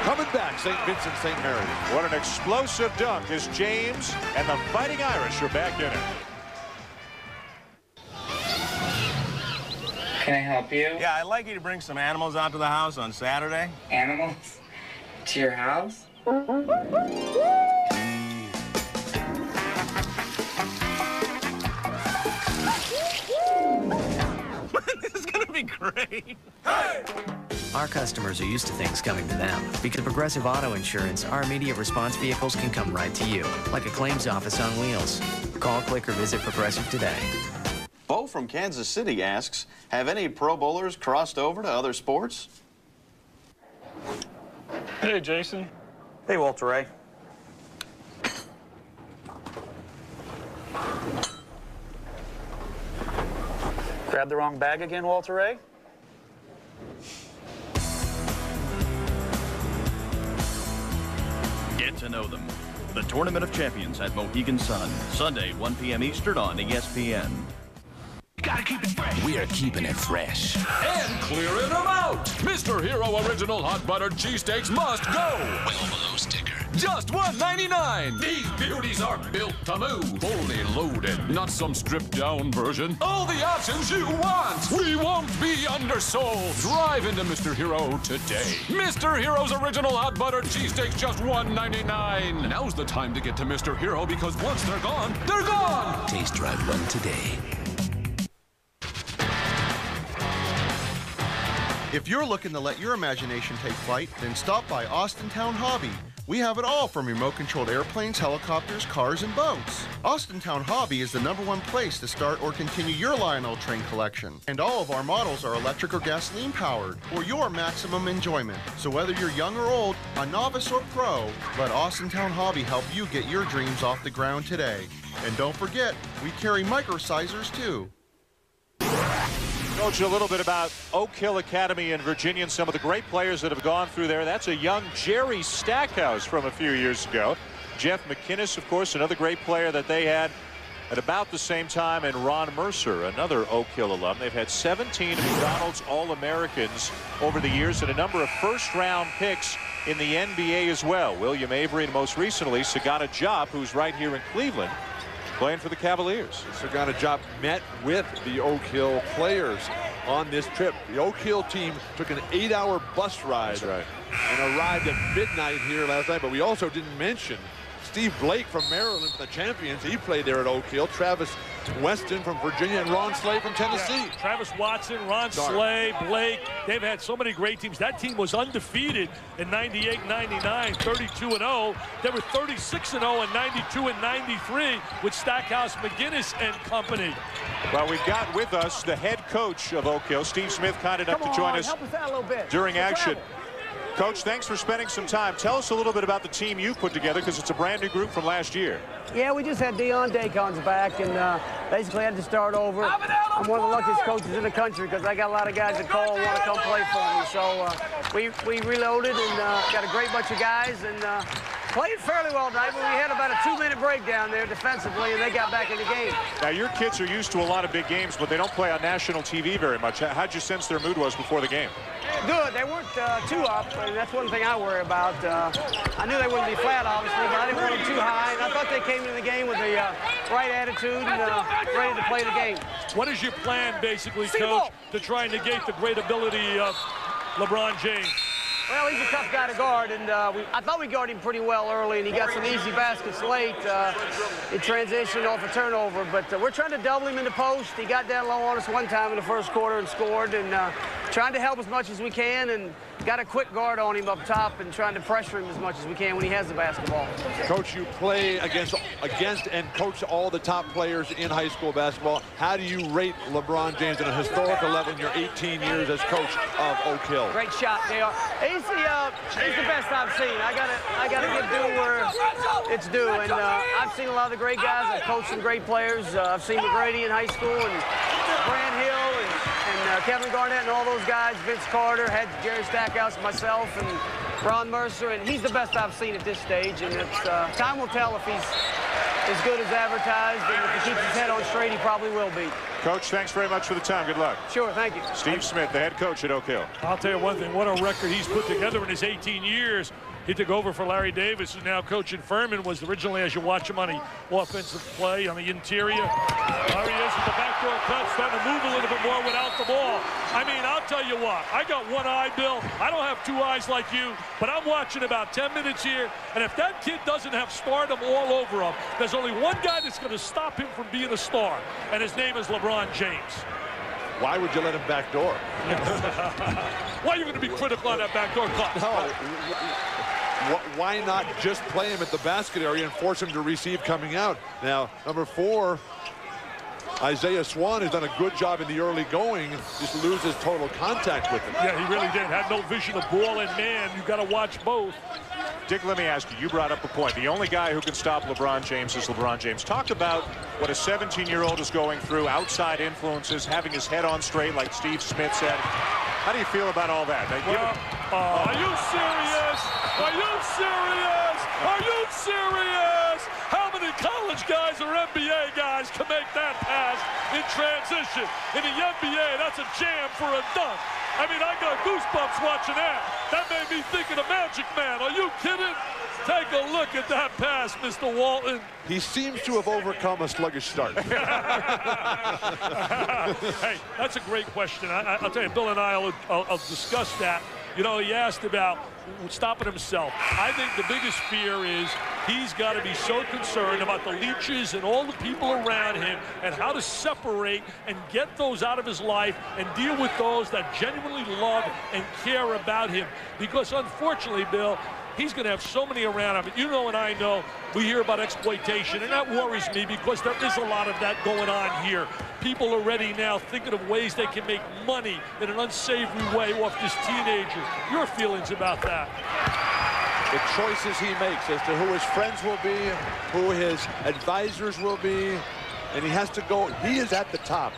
Coming back, St. Vincent St. Mary. What an explosive dunk as James and the Fighting Irish are back in it. Can I help you? Yeah, I'd like you to bring some animals out to the house on Saturday. Animals? To your house? [laughs] [laughs] Ray. Our customers are used to things coming to them. Because Progressive Auto Insurance, our immediate response vehicles can come right to you, like a claims office on wheels. Call, click, or visit Progressive today. Bo from Kansas City asks, have any Pro Bowlers crossed over to other sports? Hey, Jason. Hey, Walter Ray. Grab the wrong bag again, Walter Ray? Get to know them. The Tournament of Champions at Mohegan Sun. Sunday, 1 p.m. Eastern on ESPN. Gotta keep it fresh. We are keeping it fresh. And clearing them out. Mr. Hero Original Hot Buttered Cheesesteaks must go. Well below sticker. Just $1.99. These beauties are built to move. Fully loaded, not some stripped down version. All the options you want. We won't be undersold. Drive into Mr. Hero today. Mr. Hero's Original Hot Buttered Cheesesteaks just $1.99. Now's the time to get to Mr. Hero because once they're gone, they're gone. Taste drive one today. If you're looking to let your imagination take flight, then stop by Austin Town Hobby. We have it all from remote controlled airplanes, helicopters, cars, and boats. Austin Town Hobby is the number one place to start or continue your Lionel train collection. And all of our models are electric or gasoline powered for your maximum enjoyment. So whether you're young or old, a novice or pro, let Austin Town Hobby help you get your dreams off the ground today. And don't forget, we carry microsizers too. Coach, a little bit about Oak Hill Academy in Virginia and some of the great players that have gone through there. That's a young Jerry Stackhouse from a few years ago. Jeff McInnis, of course, another great player that they had at about the same time, and Ron Mercer, another Oak Hill alum. They've had 17 McDonald's All-Americans over the years and a number of first-round picks in the NBA as well. William Avery and most recently, Sagana Diop, who's right here in Cleveland, playing for the Cavaliers. Sagana Diop met with the Oak Hill players on this trip. The Oak Hill team took an eight-hour bus ride right. and arrived at midnight here last night. But we also didn't mention Steve Blake from Maryland, the champions. He played there at Oak Hill. Travis Watson from Virginia and Ron Slay from Tennessee. Yeah. Travis Watson, Ron Slay, Blake. They've had so many great teams. That team was undefeated in 98, 99, 32 and 0. They were 36 and 0 in 92 and 93 with Stackhouse, McInnis and company. Well, we've got with us the head coach of Oak Hill, Steve Smith, kind enough Come to join on, us help us out a little bit. during Let's action. travel. Coach, thanks for spending some time. Tell us a little bit about the team you put together because it's a brand new group from last year. Yeah, we just had Dion Dacons back and uh, basically had to start over. I'm one of the luckiest coaches in the country because I got a lot of guys that call and want to come play for me. So uh, we, we reloaded and uh, got a great bunch of guys and uh, played fairly well tonight, but we had about a two-minute breakdown there defensively and they got back in the game. Now, your kids are used to a lot of big games, but they don't play on national TV very much. How'd you sense their mood was before the game? Good. They weren't uh, too up, and that's one thing I worry about. Uh, I knew they wouldn't be flat, obviously, but I didn't want them too high, and I thought they came into the game with the uh, right attitude and uh, ready to play the game. What is your plan, basically, Coach, to try and negate the great ability of LeBron James? Well, he's a tough guy to guard, and uh, we, I thought we guarded him pretty well early, and he got some easy baskets late uh, in transition off a turnover. But uh, we're trying to double him in the post. He got down low on us one time in the first quarter and scored, and uh, trying to help as much as we can, and got a quick guard on him up top, and trying to pressure him as much as we can when he has the basketball. Coach, you play against against and coach all the top players in high school basketball. How do you rate LeBron James at a historical level in your 18 years as coach of Oak Hill? Great shot, Dale. He's the uh, he's the best I've seen. I gotta I gotta give due where it's due, and uh, I've seen a lot of the great guys. I've coached some great players. Uh, I've seen McGrady in high school and Grant Hill and, and uh, Kevin Garnett and all those guys. Vince Carter had Jerry Stackhouse, myself, and Ron Mercer, and he's the best I've seen at this stage. And it's uh, time will tell if he's as good as advertised, and if he keeps his head on straight, he probably will be. Coach, thanks very much for the time. Good luck. Sure, thank you. Steve Smith, the head coach at Oak Hill. I'll tell you one thing, what a record he's put together in his 18 years. He took over for Larry Davis, who's now coaching Furman, was originally, as you watch him on the offensive play, on the interior. There he is with the backdoor cut, starting to move a little bit more without the ball. I mean, I'll tell you what, I got one eye, Bill. I don't have two eyes like you, but I'm watching about 10 minutes here, and if that kid doesn't have stardom all over him, there's only one guy that's going to stop him from being a star, and his name is LeBron James. Why would you let him backdoor? [laughs] Why are you going to be critical on that backdoor cut? No. Why not just play him at the basket area and force him to receive coming out? Now, number four, Isaiah Swann has done a good job in the early going, just loses total contact with him. Yeah, he really did. Had no vision of ball and man. you got to watch both. Dick, let me ask you, you brought up a point. The only guy who can stop LeBron James is LeBron James. Talk about what a 17-year-old is going through, outside influences, having his head on straight, like Steve Smith said. How do you feel about all that? Well, uh, are you serious? Are you serious? Are you college guys or NBA guys can make that pass in transition? In the NBA, that's a jam for a dunk. I mean, I got goosebumps watching that. That made me think of the Magic Man. Are you kidding? Take a look at that pass, Mr. Walton. He seems to have overcome a sluggish start. [laughs] hey, that's a great question. I, will tell you, Bill and I will I'll discuss that. You know, he asked about stopping himself. I think the biggest fear is he's got to be so concerned about the leeches and all the people around him and how to separate and get those out of his life and deal with those that genuinely love and care about him. Because unfortunately, Bill, he's going to have so many around him. You know and I know we hear about exploitation, and that worries me because there is a lot of that going on here. People are ready now thinking of ways they can make money in an unsavory way off this teenager. Your feelings about that? The choices he makes as to who his friends will be, who his advisors will be, and he has to go, he is at the top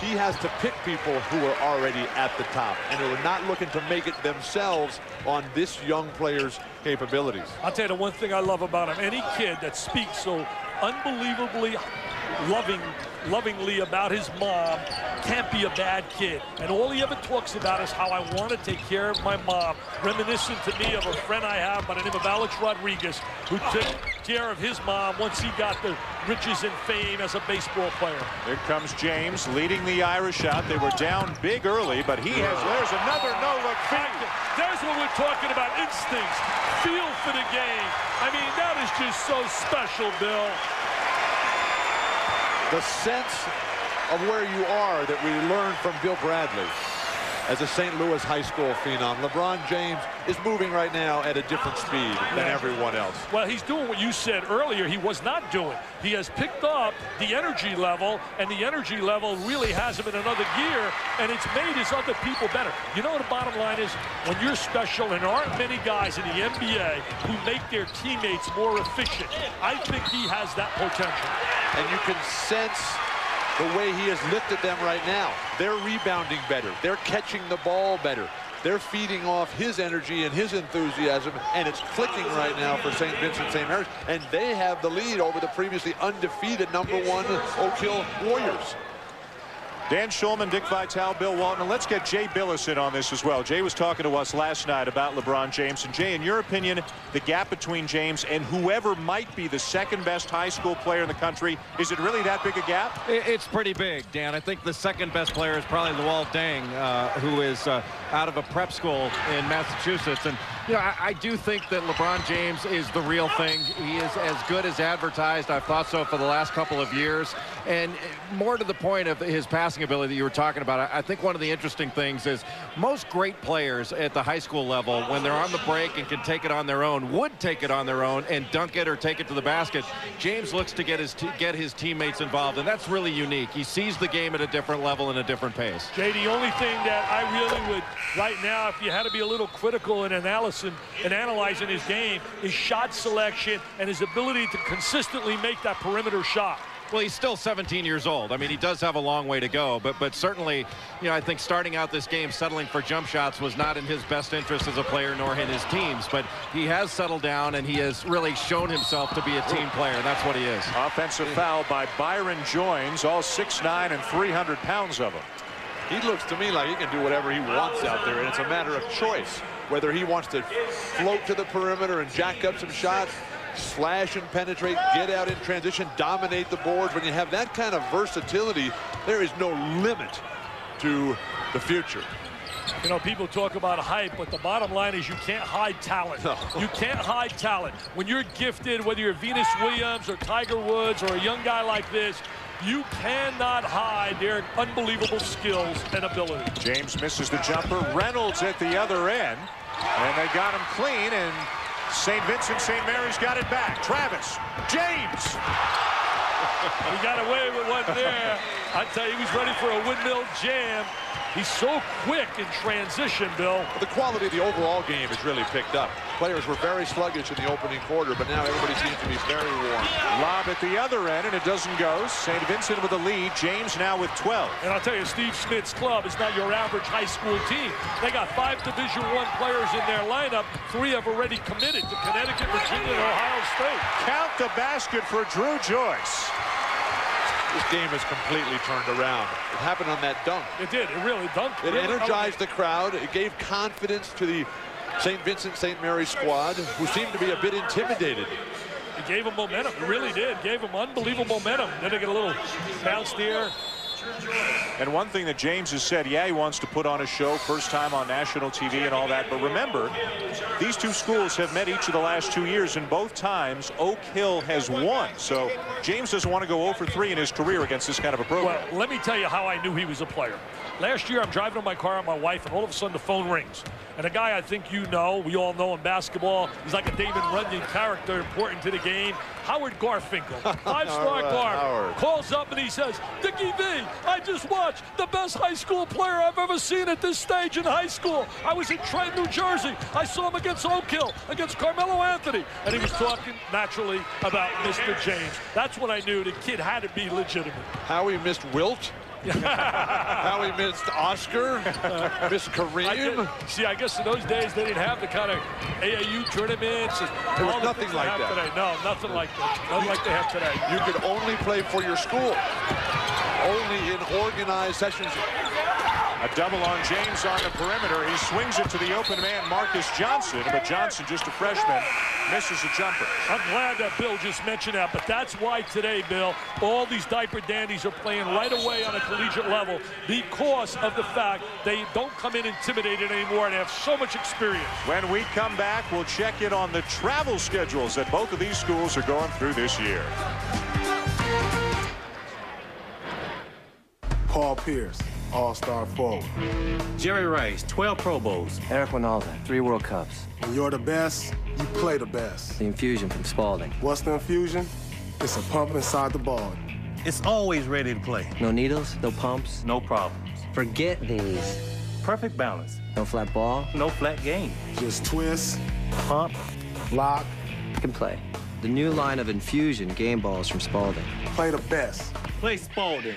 he has to pick people who are already at the top and who are not looking to make it themselves on this young player's capabilities. I'll tell you the one thing I love about him. Any kid that speaks so unbelievably loving, lovingly about his mom can't be a bad kid. And all he ever talks about is how I want to take care of my mom, reminiscent to me of a friend I have by the name of Alex Rodriguez, who took care of his mom once he got the riches and fame as a baseball player. Here comes James leading the Irish out. They were down big early, but he has, there's another no-look feed. There's what we're talking about, instincts, feel for the game. I mean, that is just so special, Bill the sense of where you are that we learned from Bill Bradley as a St. Louis high school phenom. LeBron James is moving right now at a different speed than everyone else. Well, he's doing what you said earlier he was not doing. He has picked up the energy level, and the energy level really has him in another gear, and it's made his other people better. You know what the bottom line is? When you're special, and there aren't many guys in the NBA who make their teammates more efficient, I think he has that potential. And you can sense the way he has lifted them right now. They're rebounding better. They're catching the ball better. They're feeding off his energy and his enthusiasm, and it's clicking right now for St. Vincent St. Mary's, and they have the lead over the previously undefeated number one Oak Hill Warriors. Dan Shulman, Dick Vitale, Bill Walton. And let's get Jay Bilas in on this as well. Jay was talking to us last night about LeBron James. And Jay, in your opinion, the gap between James and whoever might be the second best high school player in the country, is it really that big a gap? It's pretty big, Dan. I think the second best player is probably Luol Deng, uh, who is uh, out of a prep school in Massachusetts. And, you know, I, I do think that LeBron James is the real thing. He is as good as advertised. I've thought so for the last couple of years. And more to the point of his passing ability that you were talking about, I think one of the interesting things is most great players at the high school level, when they're on the break and can take it on their own, would take it on their own and dunk it or take it to the basket. James looks to get his get his teammates involved, and that's really unique. He sees the game at a different level and a different pace. Jay, the only thing that I really would, right now, if you had to be a little critical in analysis and analyzing his game, is shot selection and his ability to consistently make that perimeter shot. Well, he's still 17 years old. I mean, he does have a long way to go, but but certainly, you know, I think starting out this game settling for jump shots was not in his best interest as a player nor in his team's, but he has settled down and he has really shown himself to be a team player. And that's what he is. Offensive foul by Byron Joines, all 6'9 and 300 pounds of him. He looks to me like he can do whatever he wants out there, and it's a matter of choice whether he wants to float to the perimeter and jack up some shots slash and penetrate, get out in transition, dominate the boards. When you have that kind of versatility, there is no limit to the future. You know, people talk about hype, but the bottom line is you can't hide talent. No. You can't hide talent. When you're gifted, whether you're Venus Williams or Tiger Woods or a young guy like this, You cannot hide their unbelievable skills and ability. James misses the jumper. Reynolds at the other end. And they got him clean, and St. Vincent St. Mary's got it back. Travis, James. [laughs] he got away with one there. I tell you, he was ready for a windmill jam. He's so quick in transition, Bill. The quality of the overall game has really picked up. Players were very sluggish in the opening quarter, but now everybody seems to be very warm. Lob at the other end, and it doesn't go. St. Vincent with the lead. James now with 12. And I'll tell you, Steve Smith's club is not your average high school team. They got five Division One players in their lineup. Three have already committed to Connecticut, Virginia, and Ohio State. Count the basket for Dru Joyce. This game has completely turned around. It happened on that dunk. It did. It really dunked. It really energized the crowd. It gave confidence to the St. Vincent St. Mary squad, who seemed to be a bit intimidated. It gave them momentum. It really did. Gave them unbelievable momentum. Then they get a little bounce there. And one thing that James has said, yeah, he wants to put on a show, first time on national TV and all that. But remember, these two schools have met each of the last two years, and both times Oak Hill has won. So James doesn't want to go 0 for 3 in his career against this kind of a program. Well, let me tell you how I knew he was a player. Last year, I'm driving in my car with my wife, and all of a sudden the phone rings. And a guy I think you know, we all know in basketball, he's like a Damon Runyon character, important to the game. Howard Garfinkel, [laughs] five-star guard, Howard. calls up and he says, Dickie V, I just watched the best high school player I've ever seen at this stage in high school. I was in Trenton, New Jersey. I saw him against Oak Hill, against Carmelo Anthony. And he was talking naturally about Mr. James. That's when I knew the kid had to be legitimate. How he missed Wilt. How he missed Oscar, missed I Kareem. did- see, I guess in those days they didn't have the kind of AAU tournaments. and There was nothing like that. Today. No, nothing like that. Nothing like they have today. You could only play for your school. Only in organized sessions. A double on James on the perimeter. He swings it to the open man, Marcus Johnson, but Johnson, just a freshman, misses a jumper. I'm glad that Bill just mentioned that, but that's why today, Bill, all these diaper dandies are playing right away on a collegiate level because of the fact they don't come in intimidated anymore and have so much experience. When we come back, we'll check in on the travel schedules that both of these schools are going through this year. Paul Pierce, All-Star forward. Jerry Rice, 12 Pro Bowls. Eric Wynalda, three World Cups. When you're the best, you play the best. The infusion from Spalding. What's the infusion? It's a pump inside the ball. It's always ready to play. No needles, no pumps. No problems. Forget these. Perfect balance. No flat ball. No flat game. Just twist, Pump. lock, You can play. The new line of infusion game balls from Spalding. play the best. Play Spalding.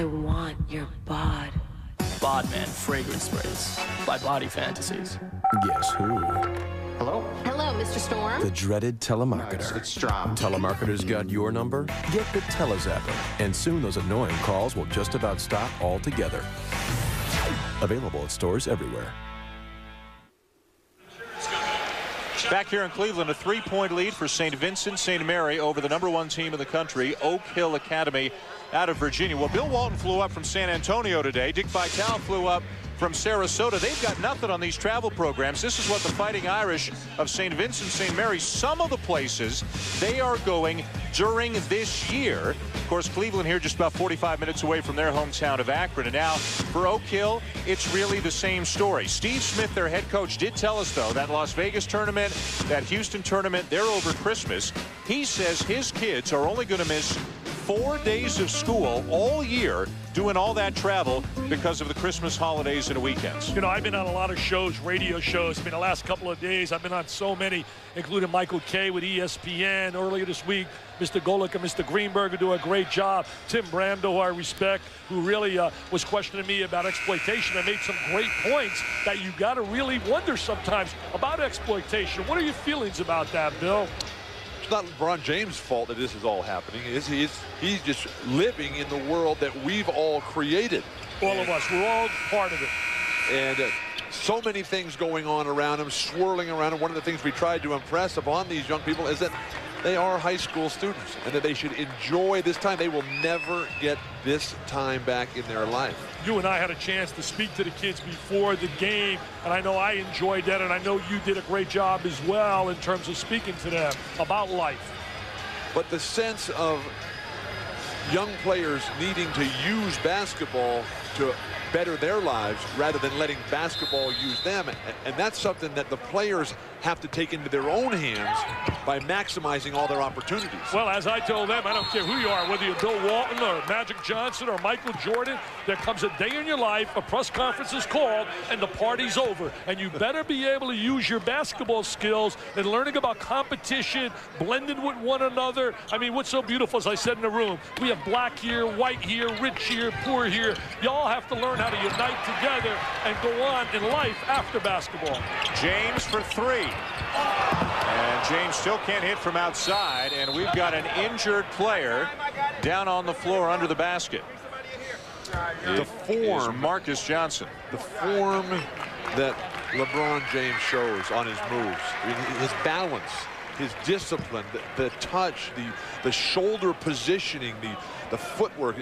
I want your bod. Bodman fragrance sprays by Body Fantasies. Guess who? Hello? Hello, Mr. Storm. The dreaded telemarketer. it's Strom. Telemarketers got your number? Get the Telezapper. And soon those annoying calls will just about stop altogether. Available at stores everywhere. Back here in Cleveland, a three-point lead for St. Vincent St. Mary over the number one team in the country, Oak Hill Academy out of Virginia. Well, Bill Walton flew up from San Antonio today. Dick Vitale flew up from Sarasota. They've got nothing on these travel programs. This is what the Fighting Irish of St. Vincent St. Mary, some of the places they are going during this year. Of course, Cleveland here just about 45 minutes away from their hometown of Akron. And now for Oak Hill, it's really the same story. Steve Smith, their head coach, did tell us, though, that Las Vegas tournament, that Houston tournament, they're over Christmas. He says his kids are only going to miss four days of school all year doing all that travel because of the Christmas holidays and weekends. You know, I've been on a lot of shows, radio shows. I mean, the last couple of days, I've been on so many, including Michael Kay with ESPN earlier this week. Mr. Golic and Mr. Greenberg who do a great job. Tim Brando, who I respect, who really uh, was questioning me about exploitation. I made some great points that you got to really wonder sometimes about exploitation. What are your feelings about that, Bill? It's not LeBron James' fault that this is all happening. It's, he's, he's just living in the world that we've all created. All of us, we're all part of it. And uh, so many things going on around him, swirling around him. One of the things we tried to impress upon these young people is that they are high school students and that they should enjoy this time. They will never get this time back in their life. You and I had a chance to speak to the kids before the game, and I know I enjoyed that, and I know you did a great job as well in terms of speaking to them about life. But the sense of young players needing to use basketball to better their lives rather than letting basketball use them. And that's something that the players have to take into their own hands by maximizing all their opportunities. Well, as I told them, I don't care who you are, whether you're Bill Walton or Magic Johnson or Michael Jordan, there comes a day in your life, a press conference is called, and the party's over. And you better be able to use your basketball skills and learning about competition, blending with one another. I mean, what's so beautiful, as I said in the room, we have black here, white here, rich here, poor here. Y'all have to learn how to unite together and go on in life after basketball. James for three. And James still can't hit from outside, and we've got an injured player down on the floor under the basket. The form, Marcus Johnson. the form that LeBron James shows on his moves, his balance, his discipline, the, the touch, the the shoulder positioning, the the footwork.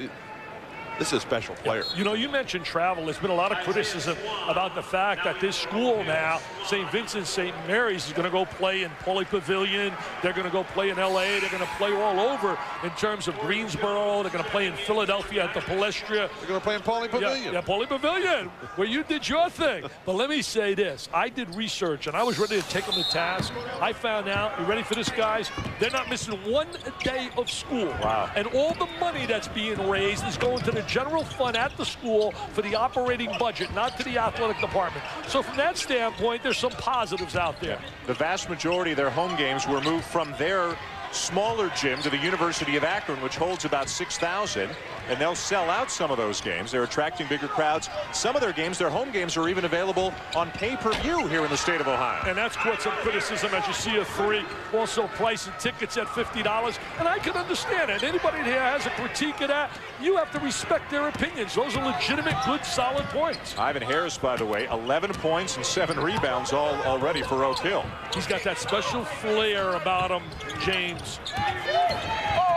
This is a special player. You know, you mentioned travel. There's been a lot of criticism about the fact that this school now, St. Vincent St. Mary's, is going to go play in Pauley Pavilion. They're going to go play in L.A. They're going to play all over in terms of Greensboro. They're going to play in Philadelphia at the Palestra. They're going to play in Pauley Pavilion. Yeah, yeah, Pauley Pavilion, where you did your thing. But let me say this. I did research, and I was ready to take them to task. I found out, you ready for this, guys? They're not missing one day of school. Wow. And all the money that's being raised is going to the general fund at the school for the operating budget, not to the athletic department. So from that standpoint, there's some positives out there. The vast majority of their home games were moved from their smaller gym to the University of Akron, which holds about 6,000, and they'll sell out some of those games. They're attracting bigger crowds. Some of their games, their home games, are even available on pay-per-view here in the state of Ohio. And that's caught some criticism as you see a three. Also pricing tickets at $50. And I can understand it. Anybody here has a critique of that, you have to respect their opinions. Those are legitimate, good, solid points. Ivan Harris, by the way, 11 points and 7 rebounds all already for Oak Hill. He's got that special flair about him, James. Oh,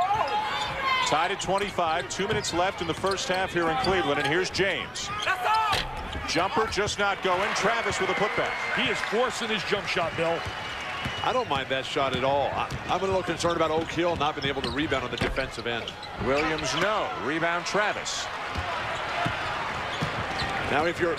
Tied at 25, two minutes left in the first half here in Cleveland, and here's James. Jumper just not going. Travis with a putback. He is forcing his jump shot, Bill. I don't mind that shot at all. I, I'm a little concerned about Oak Hill not being able to rebound on the defensive end. Williams, no. Rebound, Travis. Now, if you're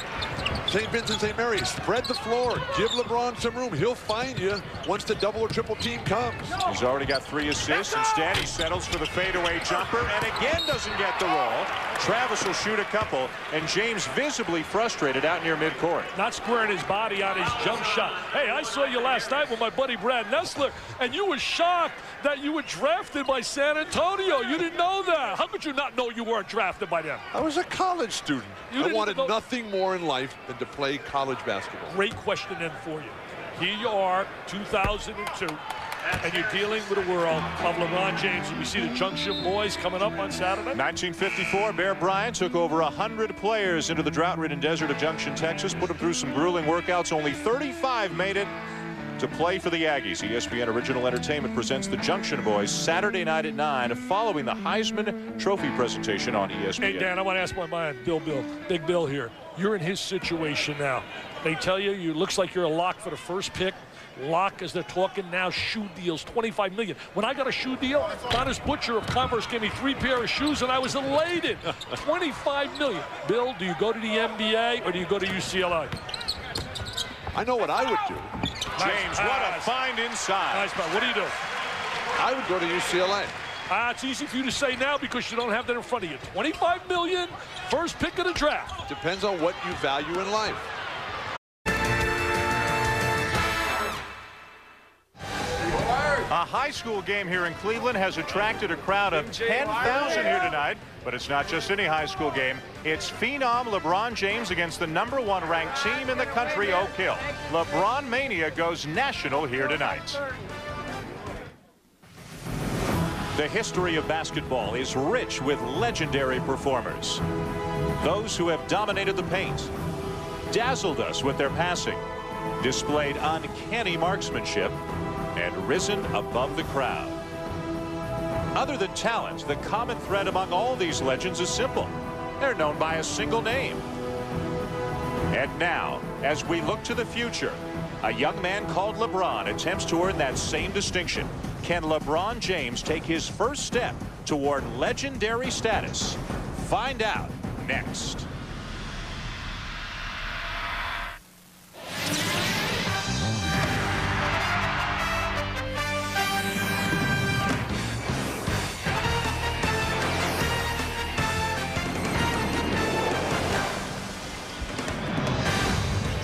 St. Vincent St. Mary, spread the floor. Give LeBron some room. He'll find you once the double or triple team comes. He's already got three assists. Instead, he settles for the fadeaway jumper and again doesn't get the roll. Travis will shoot a couple, and James visibly frustrated out near midcourt. Not squaring his body on his jump shot. Hey, I saw you last night with my buddy Brad Nessler, and you were shocked that you were drafted by San Antonio. You didn't know that. How could you not know you weren't drafted by them? I was a college student. You I wanted know- nothing more in life than to play college basketball. Great question then for you. Here you are, 2002, and you're dealing with a world of LeBron James. And we see the Junction Boys coming up on Saturday. 1954, Bear Bryant took over 100 players into the drought-ridden desert of Junction, Texas, put them through some grueling workouts. Only 35 made it to play for the Aggies. ESPN Original Entertainment presents the Junction Boys Saturday night at 9 following the Heisman Trophy presentation on ESPN. Hey, Dan, I want to ask my man, Bill Bill, Big Bill here. You're in his situation now. They tell you, you looks like you're a lock for the first pick. Lock, as they're talking now, shoe deals, 25 million. When I got a shoe deal, Donnis Butcher of Converse gave me three pair of shoes, and I was elated. [laughs] 25 million. Bill, do you go to the NBA or do you go to UCLA? I know what I would do. James, what a find inside. Nice, man. What do you do? I would go to UCLA. Ah, it's easy for you to say now because you don't have that in front of you. 25 million, first pick of the draft. Depends on what you value in life. A high school game here in Cleveland has attracted a crowd of 10,000 here tonight. But it's not just any high school game. It's phenom LeBron James against the number one ranked team in the country, Oak Hill. LeBron Mania goes national here tonight. The history of basketball is rich with legendary performers. Those who have dominated the paint, dazzled us with their passing, displayed uncanny marksmanship, and risen above the crowd. Other than talent, the common thread among all these legends is simple. They're known by a single name. And now, as we look to the future, a young man called LeBron attempts to earn that same distinction. Can LeBron James take his first step toward legendary status? Find out next.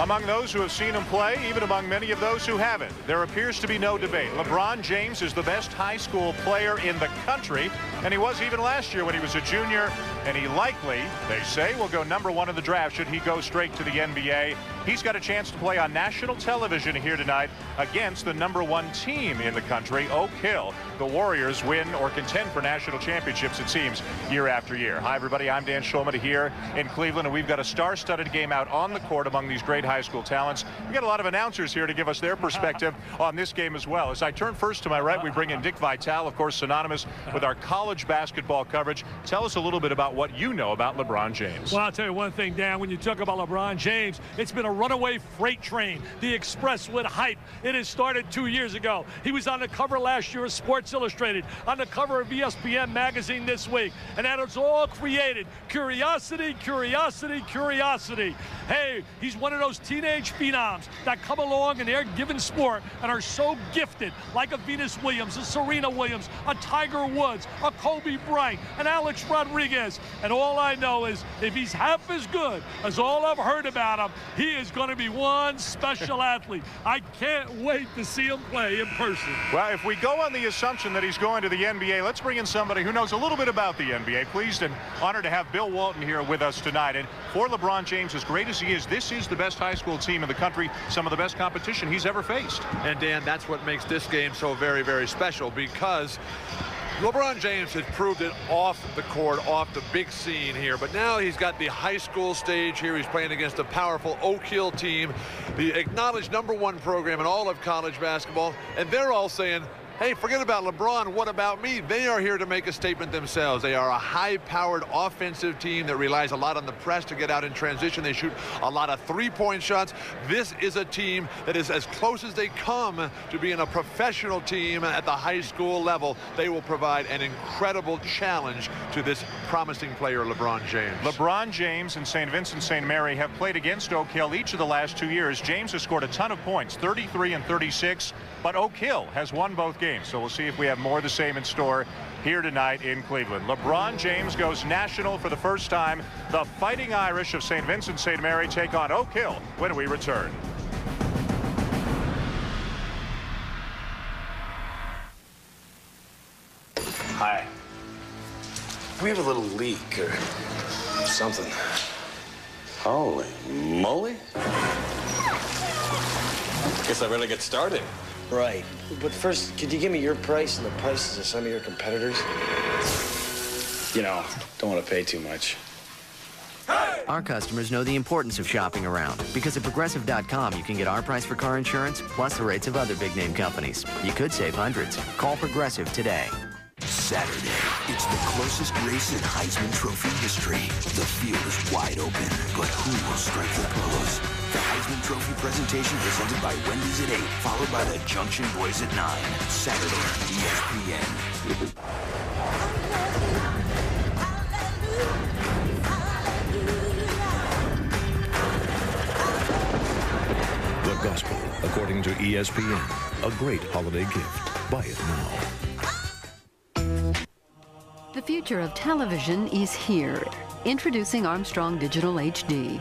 Among those who have seen him play, even among many of those who haven't, there appears to be no debate. LeBron James is the best high school player in the country, and he was even last year when he was a junior, and he likely, they say, will go number one in the draft should he go straight to the NBA. He's got a chance to play on national television here tonight against the number one team in the country, Oak Hill. The Warriors win or contend for national championships, it seems, year after year. Hi, everybody. I'm Dan Shulman here in Cleveland, and we've got a star-studded game out on the court among these great high school talents. We've got a lot of announcers here to give us their perspective [laughs] on this game as well. As I turn first to my right, we bring in Dick Vitale, of course, synonymous with our college basketball coverage. Tell us a little bit about what you know about LeBron James. Well, I'll tell you one thing, Dan. When you talk about LeBron James, it's been a runaway freight train. The Express with hype. It has started two years ago. He was on the cover last year of Sports Illustrated, on the cover of ESPN magazine this week. And that is all created. Curiosity, curiosity, curiosity. Hey, he's one of those teenage phenoms that come along in their given sport and are so gifted, like a Venus Williams, a Serena Williams, a Tiger Woods, a Kobe Bryant, an Alex Rodriguez. And all I know is if he's half as good as all I've heard about him, he is going to be one special athlete. I can't wait to see him play in person. Well, if we go on the assumption that he's going to the NBA, let's bring in somebody who knows a little bit about the NBA. Pleased and honored to have Bill Walton here with us tonight. And for LeBron James, as great as he is, this is the best high school team in the country, some of the best competition he's ever faced. And Dan, that's what makes this game so very, very special because LeBron James has proved it off the court, off the big scene here, but now he's got the high school stage here. He's playing against a powerful Oak Hill team, the acknowledged number one program in all of college basketball, and they're all saying, Hey, forget about LeBron. What about me? They are here to make a statement themselves. They are a high-powered offensive team that relies a lot on the press to get out in transition. They shoot a lot of three-point shots. This is a team that is as close as they come to being a professional team at the high school level. They will provide an incredible challenge to this promising player, LeBron James. LeBron James and St. Vincent St. Mary have played against Oak Hill each of the last two years. James has scored a ton of points, 33 and 36, but Oak Hill has won both games. So we'll see if we have more of the same in store here tonight in Cleveland. LeBron James goes national for the first time. The Fighting Irish of St. Vincent St. Mary take on Oak Hill when we return. Hi. We have a little leak or something. Holy moly. Guess I better get started. Right. But first, could you give me your price and the prices of some of your competitors? You know, don't want to pay too much. Our customers know the importance of shopping around because at progressive.com you can get our price for car insurance plus the rates of other big name companies. You could save hundreds. Call Progressive today. Saturday, it's the closest race in Heisman Trophy history. The field is wide open, but who will strike the pose? The Heisman Trophy presentation presented by Wendy's at 8, followed by the Junction Boys at 9. Saturday on ESPN. The Gospel, according to E ESPN. A great holiday gift. Buy it now. The future of television is here. Introducing Armstrong Digital HD.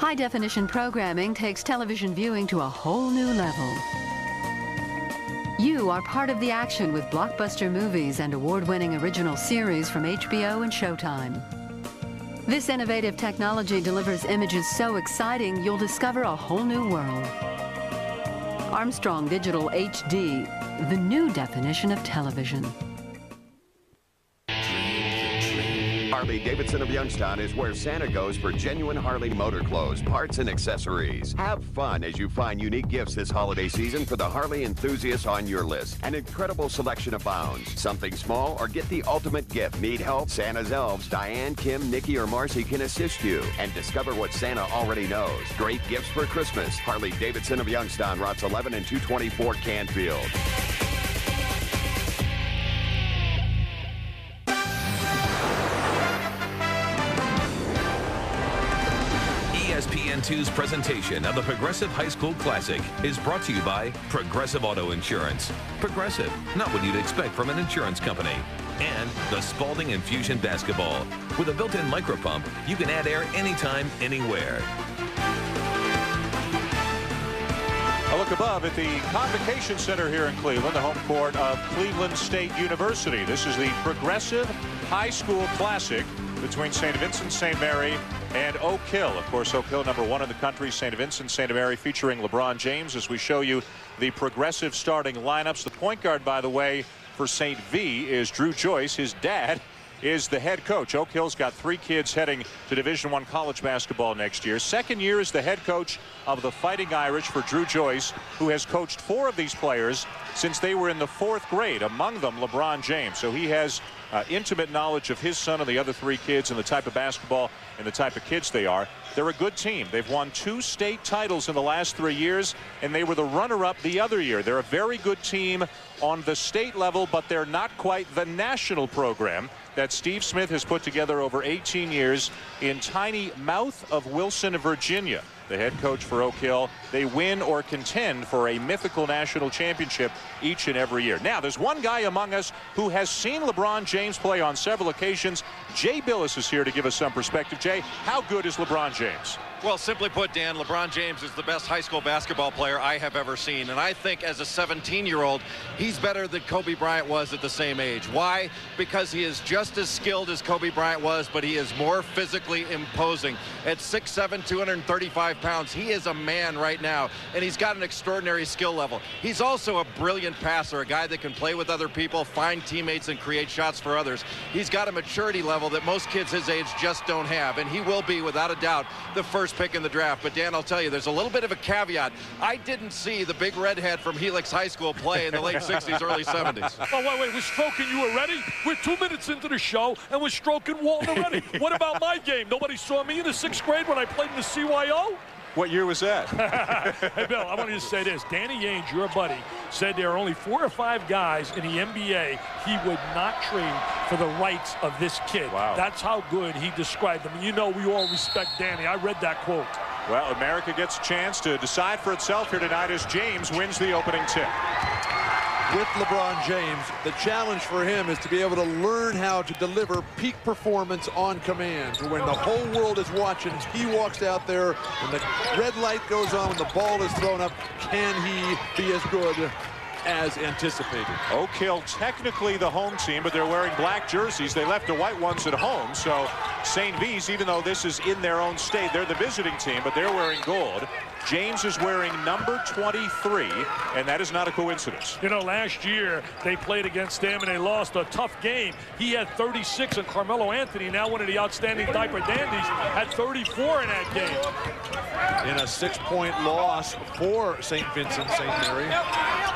High definition programming takes television viewing to a whole new level. You are part of the action with blockbuster movies and award winning original series from HBO and Showtime. This innovative technology delivers images so exciting you'll discover a whole new world. Armstrong Digital HD, the new definition of television. Harley Davidson of Youngstown is where Santa goes for genuine Harley motor clothes, parts, and accessories. Have fun as you find unique gifts this holiday season for the Harley enthusiasts on your list. An incredible selection abounds. Something small or get the ultimate gift. Need help? Santa's elves, Diane, Kim, Nikki, or Marcy can assist you and discover what Santa already knows. Great gifts for Christmas. Harley Davidson of Youngstown, routes 11 and 224 Canfield. ESPN2's presentation of the Progressive High School Classic is brought to you by Progressive Auto Insurance. Progressive, not what you'd expect from an insurance company. And the Spalding Infusion Basketball. With a built-in micro pump, you can add air anytime, anywhere. A look above at the Convocation Center here in Cleveland, the home court of Cleveland State University. This is the Progressive High School Classic between St. Vincent St. Mary and Oak Hill. Of course, Oak Hill number one in the country, St. Vincent St. Mary featuring LeBron James as we show you the progressive starting lineups. The point guard, by the way, for St. V is Dru Joyce. His dad is the head coach. Oak Hill's got three kids heading to Division One college basketball next year. Second year as the head coach of the Fighting Irish for Dru Joyce, who has coached four of these players since they were in the fourth grade, among them LeBron James. So he has uh, intimate knowledge of his son and the other three kids and the type of basketball and the type of kids they are. They're a good team. They've won two state titles in the last three years, and they were the runner-up the other year. They're a very good team on the state level, but they're not quite the national program that Steve Smith has put together over 18 years in tiny mouth of Wilson, Virginia. The head coach for Oak Hill, they win or contend for a mythical national championship each and every year. Now, there's one guy among us who has seen LeBron James play on several occasions. Jay Bilas is here to give us some perspective. Jay, how good is LeBron James? Well, simply put, Dan, LeBron James is the best high school basketball player I have ever seen. And I think as a 17-year-old, he's better than Kobe Bryant was at the same age. Why? Because he is just as skilled as Kobe Bryant was, but he is more physically imposing. At 6'7", 235 pounds, he is a man right now, and he's got an extraordinary skill level. He's also a brilliant passer, a guy that can play with other people, find teammates, and create shots for others. He's got a maturity level that most kids his age just don't have, and he will be, without a doubt, the first pick in the draft. But Dan, I'll tell you, there's a little bit of a caveat. I didn't see the big redhead from Helix High School play in the late [laughs] 60s, early 70s. Oh, wait, wait, we're stroking you already? We're two minutes into the show, and we're stroking Walton already. [laughs] what about my game? Nobody saw me in the sixth grade when I played in the CYO? What year was that? hey, [laughs] Bill, I want to say this. Danny Ainge, your buddy, said there are only four or five guys in the NBA he would not trade for the rights of this kid. Wow. That's how good he described them. You know we all respect Danny. I read that quote. Well, America gets a chance to decide for itself here tonight as James wins the opening tip. with LeBron James, the challenge for him is to be able to learn how to deliver peak performance on command. When the whole world is watching, he walks out there, when the red light goes on, when the ball is thrown up, can he be as good as anticipated? Oak Hill technically the home team, but they're wearing black jerseys. They left the white ones at home. So St. V's, even though this is in their own state, they're the visiting team, but they're wearing gold. James is wearing number 23, and that is not a coincidence. You know, last year they played against them and they lost a tough game. He had 36, and Carmelo Anthony, now one of the outstanding diaper dandies, had 34 in that game. In a six-point loss for St. Vincent St. Mary,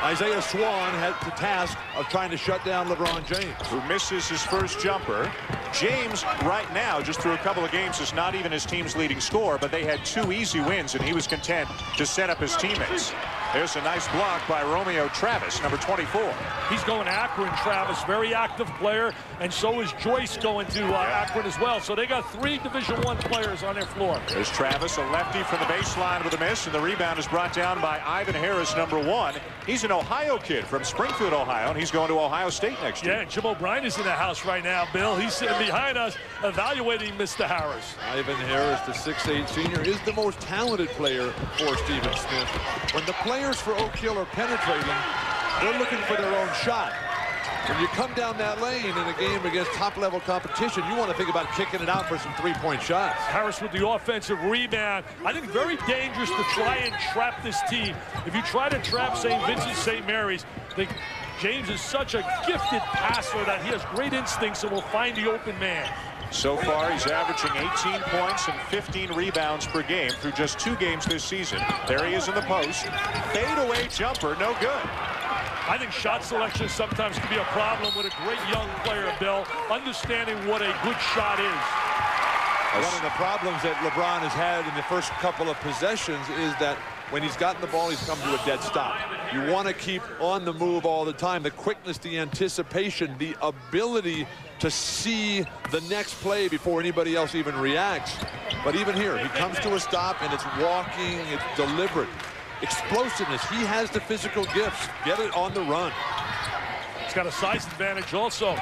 Isaiah Swann had the task of trying to shut down LeBron James. Who misses his first jumper. James, right now, just through a couple of games, is not even his team's leading scorer, but they had two easy wins, and he was content to set up his teammates. There's a nice block by Romeo Travis, number 24. He's going Akron, Travis. Very active player. And so is Joyce going to uh, Akron as well. So they got three Division One players on their floor. There's Travis, a lefty from the baseline with a miss, and the rebound is brought down by Ivan Harris, number one. He's an Ohio kid from Springfield, Ohio, and he's going to Ohio State next year. Yeah, and Jim O'Brien is in the house right now, Bill. He's sitting behind us evaluating Mr. Harris. Ivan Harris, the 6'8 senior, is the most talented player for Stephen Smith. When the players for Oak Hill are penetrating, they're looking for their own shot. When you come down that lane in a game against top-level competition, you want to think about kicking it out for some three-point shots. Harris with the offensive rebound. I think very dangerous to try and trap this team. If you try to trap St. Vincent St. Mary's, they, James is such a gifted passer that he has great instincts and will find the open man. So far, he's averaging 18 points and 15 rebounds per game through just two games this season. There he is in the post. Fadeaway jumper, no good. I think shot selection sometimes can be a problem with a great young player, Bill, understanding what a good shot is. One of the problems that LeBron has had in the first couple of possessions is that when he's gotten the ball, he's come to a dead stop. You want to keep on the move all the time. The quickness, the anticipation, the ability to see the next play before anybody else even reacts. But even here, he comes to a stop, and it's walking, it's deliberate. Explosiveness, he has the physical gifts. Get it on the run. He's got a size advantage also.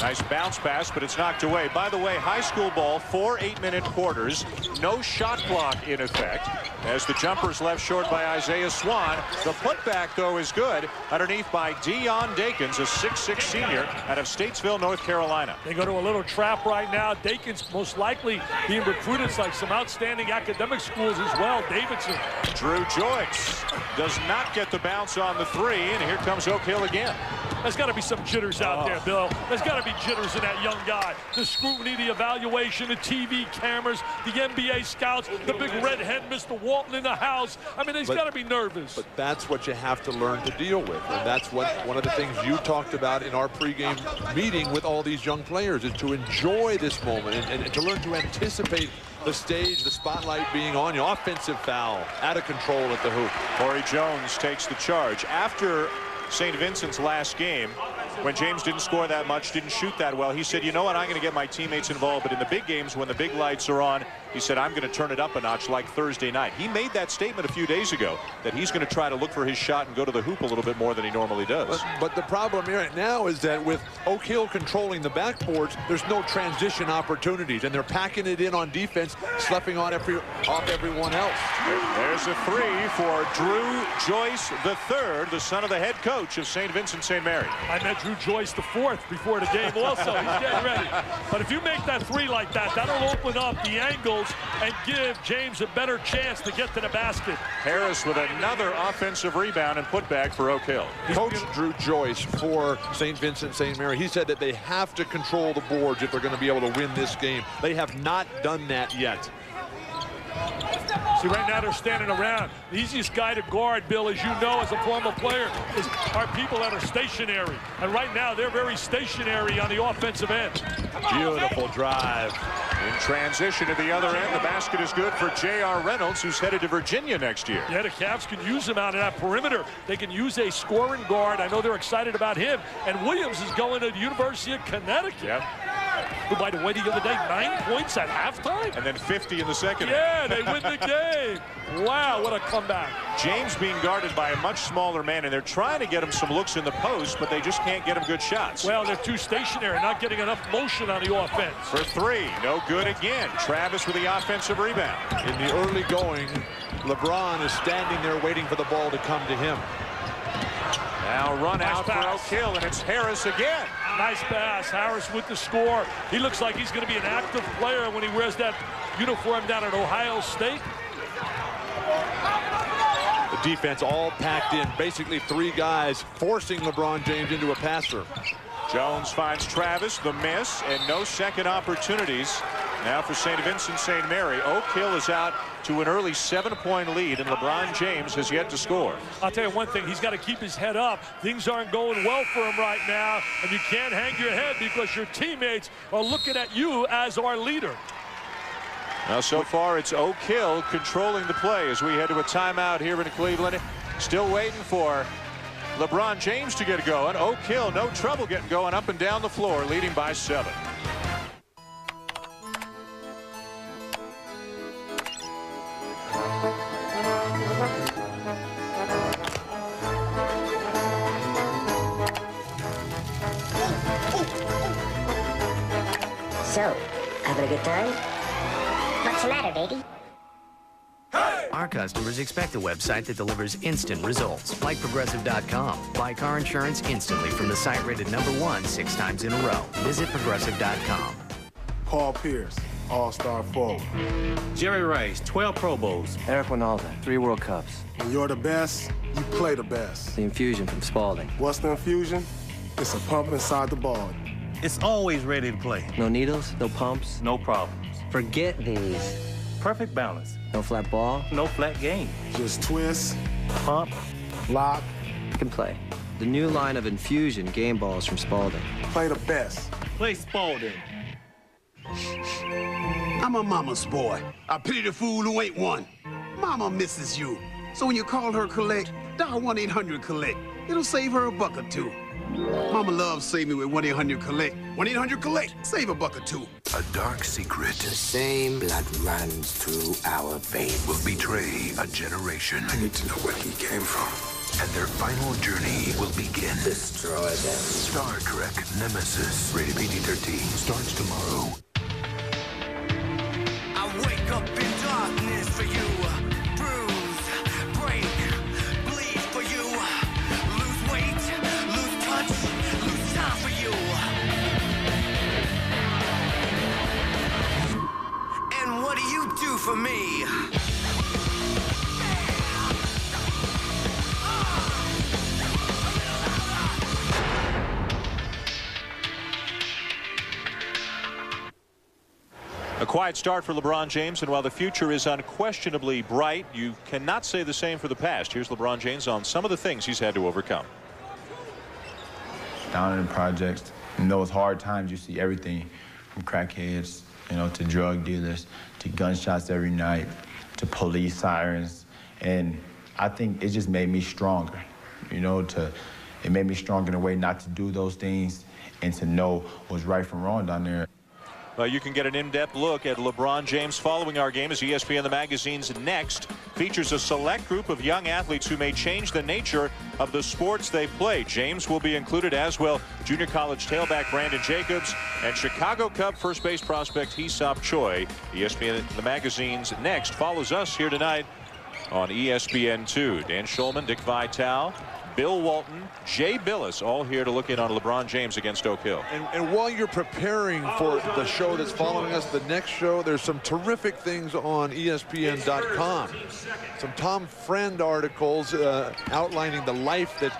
Nice bounce pass, but it's knocked away. By the way, high school ball, four eight-minute quarters. No shot clock in effect. As the jumper's left short by Isaiah Swann. The putback, though, is good. Underneath by Dion Dakins, a 6'6 senior out of Statesville, North Carolina. They go to a little trap right now. Dakins most likely being recruited like some outstanding academic schools as well. Davidson. Dru Joyce does not get the bounce on the three, and here comes Oak Hill again. There's got to be some jitters out Oh. there, Bill. There's got to be jitters in that young guy. The scrutiny, the evaluation, the TV cameras, the NBA scouts, the big redhead Mr. Walton in the house. I mean, he's got to be nervous. But that's what you have to learn to deal with. And that's what one of the things you talked about in our pregame meeting with all these young players is to enjoy this moment and, and to learn to anticipate the stage, the spotlight being on you. Offensive foul, out of control at the hoop. Corey Jones takes the charge. After St. Vincent's last game, when James didn't score that much, didn't shoot that well, he said, you know what, I'm going to get my teammates involved. But in the big games, when the big lights are on, he said, I'm going to turn it up a notch like Thursday night. He made that statement a few days ago that he's going to try to look for his shot and go to the hoop a little bit more than he normally does. But, but the problem here right now is that with Oak Hill controlling the backboards, there's no transition opportunities, and they're packing it in on defense, sloughing on every off everyone else. There's a three for Dru Joyce III, the son of the head coach of St. Vincent St. Mary. I met Dru Joyce the fourth before the game also. He's getting ready. But if you make that three like that, that'll open up the angles and give James a better chance to get to the basket. Harris with another offensive rebound and putback for Oak Hill. Coach Dru Joyce for St. Vincent St. Mary, he said that they have to control the boards if they're going to be able to win this game. They have not done that yet. See, right now they're standing around. The easiest guy to guard, Bill, as you know, as a former player, is our people that are stationary. And right now, they're very stationary on the offensive end. Beautiful drive. In transition to the other end, the basket is good for J.R. Reynolds, who's headed to Virginia next year. Yeah, the Cavs can use him out of that perimeter. They can use a scoring guard. I know they're excited about him. And Williams is going to the University of Connecticut. Yep. Who, by the way, the other day, nine points at halftime? And then 50 in the second. Yeah, they [laughs] win the game. Wow, what a comeback. James being guarded by a much smaller man, and they're trying to get him some looks in the post, but they just can't get him good shots. Well, they're too stationary, not getting enough motion on the offense. For three, no good again. Travis with the offensive rebound. In the early going, LeBron is standing there waiting for the ball to come to him. Now run Nice out pass. for Oak Hill, and it's Harris again. Nice pass. Harris with the score. He looks like he's going to be an active player when he wears that uniform down at Ohio State. The defense all packed in, basically three guys forcing LeBron James into a passer. Jones finds Travis, the miss, and no second opportunities. Now for St. Vincent St. Mary. Oak Hill is out to an early seven-point lead, and LeBron James has yet to score. I'll tell you one thing, he's got to keep his head up. Things aren't going well for him right now, and you can't hang your head because your teammates are looking at you as our leader. Now, so far, it's Oak Hill controlling the play as we head to a timeout here in Cleveland. Still waiting for LeBron James to get going. Oak Hill, no trouble getting going up and down the floor, leading by seven. So, having a good time? What's the matter, baby? Our customers expect a website that delivers instant results, like Progressive.com. Buy car insurance instantly from the site rated number one six times in a row. Visit Progressive.com. Paul Pierce, All-Star forward. Jerry Rice, 12 Pro Bowls. Eric Wynalda, three World Cups. When you're the best, you play the best. The infusion from Spalding. What's the infusion? It's a pump inside the ball. It's always ready to play. No needles, no pumps. No problems. Forget these. Perfect balance. No flat ball. No flat game. Just twist, Pump. lock, You can play. The new line of infusion game balls from Spalding. play the best. Play Spalding. I'm a mama's boy. I pity the fool who ain't one. Mama misses you. So when you call her collect, dial 1-800-COLLECT. It'll save her a buck or two. Mama loves save me with 1-800-COLLECT. 1-800-COLLECT. Save a buck or two. A dark secret. The same blood runs through our veins. Will betray a generation. I need to know where he came from. And their final journey will begin. Destroy them. Star Trek Nemesis. Rated PG-13. Starts tomorrow. For me? A quiet start for LeBron James, and while the future is unquestionably bright, you cannot say the same for the past. Here's LeBron James on some of the things he's had to overcome. down in the projects. In those hard times, you see everything from crackheads, you know, to drug dealers, to gunshots every night, to police sirens. And I think it just made me stronger, you know, to, it made me stronger in a way not to do those things and to know what's right from wrong down there. Well, you can get an in-depth look at LeBron James following our game as ESPN The Magazine's Next features a select group of young athletes who may change the nature of the sports they play. James will be included as will junior college tailback Brandon Jacobs and Chicago Cub first base prospect Hee-Seop Choi. ESPN The Magazine's Next follows us here tonight on E ESPN2. Dan Shulman, Dick Vitale, Bill Walton, Jay Bilas, all here to look in on LeBron James against Oak Hill. And, and while you're preparing for the show that's following us, the next show, there's some terrific things on ESPN.com. Some Tom Friend articles uh, outlining the life that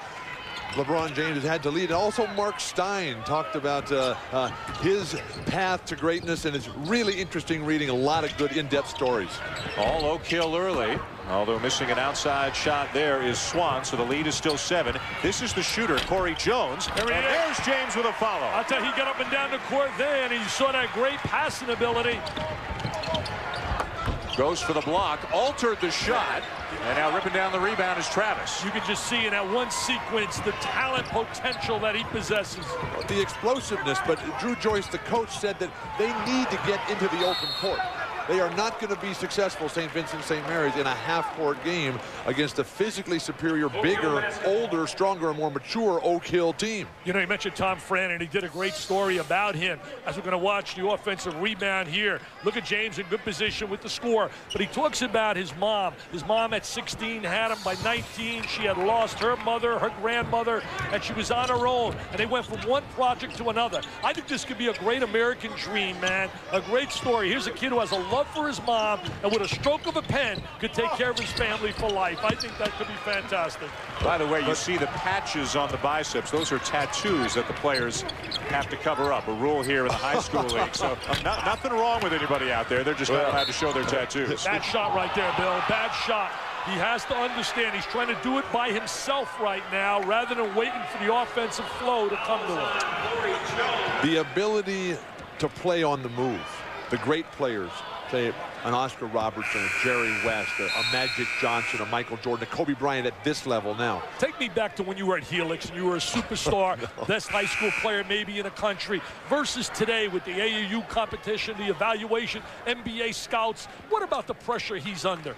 LeBron James has had to lead. And also Marc Stein talked about uh, uh, his path to greatness, and it's really interesting reading a lot of good in-depth stories. All Oak Hill early. Although missing an outside shot there is Swann, so the lead is still seven. This is the shooter, Corey Jones. There he and is. there's James with a follow. I'll tell you, he got up and down the court there, and he saw that great passing ability. Goes for the block, altered the shot, and now ripping down the rebound is Travis. You can just see in that one sequence the talent potential that he possesses. the explosiveness, but Dru Joyce, the coach, said that they need to get into the open court. They are not going to be successful, St. Vincent St. Mary's, in a half-court game against a physically superior, bigger, older, stronger, and more mature Oak Hill team. You know, you mentioned Tom Friend, and he did a great story about him as we're going to watch the offensive rebound here. Look at James in good position with the score, but he talks about his mom. His mom at 16 had him by 19. She had lost her mother, her grandmother, and she was on her own, and they went from one project to another. I think this could be a great American dream, man. A great story. Here's a kid who has a love for his mom, and with a stroke of a pen, could take care of his family for life. I think that could be fantastic. By the way, you see the patches on the biceps. Those are tattoos that the players have to cover up. A rule here in the high school [laughs] league. So no, nothing wrong with anybody out there. They're just not allowed to show their tattoos. Bad shot right there, Bill. Bad shot. He has to understand he's trying to do it by himself right now rather than waiting for the offensive flow to come to him. The ability to play on the move. The great players say, an Oscar Robertson, a Jerry West, a, a Magic Johnson, a Michael Jordan, a Kobe Bryant at this level now. Take me back to when you were at Helix and you were a superstar, [laughs] best high school player maybe in the country, versus today with the AAU competition, the evaluation, NBA scouts. What about the pressure he's under?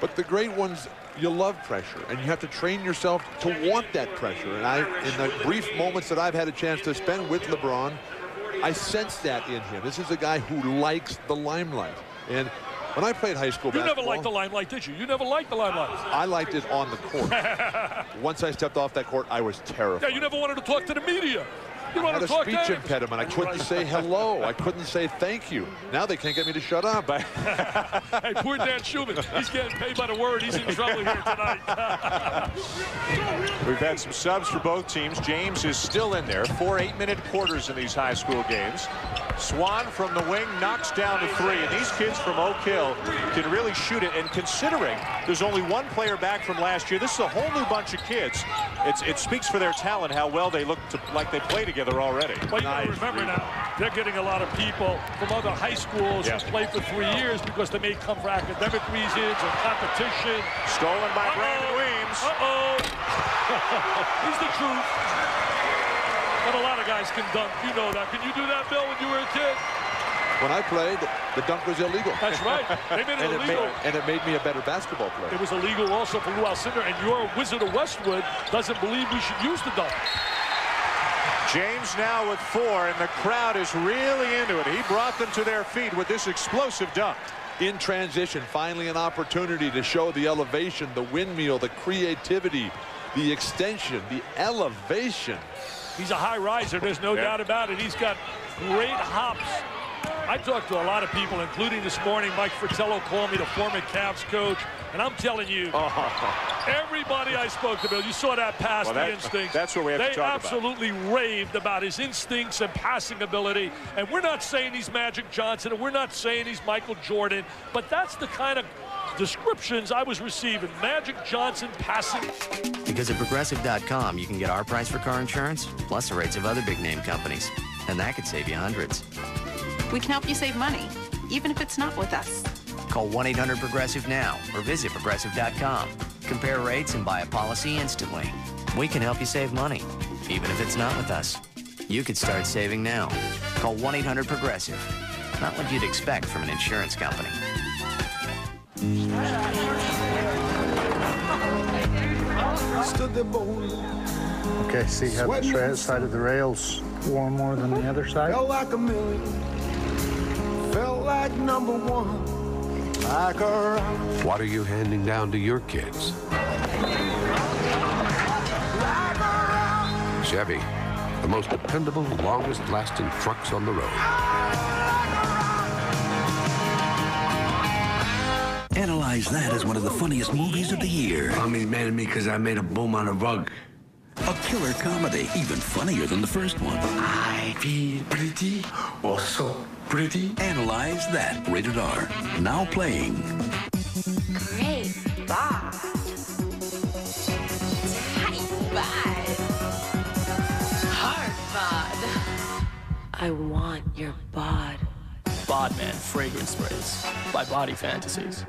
But the great ones, you love pressure, and you have to train yourself to want that pressure. And I, in the brief moments that I've had a chance to spend with LeBron, I sense that in him. This is a guy who likes the limelight. And when I played high school You basketball, never liked the limelight, did you? You never liked the limelight. I liked it on the court. [laughs] Once I stepped off that court, I was terrified. Yeah, you never wanted to talk to the media. You I had a talk speech to impediment. I couldn't say hello. I couldn't say thank you. Now they can't get me to shut up. [laughs] hey, poor Dan Shulman. He's getting paid by the word. He's in trouble here tonight. We've had some subs for both teams. James is still in there. Four eight-minute quarters in these high school games. Swann from the wing knocks down to three. And these kids from Oak Hill can really shoot it. And considering there's only one player back from last year, this is a whole new bunch of kids. It's, it speaks for their talent how well they look to, like they play together already. Well, you gotta remember now, they're getting a lot of people from other high schools Yeah. who played for three years because they may come for academic reasons or competition. Stolen by Uh-oh. Brandon Weems. Uh-oh. He's the truth. But a lot of guys can dunk. You know that. Can you do that, Bill, when you were a kid? When I played, the dunk was illegal. That's right. [laughs] They made it and, illegal. made, and it made me a better basketball player. It was illegal also for Lou Alcindor, and your Wizard of Westwood doesn't believe we should use the dunk. James now with four, and the crowd is really into it. He brought them to their feet with this explosive dunk. In transition, finally an opportunity to show the elevation, the windmill, the creativity, the extension, the elevation. He's a high riser. There's no Yeah. doubt about it. He's got great hops. I talked to a lot of people, including this morning. Mike Fratello called me, the former Cavs coach. And I'm telling you, oh. everybody I spoke to, Bill, you saw that pass, Well, the that- instincts. that's what we have to they talk about. They absolutely raved about his instincts and passing ability. And we're not saying he's Magic Johnson, and we're not saying he's Michael Jordan, but that's the kind of descriptions I was receiving. Magic Johnson passing. Because at Progressive.com, you can get our price for car insurance, plus the rates of other big name companies. And that could save you hundreds. We can help you save money, even if it's not with us. Call 1-800-PROGRESSIVE now or visit Progressive.com. Compare rates and buy a policy instantly. We can help you save money, even if it's not with us. You could start saving now. Call 1-800-PROGRESSIVE. Not what you'd expect from an insurance company. Stood there boldly. Okay, see how the tra- side of the rails worn more than the other side? Felt like a million. Felt like number one. Like a rock. What are you handing down to your kids? Chevy, the most dependable, longest lasting trucks on the road. Analyze that as one of the funniest movies of the year. I mean, mad at me because I made a boom on a rug. A killer comedy, even funnier than the first one. I feel pretty, or so pretty. Analyze that. Rated R. Now playing. Great bod. Tight bod. Hard bod. I want your bod. Bodman fragrance sprays by Body Fantasies.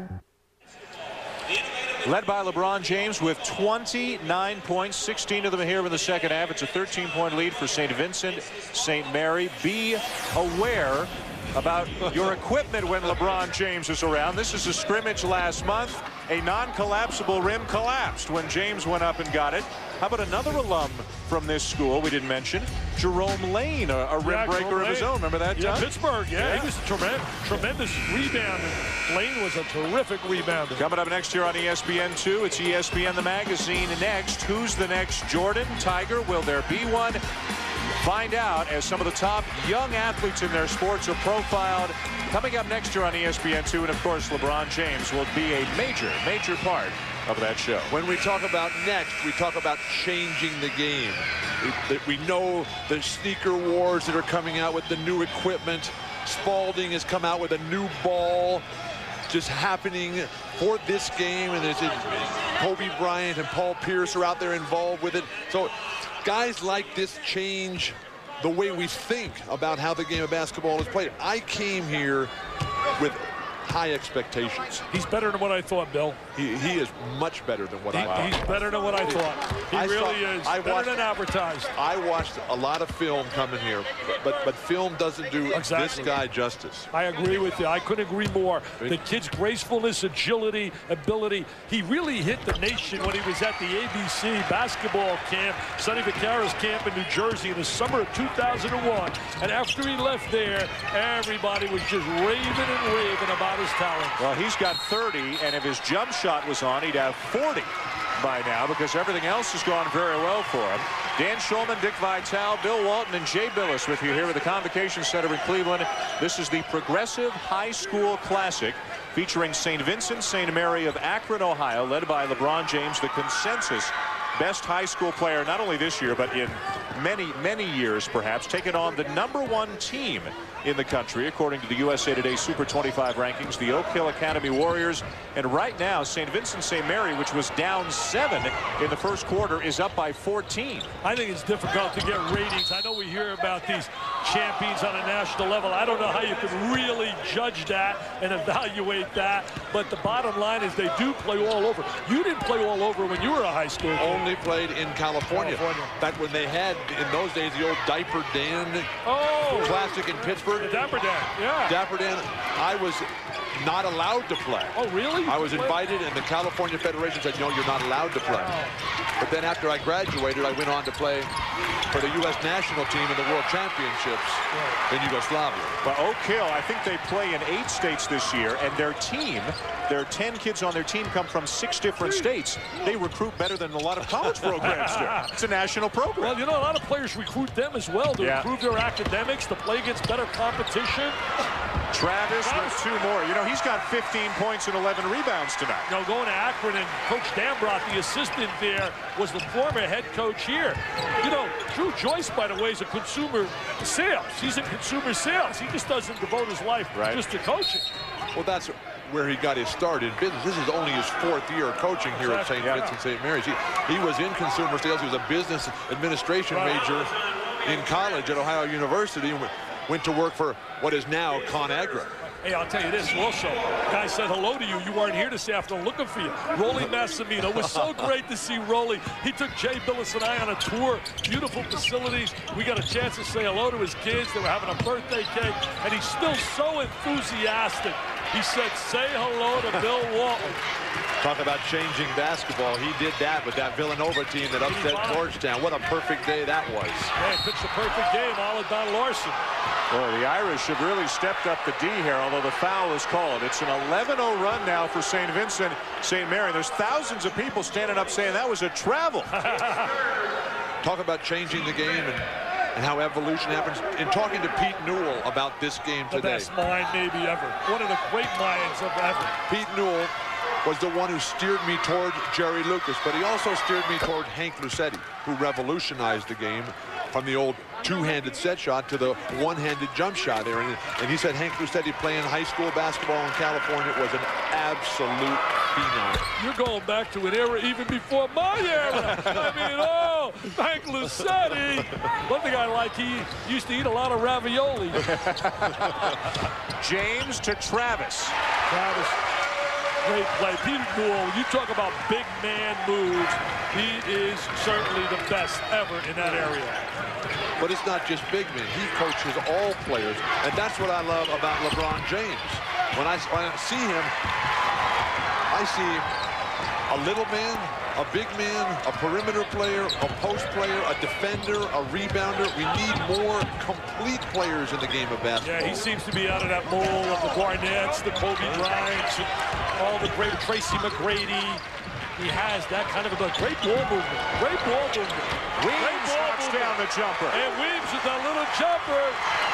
Led by LeBron James with 29 points, 16 of them here in the second half. It's a 13-point lead for St. Vincent, St. Mary. Be aware about your equipment when LeBron James is around. This is a scrimmage last month. A non-collapsible rim collapsed when James went up and got it. How about another alum from this school we didn't mention? Jerome Lane, a, a rim Yeah, breaker Jerome of his Lane. own. Remember that, Yeah, John? Pittsburgh. Yeah, he was a tremendous, tremendous rebounder. Lane was a terrific rebounder. Coming up next year on E ESPN2, it's ESPN the magazine. Next, who's the next Jordan Tiger? Will there be one? Find out as some of the top young athletes in their sports are profiled. Coming up next year on E ESPN2, and of course, LeBron James will be a major, major part of that show. When we talk about next, we talk about changing the game. We, we know the sneaker wars that are coming out with the new equipment. Spalding has come out with a new ball just happening for this game. And there's Kobe Bryant and Paul Pierce are out there involved with it. So guys like this change the way we think about how the game of basketball is played. I came here with high expectations. He's better than what I thought, Bill. He, he is much better than what He- I thought. he's better than what I thought. He I saw- really is. I better watched- than advertised. I watched a lot of film coming here, but but film doesn't do Exactly. this guy justice. I agree with you. I couldn't agree more. The kid's gracefulness, agility, ability. He really hit the nation when he was at the ABC basketball camp, Sonny Vaccaro's camp in New Jersey in the summer of 2001. And after he left there, everybody was just raving and raving about his talent. Well, he's got 30, and if his jump shot was on, he'd have 40 by now because everything else has gone very well for him. Dan Shulman, Dick Vitale, Bill Walton, and Jay Bilas with you here at the Convocation Center in Cleveland. This is the Progressive High School Classic featuring St. Vincent St. Mary of Akron, Ohio, led by LeBron James, the consensus best high school player, not only this year, but in many, many years, perhaps, taking on the number one team in the country, according to the USA Today Super 25 rankings, the Oak Hill Academy Warriors. And right now, St. Vincent St. Mary, which was down seven in the first quarter, is up by 14. I think it's difficult to get ratings. I know we hear about these champions on a national level. I don't know how you can really judge that and evaluate that. But the bottom line is they do play all over. You didn't play all over when you were a high school kid. Only played in California. California. Back when they had, in those days, the old Diaper Dan Oh, Classic in Pittsburgh. the Dapper Dan, yeah. Dapper Dan, I was not allowed to play. Oh, really? I was invited, and the California Federation said, no, you're not allowed to play. Oh. But then after I graduated, I went on to play for the U.S. national team in the World Championships in Yugoslavia. But Oak Hill, I think they play in eight states this year, and their team, their 10 kids on their team come from six different states. They recruit better than a lot of college programs do. [laughs] It's a national program. Well, you know, a lot of players recruit them as well to Yeah. improve their academics, to play against better competition. Travis with two more. You know, he's got 15 points and 11 rebounds tonight. You know, going to Akron and Coach Dambrot, the assistant there, was the former head coach here. You know, Dru Joyce, by the way, is a consumer sales. He's in consumer sales. He just doesn't devote his life Right. just to coaching. Well, that's where he got his start in business. This is only his fourth year coaching here at St. Exactly, yeah. Vincent St. Mary's. He, he was in consumer sales. He was a business administration Right. major in college at Ohio University and went to work for what is now ConAgra. Hey, I'll tell you this also. Guy said hello to you. You weren't here this afternoon looking for you. Rollie Massimino. It was so [laughs] great to see Rollie. He took Jay Bilas and I on a tour. Beautiful facilities. We got a chance to say hello to his kids. They were having a birthday cake. And he's still so enthusiastic. He said, say hello to Bill Walton. Talk about changing basketball. He did that with that Villanova team that upset Georgetown. What a perfect day that was. Hey, pitched a perfect game. All of Don Larsen. Boy, the Irish have really stepped up the D here, although the foul is called. It's an 11-0 run now for St. Vincent, St. Mary. There's thousands of people standing up saying that was a travel. [laughs] Talk about changing the game and, and how evolution happens. In talking to Pete Newell about this game today. The best mind maybe ever. One of the great minds of ever. Pete Newell was the one who steered me toward Jerry Lucas, but he also steered me toward Hank Luisetti, who revolutionized the game from the old two-handed set shot to the one-handed jump shot there. And, and he said Hank Luisetti playing high school basketball in California was an absolute phenom. You're going back to an era even before my era. [laughs] I mean, oh, Hank Luisetti. One thing I like, he used to eat a lot of ravioli. [laughs] James to Travis. Travis, great play. Peter Newell, you talk about big man moves, he is certainly the best ever in that area. But it's not just big men. He coaches all players, and that's what I love about LeBron James. When I, when I see him, I see a little man, a big man, a perimeter player, a post player, a defender, a rebounder. We need more complete players in the game of basketball. Yeah, he seems to be out of that mold of the Barnetts, the Kobe uh-huh. Bryants, all the great Tracy McGrady. He has that kind of a great ball movement. Great ball movement. great Weems ball knocks movement. down the jumper. And Weems with that little jumper.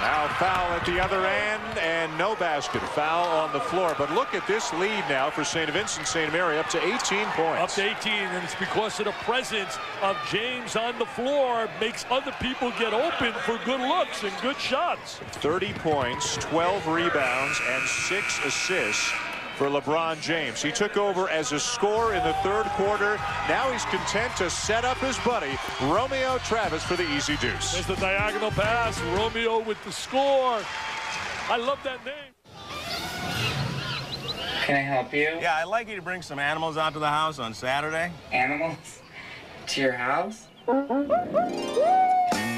Now foul at the other end and no basket. Foul on the floor. But look at this lead now for St. Vincent St. Mary up to 18 points. Up to 18, and it's because of the presence of James on the floor makes other people get open for good looks and good shots. 30 points, 12 rebounds, and 6 assists for LeBron James. He took over as a scorer in the third quarter. Now he's content to set up his buddy, Romeo Travis, for the easy deuce. There's the diagonal pass. Romeo with the score. I love that name. Can I help you? Yeah, I'd like you to bring some animals out to the house on Saturday. Animals? To your house? [laughs]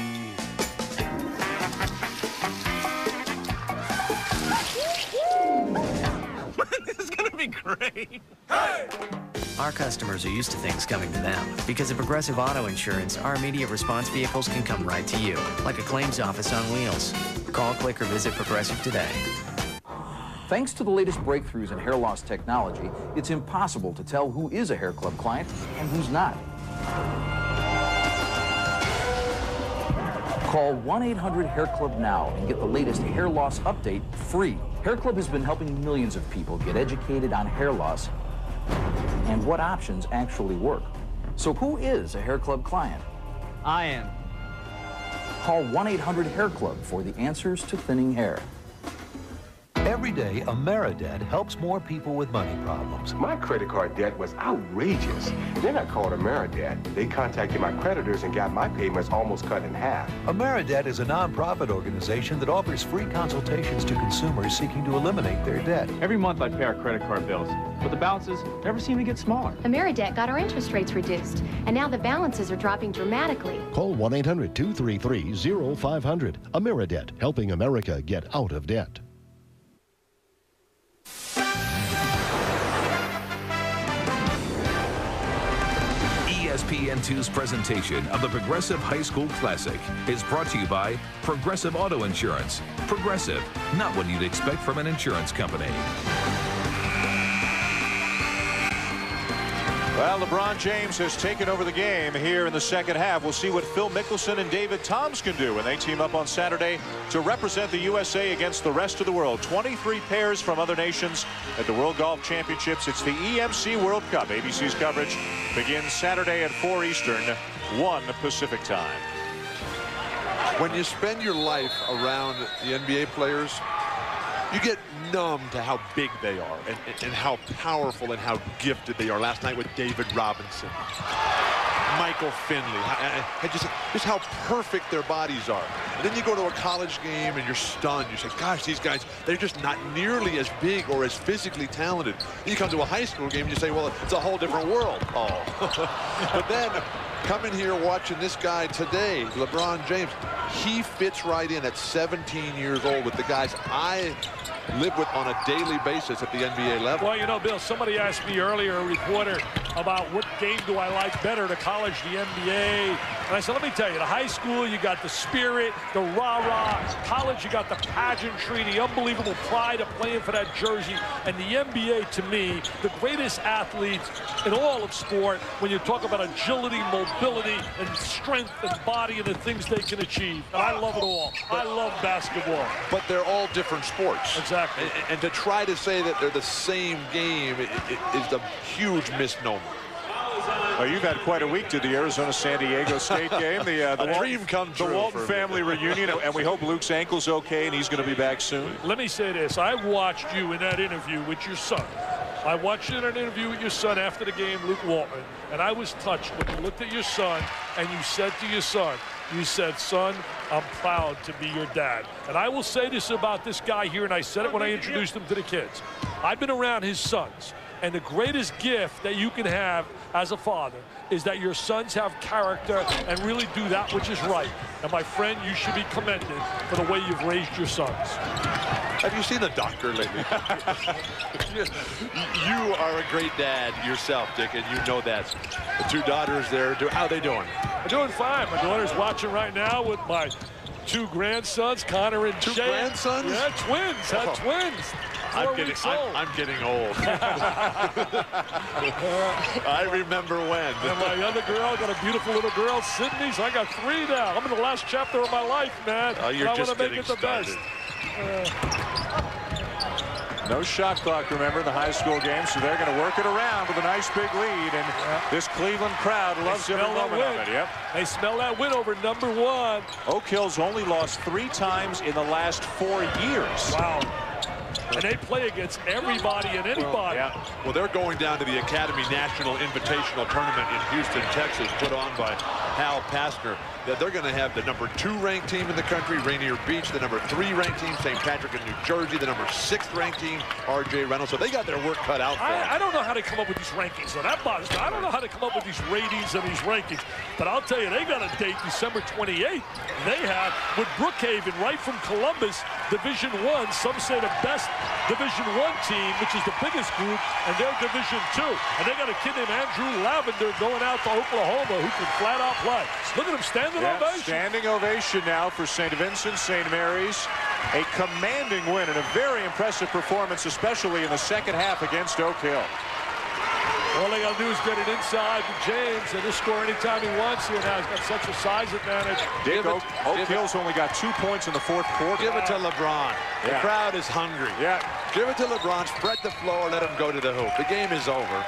be. Our customers are used to things coming to them. Because of Progressive Auto Insurance, our immediate response vehicles can come right to you, like a claims office on wheels. Call, click, or visit Progressive today. Thanks to the latest breakthroughs in hair loss technology, it's impossible to tell who is a hair club client and who's not. Call 1-800-HAIR-CLUB now and get the latest hair loss update free. Hair Club has been helping millions of people get educated on hair loss and what options actually work. So who is a Hair Club client? I am. Call 1-800-HAIR-CLUB for the answers to thinning hair. Every day, Ameridebt helps more people with money problems. My credit card debt was outrageous. Then I called Ameridebt. They contacted my creditors and got my payments almost cut in half. Ameridebt is a nonprofit organization that offers free consultations to consumers seeking to eliminate their debt. Every month I pay our credit card bills, but the balances never seem to get smaller. Ameridebt got our interest rates reduced, and now the balances are dropping dramatically. Call 1 800 233 0500. Ameridebt, helping America get out of debt. ESPN2's presentation of the Progressive High School Classic is brought to you by Progressive Auto Insurance. Progressive, not what you'd expect from an insurance company. Well, LeBron James has taken over the game here in the second half. We'll see what Phil Mickelson and David Toms can do when they team up on Saturday to represent the USA against the rest of the world. 23 pairs from other nations at the World Golf Championships. It's the EMC World Cup. ABC's coverage begins Saturday at 4 Eastern, 1 Pacific time. When you spend your life around the NBA players, you get numb to how big they are and, and how powerful and how gifted they are. Last night with David Robinson, Michael Finley, just, just how perfect their bodies are. And then you go to a college game and you're stunned. You say, gosh, these guys, they're just not nearly as big or as physically talented. You come to a high school game and you say, well, it's a whole different world. Oh. [laughs] but then coming here watching this guy today, LeBron James, he fits right in at 17 years old with the guys I live with on a daily basis at the NBA level. Well, you know, Bill, somebody asked me earlier, a reporter, about what game do I like better, the college, the NBA. And I said, let me tell you, the high school, you got the spirit, the rah-rah. College, you got the pageantry, the unbelievable pride of playing for that jersey. And the NBA, to me, the greatest athletes in all of sport, when you talk about agility, mobility, and strength and body and the things they can achieve. And I love it all. I love basketball. But they're all different sports. Exactly. And, and to try to say that they're the same game is a huge misnomer. Well, you've had quite a week to the Arizona-San Diego State [laughs] game. The, uh, the a Walton, dream come true. The Walton family reunion, and we hope Luke's ankle's okay and he's going to be back soon. Let me say this. I watched you in that interview with your son. I watched you in an interview with your son after the game, Luke Walton, and I was touched when you looked at your son and you said to your son, you said, son, I'm proud to be your dad. And I will say this about this guy here, and I said it when I introduced him to the kids. I've been around his sons, and the greatest gift that you can have as a father is that your sons have character and really do that which is right. And my friend, you should be commended for the way you've raised your sons. Have you seen the doctor lately? [laughs] you are a great dad yourself, Dick, and you know that. The two daughters there, how are they doing? They're doing fine. My daughter's watching right now with my two grandsons, Connor and two Jay. grandsons? Yeah, twins. Had Oh. twins. I'm getting, I'm, old. I'm getting old. [laughs] [laughs] I remember when. And my other girl got a beautiful little girl, Sydney. So I got three now. I'm in the last chapter of my life, man. Oh, you're and I just want to make it the started. best. No shot clock, remember, in the high school game, so they're going to work it around with a nice big lead, and this Cleveland crowd loves They every smell that moment win. of it. Yep. They smell that win over number one. Oak Hill's only lost three times in the last four years. Wow. and they play against everybody and anybody. Well, well, they're going down to the Academy National Invitational Tournament in Houston, Texas, put on by Hal Pastner. That they're going to have the number two ranked team in the country, Rainier Beach, the number three ranked team, St. Patrick in New Jersey, the number six ranked team, R.J. Reynolds. So they got their work cut out for them. I, I don't know how they come up with these rankings. So that bothers me. I don't know how they come up with these ratings and these rankings. But I'll tell you, they got a date December 28th. They have with Brookhaven right from Columbus, Division One. Some say the best Division One team, which is the biggest group, and they're Division Two. And they got a kid named Andrew Lavender going out to Oklahoma who can flat out play. Look at him standing Yeah, ovation. standing ovation now for St. Vincent, St. Mary's. A commanding win and a very impressive performance, especially in the second half against Oak Hill. All they got to do is get it inside to James, and he'll score anytime he wants here now. He's got such a size advantage. Dick, Oak, Oak Hill's only got two points in the fourth quarter. Give it to LeBron. The Yeah. crowd is hungry. Yeah. Give it to LeBron. Spread the floor. Let him go to the hoop. The game is over.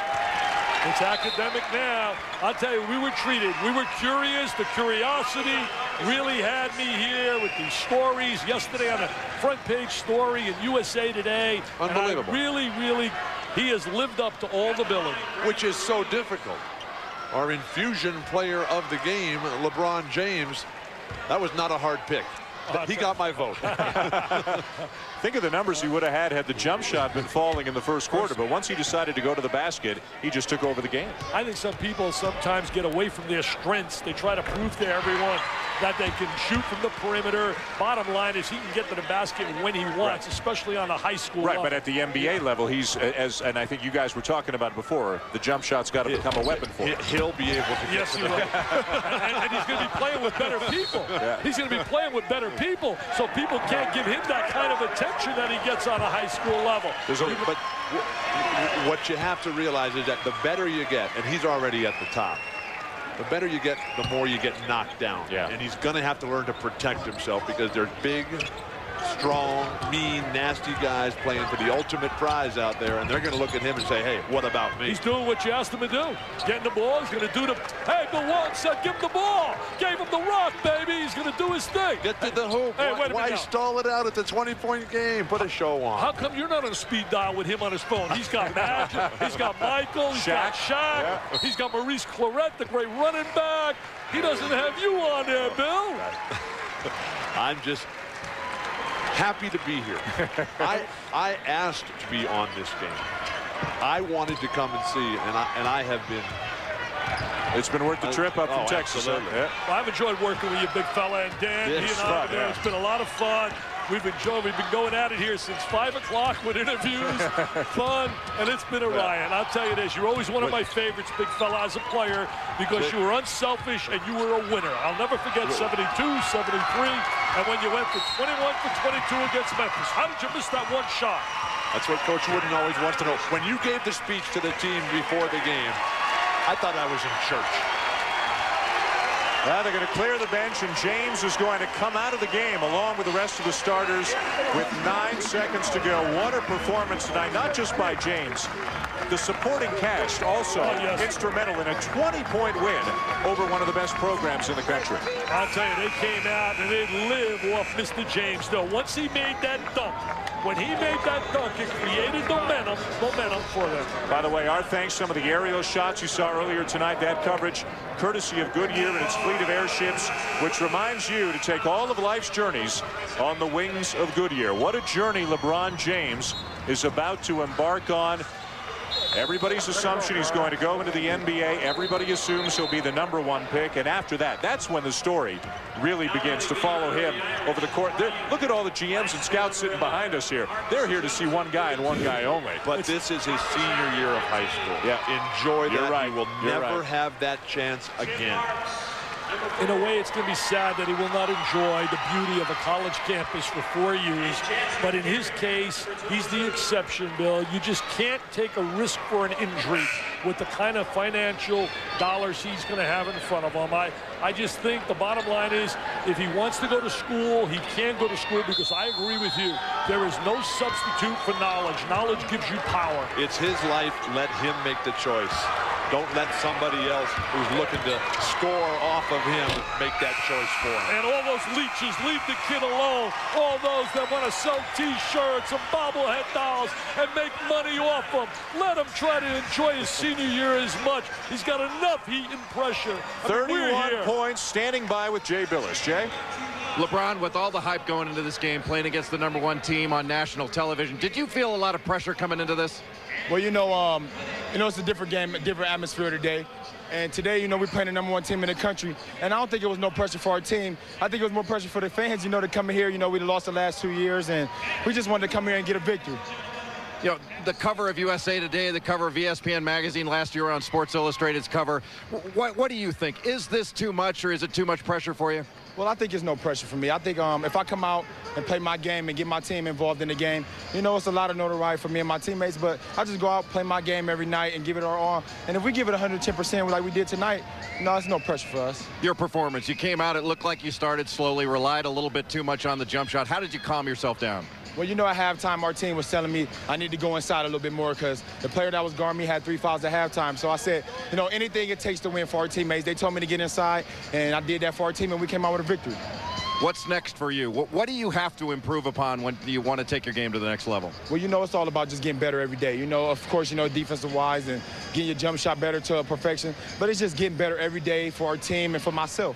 It's academic now. I'll tell you, we were treated. We were curious. The curiosity really had me here with these stories yesterday on a front page story in USA Today. Unbelievable. really, really, he has lived up to all the billing. which is so difficult. Our infusion player of the game, LeBron James, that was not a hard pick. He got my vote. [laughs] [laughs] Think of the numbers he would have had had the jump shot been falling in the first quarter. But once he decided to go to the basket, he just took over the game. I think some people sometimes get away from their strengths. They try to prove to everyone that they can shoot from the perimeter. Bottom line is he can get to the basket when he wants, especially on a high school Right, level. but at the NBA level, he's uh, as, and I think you guys were talking about before. The jump shot's got to become a weapon for him. He'll be able to. Get Yes, to he the- will. [laughs] and, and he's going to be playing with better people. Yeah. He's going to be playing with better people, so people can't give him that kind of attention that he gets on a high school level. There's a, but what you have to realize is that the better you get, and he's already at the top, the better you get, the more you get knocked down. Yeah. And he's going to have to learn to protect himself because there's big, strong, mean, nasty guys playing for the ultimate prize out there, and they're going to look at him and say, hey, what about me? He's doing what you asked him to do. Getting the ball. He's going to do the. Hey, Bill Walton said, give him the ball. Gave him the rock, baby. He's going to do his thing. Get to the hoop. Hey, why wait a why minute. stall it out at the 20-point game? Put a show on. How come you're not on a speed dial with him on his phone? He's got Magic, he's got Michael, he's got Shaq, he's got Maurice Clarett, the great running back. He doesn't have you on there, Bill. [laughs] I'm just happy to be here. [laughs] I I asked to be on this game. I wanted to come and see, and I and I have been. It's been worth the uh, trip up from Oh, Texas. Yeah. Well, I've enjoyed working with you, big fella, and Dan. Yeah, he and I fun, over there. yeah. It's been a lot of fun. We've enjoyed. We've been going at it here since five o'clock with interviews, [laughs] fun, and it's been a riot. I'll tell you this: you're always one of my favorites, big fella, as a player, because you were unselfish and you were a winner. I'll never forget 72, 73, and when you went for 21 for 22 against Memphis. How did you miss that one shot? That's what Coach Wooden always wants to know. When you gave the speech to the team before the game, I thought I was in church. Now they're going to clear the bench, and James is going to come out of the game along with the rest of the starters with nine seconds to go. What a performance tonight, not just by James. The supporting cast also oh, instrumental in a 20-point win over one of the best programs in the country. I'll tell you, they came out and they live off Mr. James, though. Once he made that dunk, when he made that dunk, it created momentum, momentum for them. By the way, our thanks some of the aerial shots you saw earlier tonight. That coverage courtesy of Goodyear and its fleet of airships, which reminds you to take all of life's journeys on the wings of Goodyear. What a journey LeBron James is about to embark on. Everybody's assumption he's going to go into the NBA. Everybody assumes he'll be the number one pick. And after that, that's when the story really begins to follow him over the court. There, look at all the GMs and scouts sitting behind us here. They're here to see one guy and one guy only. But this is his senior year of high school. Yeah. Enjoy You're that. right. He will You're never right. have that chance again. In a way, it's going to be sad that he will not enjoy the beauty of a college campus for four years. But in his case, he's the exception, Bill. You just can't take a risk for an injury with the kind of financial dollars he's going to have in front of him. I, I just think the bottom line is if he wants to go to school, he can go to school because I agree with you. There is no substitute for knowledge. Knowledge gives you power. It's his life. Let him make the choice. Don't let somebody else who's looking to score off of him make that choice for him. And all those leeches, leave the kid alone. All those that want to sell T-shirts and bobblehead dolls and make money off them. Let him try to enjoy his senior year as much. He's got enough heat and pressure. I 31 here. points, standing by with Jay Bilas. Jay? LeBron, with all the hype going into this game, playing against the number one team on national television, did you feel a lot of pressure coming into this? Well, you know, um, you know, it's a different game, a different atmosphere today. And today, you know, we're playing the number one team in the country. And I don't think it was no pressure for our team. I think it was more pressure for the fans, you know, to come here. You know, we lost the last two years, and we just wanted to come here and get a victory. You know, the cover of USA Today, the cover of ESPN magazine last year on Sports Illustrated's cover. What, what do you think? Is this too much or is it too much pressure for you? Well, I think it's no pressure for me. I think um, if I come out and play my game and get my team involved in the game, you know, it's a lot of notoriety for me and my teammates, but I just go out, play my game every night and give it our all. And if we give it 110% like we did tonight, no, it's no pressure for us. Your performance, you came out, it looked like you started slowly, relied a little bit too much on the jump shot. How did you calm yourself down? Well, you know, at halftime, our team was telling me I need to go inside a little bit more because the player that was guarding me had three fouls at halftime. So I said, you know, anything it takes to win for our teammates. They told me to get inside, and I did that for our team, and we came out with a victory. What's next for you? What, what do you have to improve upon when you want to take your game to the next level? Well, you know, it's all about just getting better every day. You know, of course, you know, defensive-wise and getting your jump shot better to perfection. But it's just getting better every day for our team and for myself.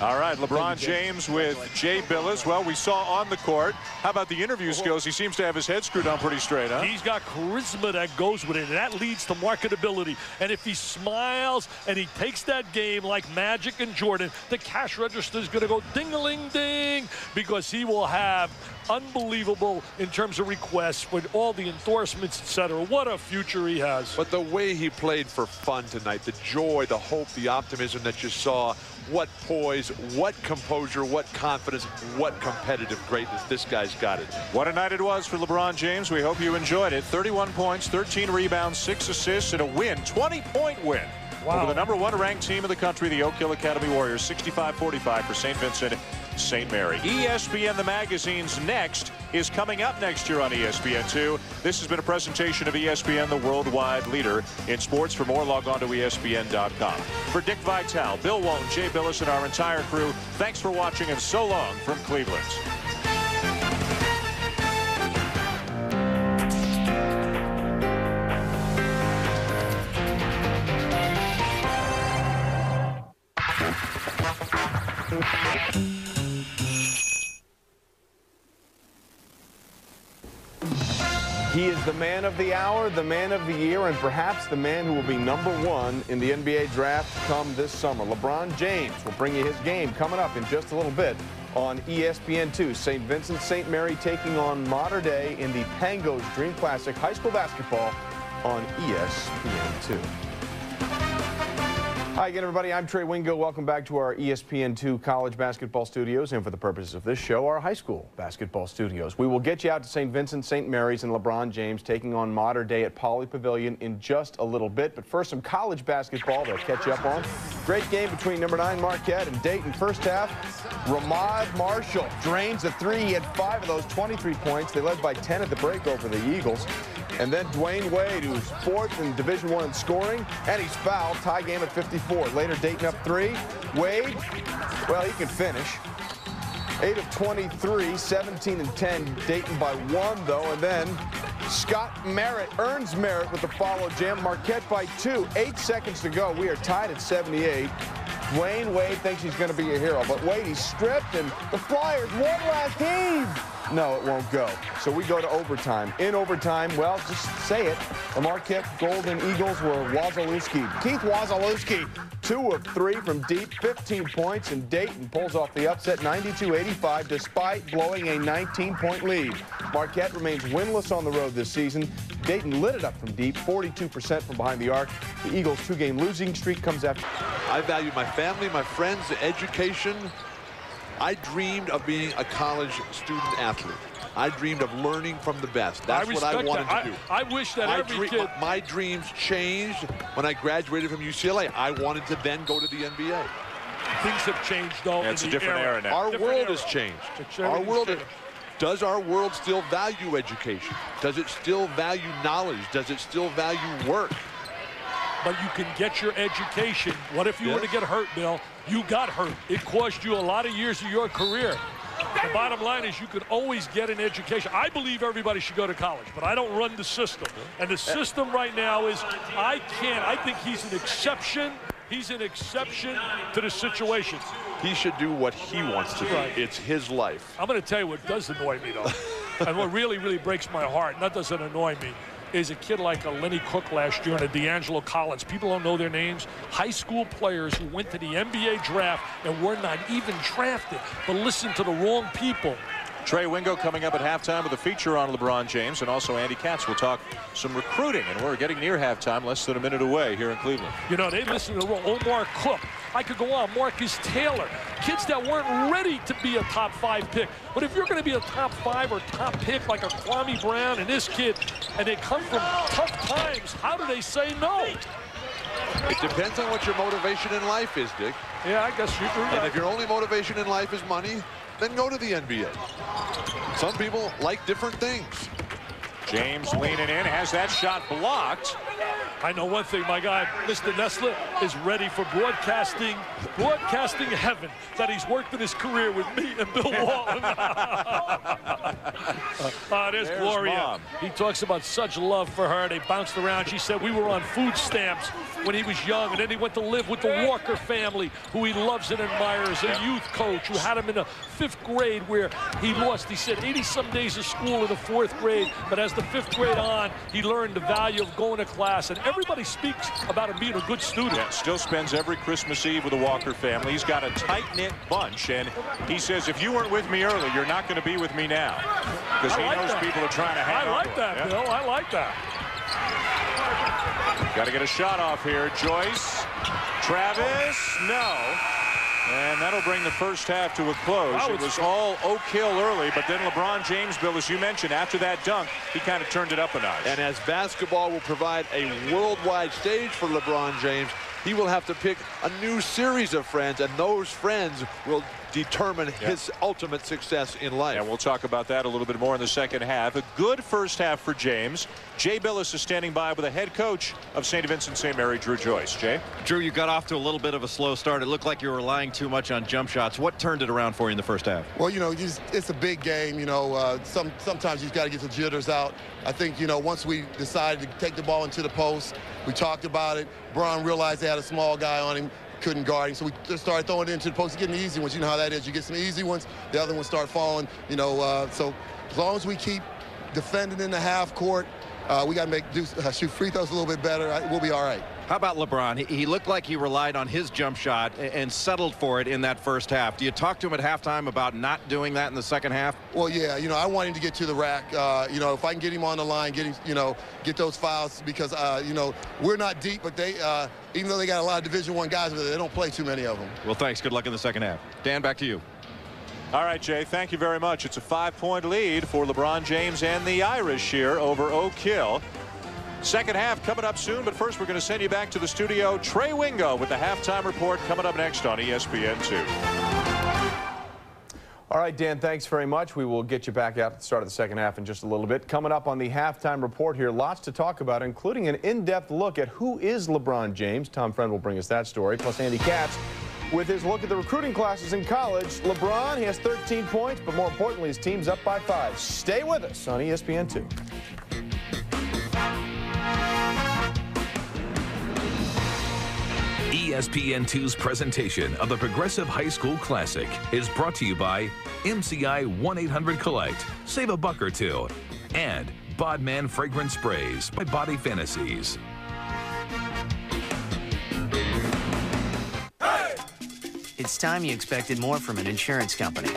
All right, LeBron you, James with Jay Bilas. Well, we saw on the court. How about the interview skills? Oh. He seems to have his head screwed on pretty straight, huh? He's got charisma that goes with it, and that leads to marketability. And if he smiles and he takes that game like Magic and Jordan, the cash register is going to go ding-a-ling-ding because he will have unbelievable in terms of requests with all the endorsements, etc. What a future he has. But the way he played for fun tonight, the joy, the hope, the optimism that you saw, what poise, what composure, what confidence, what competitive greatness. This guy's got it. What a night it was for LeBron James. We hope you enjoyed it. 31 points, 13 rebounds, 6 assists, and a win. 20-point win Wow. over the number one ranked team in the country, the Oak Hill Academy Warriors. 65-45 for St. Vincent St. Mary. ESPN The Magazine's next is coming up next year on E ESPN2. This has been a presentation of ESPN, the worldwide leader in sports. For more, log on to ESPN.com. For Dick Vitale, Bill Walton, Jay Bilas, and our entire crew, thanks for watching and so long from Cleveland. He is the man of the hour, the man of the year, and perhaps the man who will be number one in the NBA draft come this summer. LeBron James will bring you his game coming up in just a little bit on E ESPN2. St. Vincent St. Mary taking on Mater Dei in the Pangos Dream Classic High School Basketball on E ESPN2. Hi again, everybody. I'm Trey Wingo. Welcome back to our E ESPN2 college basketball studios, and for the purposes of this show, our high school basketball studios. We will get you out to St. Vincent, St. Mary's, and LeBron James taking on Mater Dei at Pauley Pavilion in just a little bit. But first, some college basketball to catch you up on. Great game between number nine Marquette and Dayton. First half, Ramod Marshall drains a three. He had five of those 23 points. They led by 10 at the break over the Eagles. And then Dwyane Wade, who's fourth in Division One in scoring, and he's fouled. Tie game at 54. Later, Dayton up three. Wade, well, he can finish. 8 of 23, 17 and 10. Dayton by one, though. And then Scott Merritt earns Merritt with the follow jam. Marquette by two. Eight seconds to go. We are tied at 78. Dwyane Wade thinks he's going to be a hero, but Wade, he's stripped, and the Flyers, one last heave. No, it won't go. So we go to overtime. In overtime, well, just say it. The Marquette Golden Eagles were Wazalewski. Keith Wazalewski, two of three from deep, 15 points, and Dayton pulls off the upset 92-85 despite blowing a 19-point lead. Marquette remains winless on the road this season. Dayton lit it up from deep, 42% from behind the arc. The Eagles' two-game losing streak comes after. I value my family, my friends, the education. I dreamed of being a college student athlete. I dreamed of learning from the best. That's I what I wanted that. to do. I, I wish that my, every kid. my, my dreams changed when I graduated from UCLA. I wanted to then go to the NBA. Things have changed, though. That's in a the different era. era now. Our Different world era. has changed. Our world changed. does our world still value education? Does it still value knowledge? Does it still value work? But you can get your education. What if you Yes. were to get hurt, Bill? You got hurt. It cost you a lot of years of your career. The bottom line is you can always get an education. I believe everybody should go to college, but I don't run the system. And the system right now is I can't. I think he's an exception. He's an exception to the situation. He should do what he wants to do. Right. It's his life. I'm going to tell you what does annoy me, though. [laughs] and what really, really breaks my heart, and that doesn't annoy me, is a kid like a Lenny Cooke last year and a DeAngelo Collins. People don't know their names. High school players who went to the NBA draft and were not even drafted, but listen to the wrong people. Trey Wingo coming up at halftime with a feature on LeBron James, and also Andy Katz will talk some recruiting. And we're getting near halftime, less than a minute away here in Cleveland. You know, they listen to the wrong Omar Cook. I could go on. Marcus Taylor. Kids that weren't ready to be a top five pick. But if you're going to be a top five or top pick like a Kwame Brown and this kid, and they come from tough times, how do they say no? It depends on what your motivation in life is, Dick. Yeah, I guess you're And if your only motivation in life is money, then go to the NBA. Some people like different things. James leaning in, has that shot blocked. I know one thing, my guy, Mr. Nessler, is ready for broadcasting, broadcasting heaven that he's worked in his career with me and Bill [laughs] Walton. [laughs] Ah, there's, There's Gloria. Mom. He talks about such love for her. They bounced around. She said we were on food stamps when he was young, and then he went to live with the Walker family, who he loves and admires, a youth coach who had him in the fifth grade where he lost, he said, 80-some days of school in the fourth grade, but as the fifth grade on, he learned the value of going to class, and everybody speaks about him being a good student. Yeah, still spends every Christmas Eve with the Walker family. He's got a tight-knit bunch, and he says, if you weren't with me early, you're not going to be with me now. Because he like knows that. people are trying to hang out. I like him. that. Bill. I like that. Got to get a shot off here. Joyce, Travis, no. And that'll bring the first half to a close. It was all Oak Hill early, but then LeBron James, Bill, as you mentioned, after that dunk, he kind of turned it up a notch. And as basketball will provide a worldwide stage for LeBron James, he will have to pick a new series of friends, and those friends will determine his ultimate success in life. And we'll talk about that a little bit more in the second half. A good first half for James. Jay Bilas is standing by with the head coach of St. Vincent St. Mary, Dru Joyce. Jay? Dru, you got off to a little bit of a slow start. It looked like you were relying too much on jump shots. What turned it around for you in the first half? Well, you know, you just- it's a big game. You know, uh, some sometimes you've got to get the jitters out. I think you know once we decided to take the ball into the post, we talked about it. Bron realized they had a small guy on him, couldn't guard him, so we just started throwing it into the post, getting the easy ones. You know how that is. You get some easy ones, the other ones start falling. You know, uh, so as long as we keep defending in the half court, uh, we got to make do, uh, shoot free throws a little bit better. I, we'll be all right. How about LeBron? He, he looked like he relied on his jump shot a- and settled for it in that first half. Do you talk to him at halftime about not doing that in the second half? Well, yeah, you know, I want him to get to the rack. Uh, you know, if I can get him on the line, get him, you know, get those fouls because, uh, you know, we're not deep, but they, uh, even though they got a lot of Division One guys, but they don't play too many of them. Well, thanks. Good luck in the second half. Dan, back to you. All right, Jay, thank you very much. It's a five-point lead for LeBron James and the Irish here over Oak Hill. Second half coming up soon, but first we're going to send you back to the studio. Trey Wingo with the halftime report coming up next on E ESPN2. All right, Dan, thanks very much. We will get you back out at the start of the second half in just a little bit. Coming up on the halftime report here, lots to talk about, including an in-depth look at who is LeBron James. Tom Friend will bring us that story, plus Andy Katz with his look at the recruiting classes in college. LeBron, he has 13 points, but more importantly, his team's up by five. Stay with us on E ESPN2. ESPN2's presentation of the Progressive High School Classic is brought to you by MCI 1-800-COLLECT. Save a buck or two. And Bodman Fragrance Sprays by Body Fantasies. It's time you expected more from an insurance company.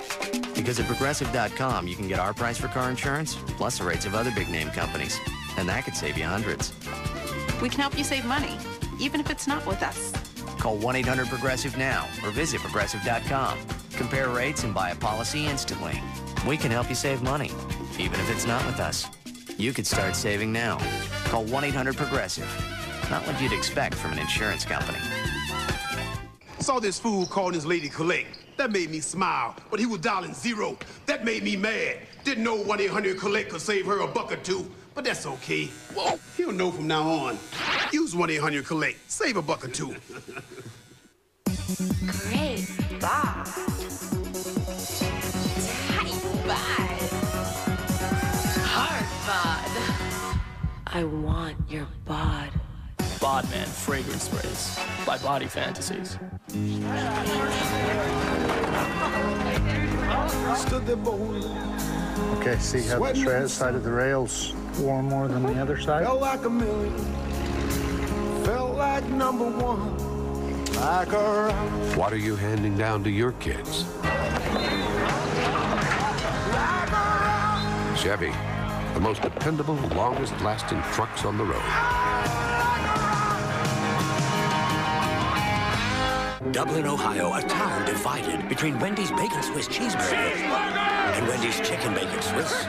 Because at progressive.com, you can get our price for car insurance, plus the rates of other big name companies. And that could save you hundreds. We can help you save money, even if it's not with us. Call 1 800 Progressive now or visit progressive.com. Compare rates and buy a policy instantly. We can help you save money, even if it's not with us. You could start saving now. Call 1 800 Progressive. Not what you'd expect from an insurance company. Saw this fool calling his lady collect. That made me smile, but he was dialing zero. That made me mad. Didn't know 1-800-COLLECT could save her a buck or two, but that's okay. Whoa, he'll know from now on. Use 1-800-COLLECT. Save a buck or two. Great bod. Tight bod. Hard bod. I want your bod. Bodman fragrance sprays by Body Fantasies. Okay, see how the shred side of the rails wore more than the other side? Felt like a million. Felt like number one. Like a. What are you handing down to your kids? Chevy, the most dependable, longest lasting trucks on the road. Dublin, Ohio, a town divided between Wendy's Bacon Swiss Cheeseburger and Wendy's Chicken Bacon Swiss.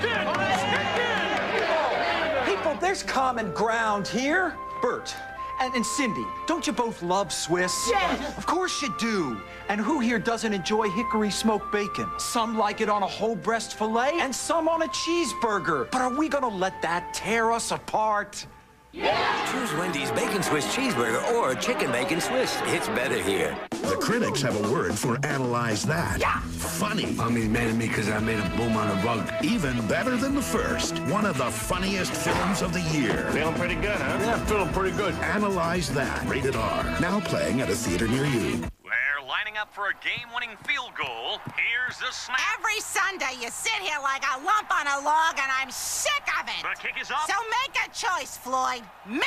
People, there's common ground here. Bert and, and Cindy, don't you both love Swiss? Yes. Of course you do. And who here doesn't enjoy hickory smoked bacon? Some like it on a whole breast filet, and some on a cheeseburger. But are we gonna let that tear us apart? Choose Wendy's Bacon Swiss Cheeseburger or Chicken Bacon Swiss. It's better here. The critics have a word for analyze that. Yeah. Funny. I mean, mad at me because I made a boom on a rug. Even better than the first. One of the funniest films of the year. Feeling pretty good, huh? Yeah, feeling pretty good. Analyze that. Rated R. Now playing at a theater near you. We're lining up for a game-winning field goal. Here's the snap. Every Sunday, you sit here like a lump on a log, and I'm sick of it. The kick is up. So make a choice, Floyd. Me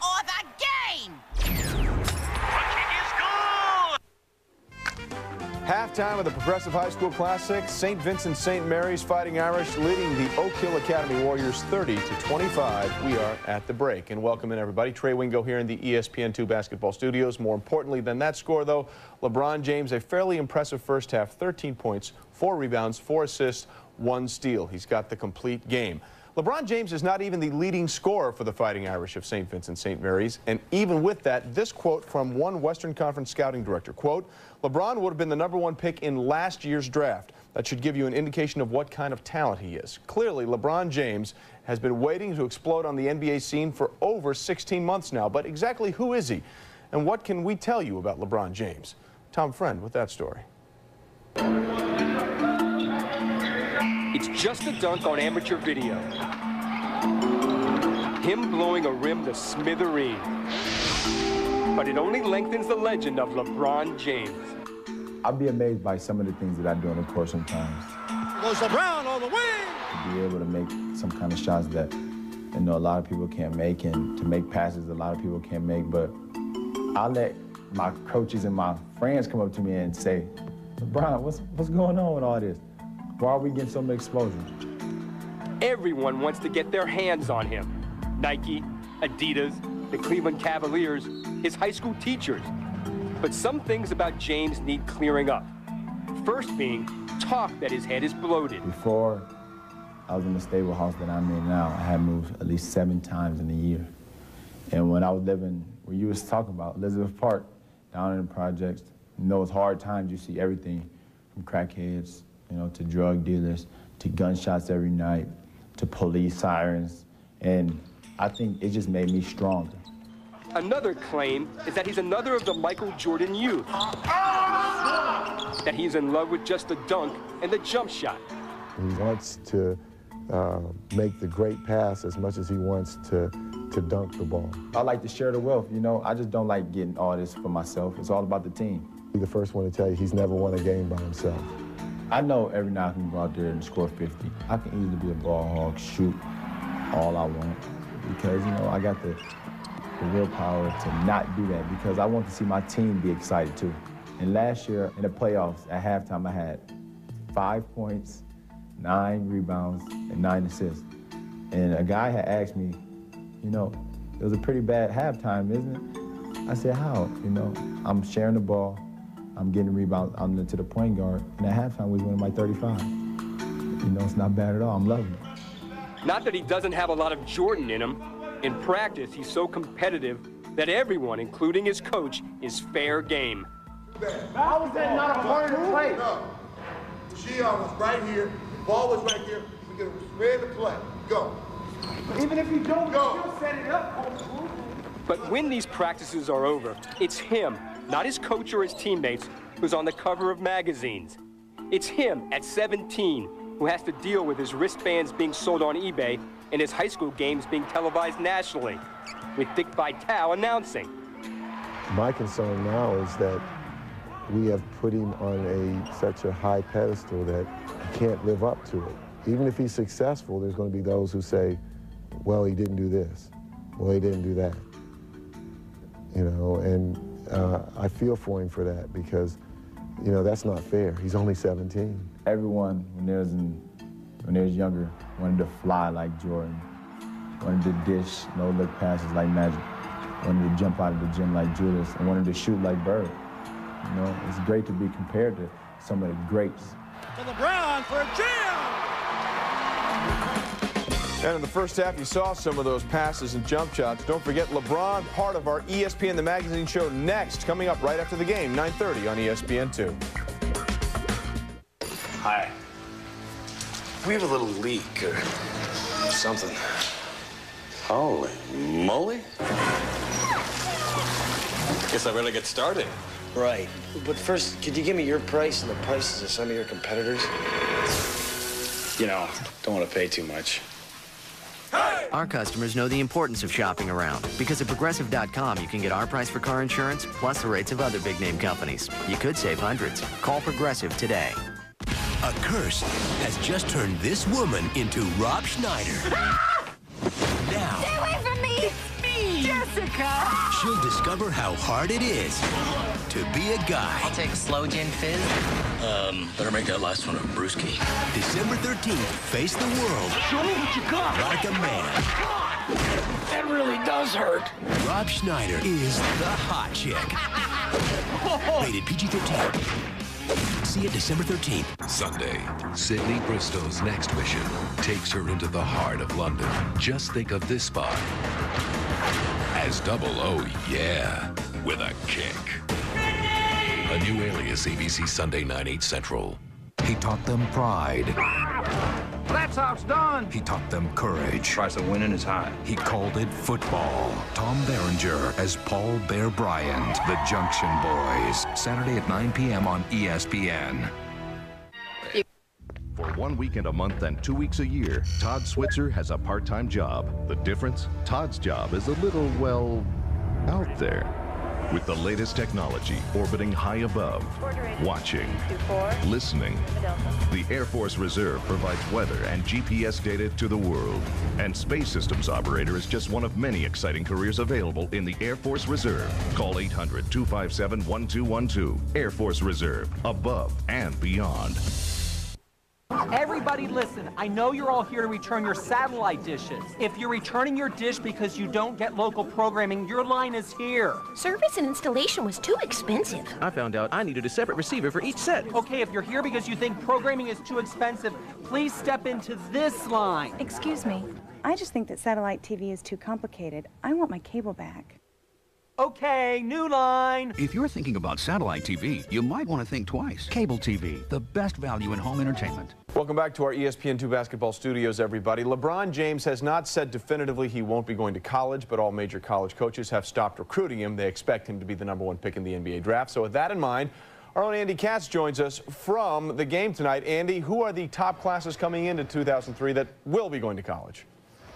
or the game. The kick is good. Halftime of the Progressive High School Classic, St. Vincent St. Mary's Fighting Irish leading the Oak Hill Academy Warriors 30 to 25. We are at the break. And welcome in, everybody. Trey Wingo here in the E ESPN2 basketball studios. More importantly than that score, though, LeBron James, a fairly impressive first half 13 points, four rebounds, four assists, one steal. He's got the complete game. LeBron James is not even the leading scorer for the Fighting Irish of St. Vincent St. Mary's. And even with that, this quote from one Western Conference scouting director, quote, LeBron would have been the number one pick in last year's draft. That should give you an indication of what kind of talent he is. Clearly, LeBron James has been waiting to explode on the NBA scene for over 16 months now. But exactly who is he? And what can we tell you about LeBron James? Tom Friend with that story. It's just a dunk on amateur video. Him blowing a rim to smithereen. But it only lengthens the legend of LeBron James. I'll be amazed by some of the things that I do on the court sometimes. Goes LeBron all the way. To be able to make some kind of shots that you know a lot of people can't make, and to make passes a lot of people can't make. But I'll let my coaches and my friends come up to me and say, LeBron, what's what's going on with all this? Why are we getting so much exposure? Everyone wants to get their hands on him. Nike, Adidas, the Cleveland Cavaliers, his high school teachers. But some things about James need clearing up. First being talk that his head is bloated. Before I was in the stable house that I'm in now, I had moved at least seven times in a year. And when I was living where you was talking about, Elizabeth Park, down in the projects, in those hard times, you see everything from crackheads, you know, to drug dealers, to gunshots every night, to police sirens. And I think it just made me stronger. Another claim is that he's another of the Michael Jordan youth. That he's in love with just the dunk and the jump shot. He wants to uh, make the great pass as much as he wants to, to dunk the ball. I like to share the wealth, you know. I just don't like getting all this for myself. It's all about the team. Be the first one to tell you he's never won a game by himself. I know every night I can go out there and score 50. I can easily be a ball hog, shoot all I want because, you know, I got the, the willpower to not do that because I want to see my team be excited too. And last year in the playoffs, at halftime, I had five points, nine rebounds, and nine assists. And a guy had asked me, you know, it was a pretty bad halftime, isn't it? I said, how? You know, I'm sharing the ball, I'm getting rebounds, I'm into the point guard, and at halftime we was winning by 35. You know, it's not bad at all. I'm loving it. Not that he doesn't have a lot of Jordan in him. In practice, he's so competitive that everyone, including his coach, is fair game. How was that not a part of the play? No. Sian was right here. The ball was right here. We're going to spread the play. Go. Even if you don't, Go. you still set it up, But when these practices are over, it's him, not his coach or his teammates, who's on the cover of magazines. It's him at 17 who has to deal with his wristbands being sold on eBay and his high school games being televised nationally, with Dick Vitale announcing. My concern now is that we have put him on a such a high pedestal that he can't live up to it. Even if he's successful, there's going to be those who say, well, he didn't do this. Well, he didn't do that. You know, and uh, I feel for him for that because, you know, that's not fair. He's only 17. Everyone, when they was in, when they was younger, wanted to fly like Jordan, wanted to dish no-look passes like Magic, wanted to jump out of the gym like Julius, and wanted to shoot like Bird. You know, it's great to be compared to some of the greats. To LeBron for a jam! And in the first half, you saw some of those passes and jump shots. Don't forget LeBron, part of our ESPN The Magazine show next, coming up right after the game, 9.30 on ESPN2. Hi. We have a little leak or something. Holy moly. Guess I better get started. Right. But first, could you give me your price and the prices of some of your competitors? You know, don't want to pay too much. Our customers know the importance of shopping around because at Progressive.com you can get our price for car insurance plus the rates of other big name companies. You could save hundreds. Call Progressive today. A curse has just turned this woman into Rob Schneider. [laughs] now, Jessica! she'll discover how hard it is to be a guy. I'll take slow gin fizz. Um, better make that last one a brewski. December 13th, face the world Show me what you got! like a man. That really does hurt. Rob Schneider is the hot chick. [laughs] Rated PG-13. See it December 13th. Sunday, Sydney Bristow's next mission takes her into the heart of London. Just think of this spot as double oh yeah with a kick. A new alias ABC Sunday 9 8 Central. He taught them pride. That's how it's done. He taught them courage. Price of winning is high. He called it football. Tom Berenger as Paul Bear Bryant, the Junction Boys. Saturday at 9 p.m. on ESPN. For one weekend a month and two weeks a year, Todd Switzer has a part-time job. The difference? Todd's job is a little, well, out there. With the latest technology orbiting high above, watching, listening. The Air Force Reserve provides weather and GPS data to the world. And Space Systems Operator is just one of many exciting careers available in the Air Force Reserve. Call 800 257 1212. Air Force Reserve, above and beyond. Everybody listen, I know you're all here to return your satellite dishes. If you're returning your dish because you don't get local programming, your line is here. Service and installation was too expensive. I found out I needed a separate receiver for each set. Okay, if you're here because you think programming is too expensive, please step into this line. Excuse me. I just think that satellite TV is too complicated. I want my cable back. Okay, new line. If you're thinking about satellite TV, you might want to think twice. Cable TV, the best value in home entertainment. Welcome back to our E ESPN2 basketball studios, everybody. LeBron James has not said definitively he won't be going to college, but all major college coaches have stopped recruiting him. They expect him to be the number one pick in the NBA draft. So with that in mind, our own Andy Katz joins us from the game tonight. Andy, who are the top classes coming into 2003 that will be going to college?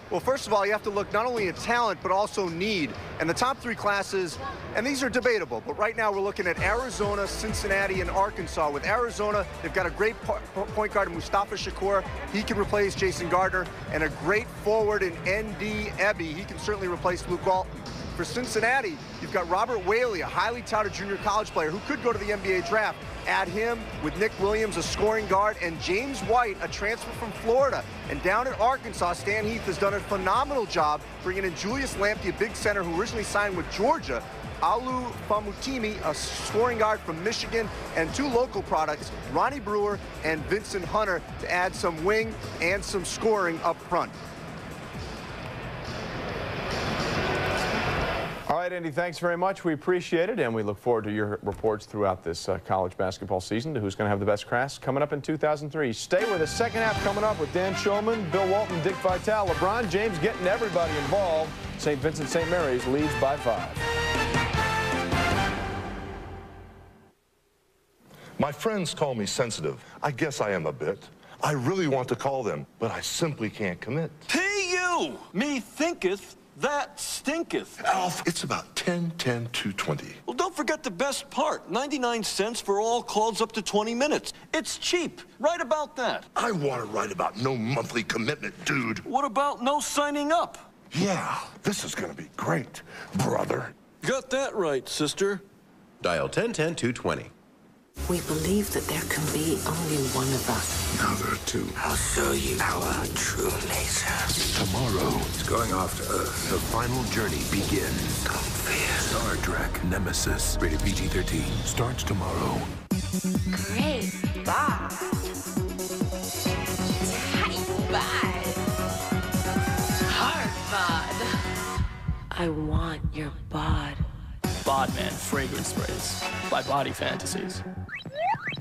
Well, first of all, you have to look not only at talent, but also need. And the top three classes, and these are debatable, but right now we're looking at Arizona, Cincinnati, and Arkansas. With Arizona, they've got a great point guard, in Mustafa Shakur. He can replace Jason Gardner, and a great forward in Ndudi Ebi. He can certainly replace Luke Walton. For Cincinnati, got Robert Whaley, a highly touted junior college player who could go to the NBA draft. Add him with Nick Williams, a scoring guard, and James White, a transfer from Florida. And down at Arkansas, Stan Heath has done a phenomenal job bringing in Julius Lamptey, a big center who originally signed with Georgia. Olu Famutimi, a scoring guard from Michigan, and two local products, Ronnie Brewer and Vincent Hunter, to add some wing and some scoring up front. All right, right, Andy, thanks very much. We appreciate it, and we look forward to your reports throughout this uh, college basketball season to who's going to have the best class coming up in 2003. Stay with the second half coming up with Dan Shulman, Bill Walton, Dick Vitale, LeBron James getting everybody involved. St. Vincent St. Mary's leads by five. My friends call me sensitive. I guess I am a bit. I really want to call them, but I simply can't commit. Hey you! Me thinketh, that stinketh. Alf, it's about 10, 10, 220. Well, don't forget the best part. 99 cents for all calls up to 20 minutes. It's cheap. Write about that. I want to write about no monthly commitment, dude. What about no signing up? Yeah, this is going to be great, brother. Got that right, sister. Dial 1010 220. We believe that there can be only one of us. Now there are two. I'll show you our true nature. Tomorrow, It's going off to Earth. the final journey begins. Don't fear. Star Trek Nemesis, rated PG 13, starts tomorrow. Great bod. Tight bod. Hard bod. I want your bod. Bodman fragrance sprays by Body Fantasies.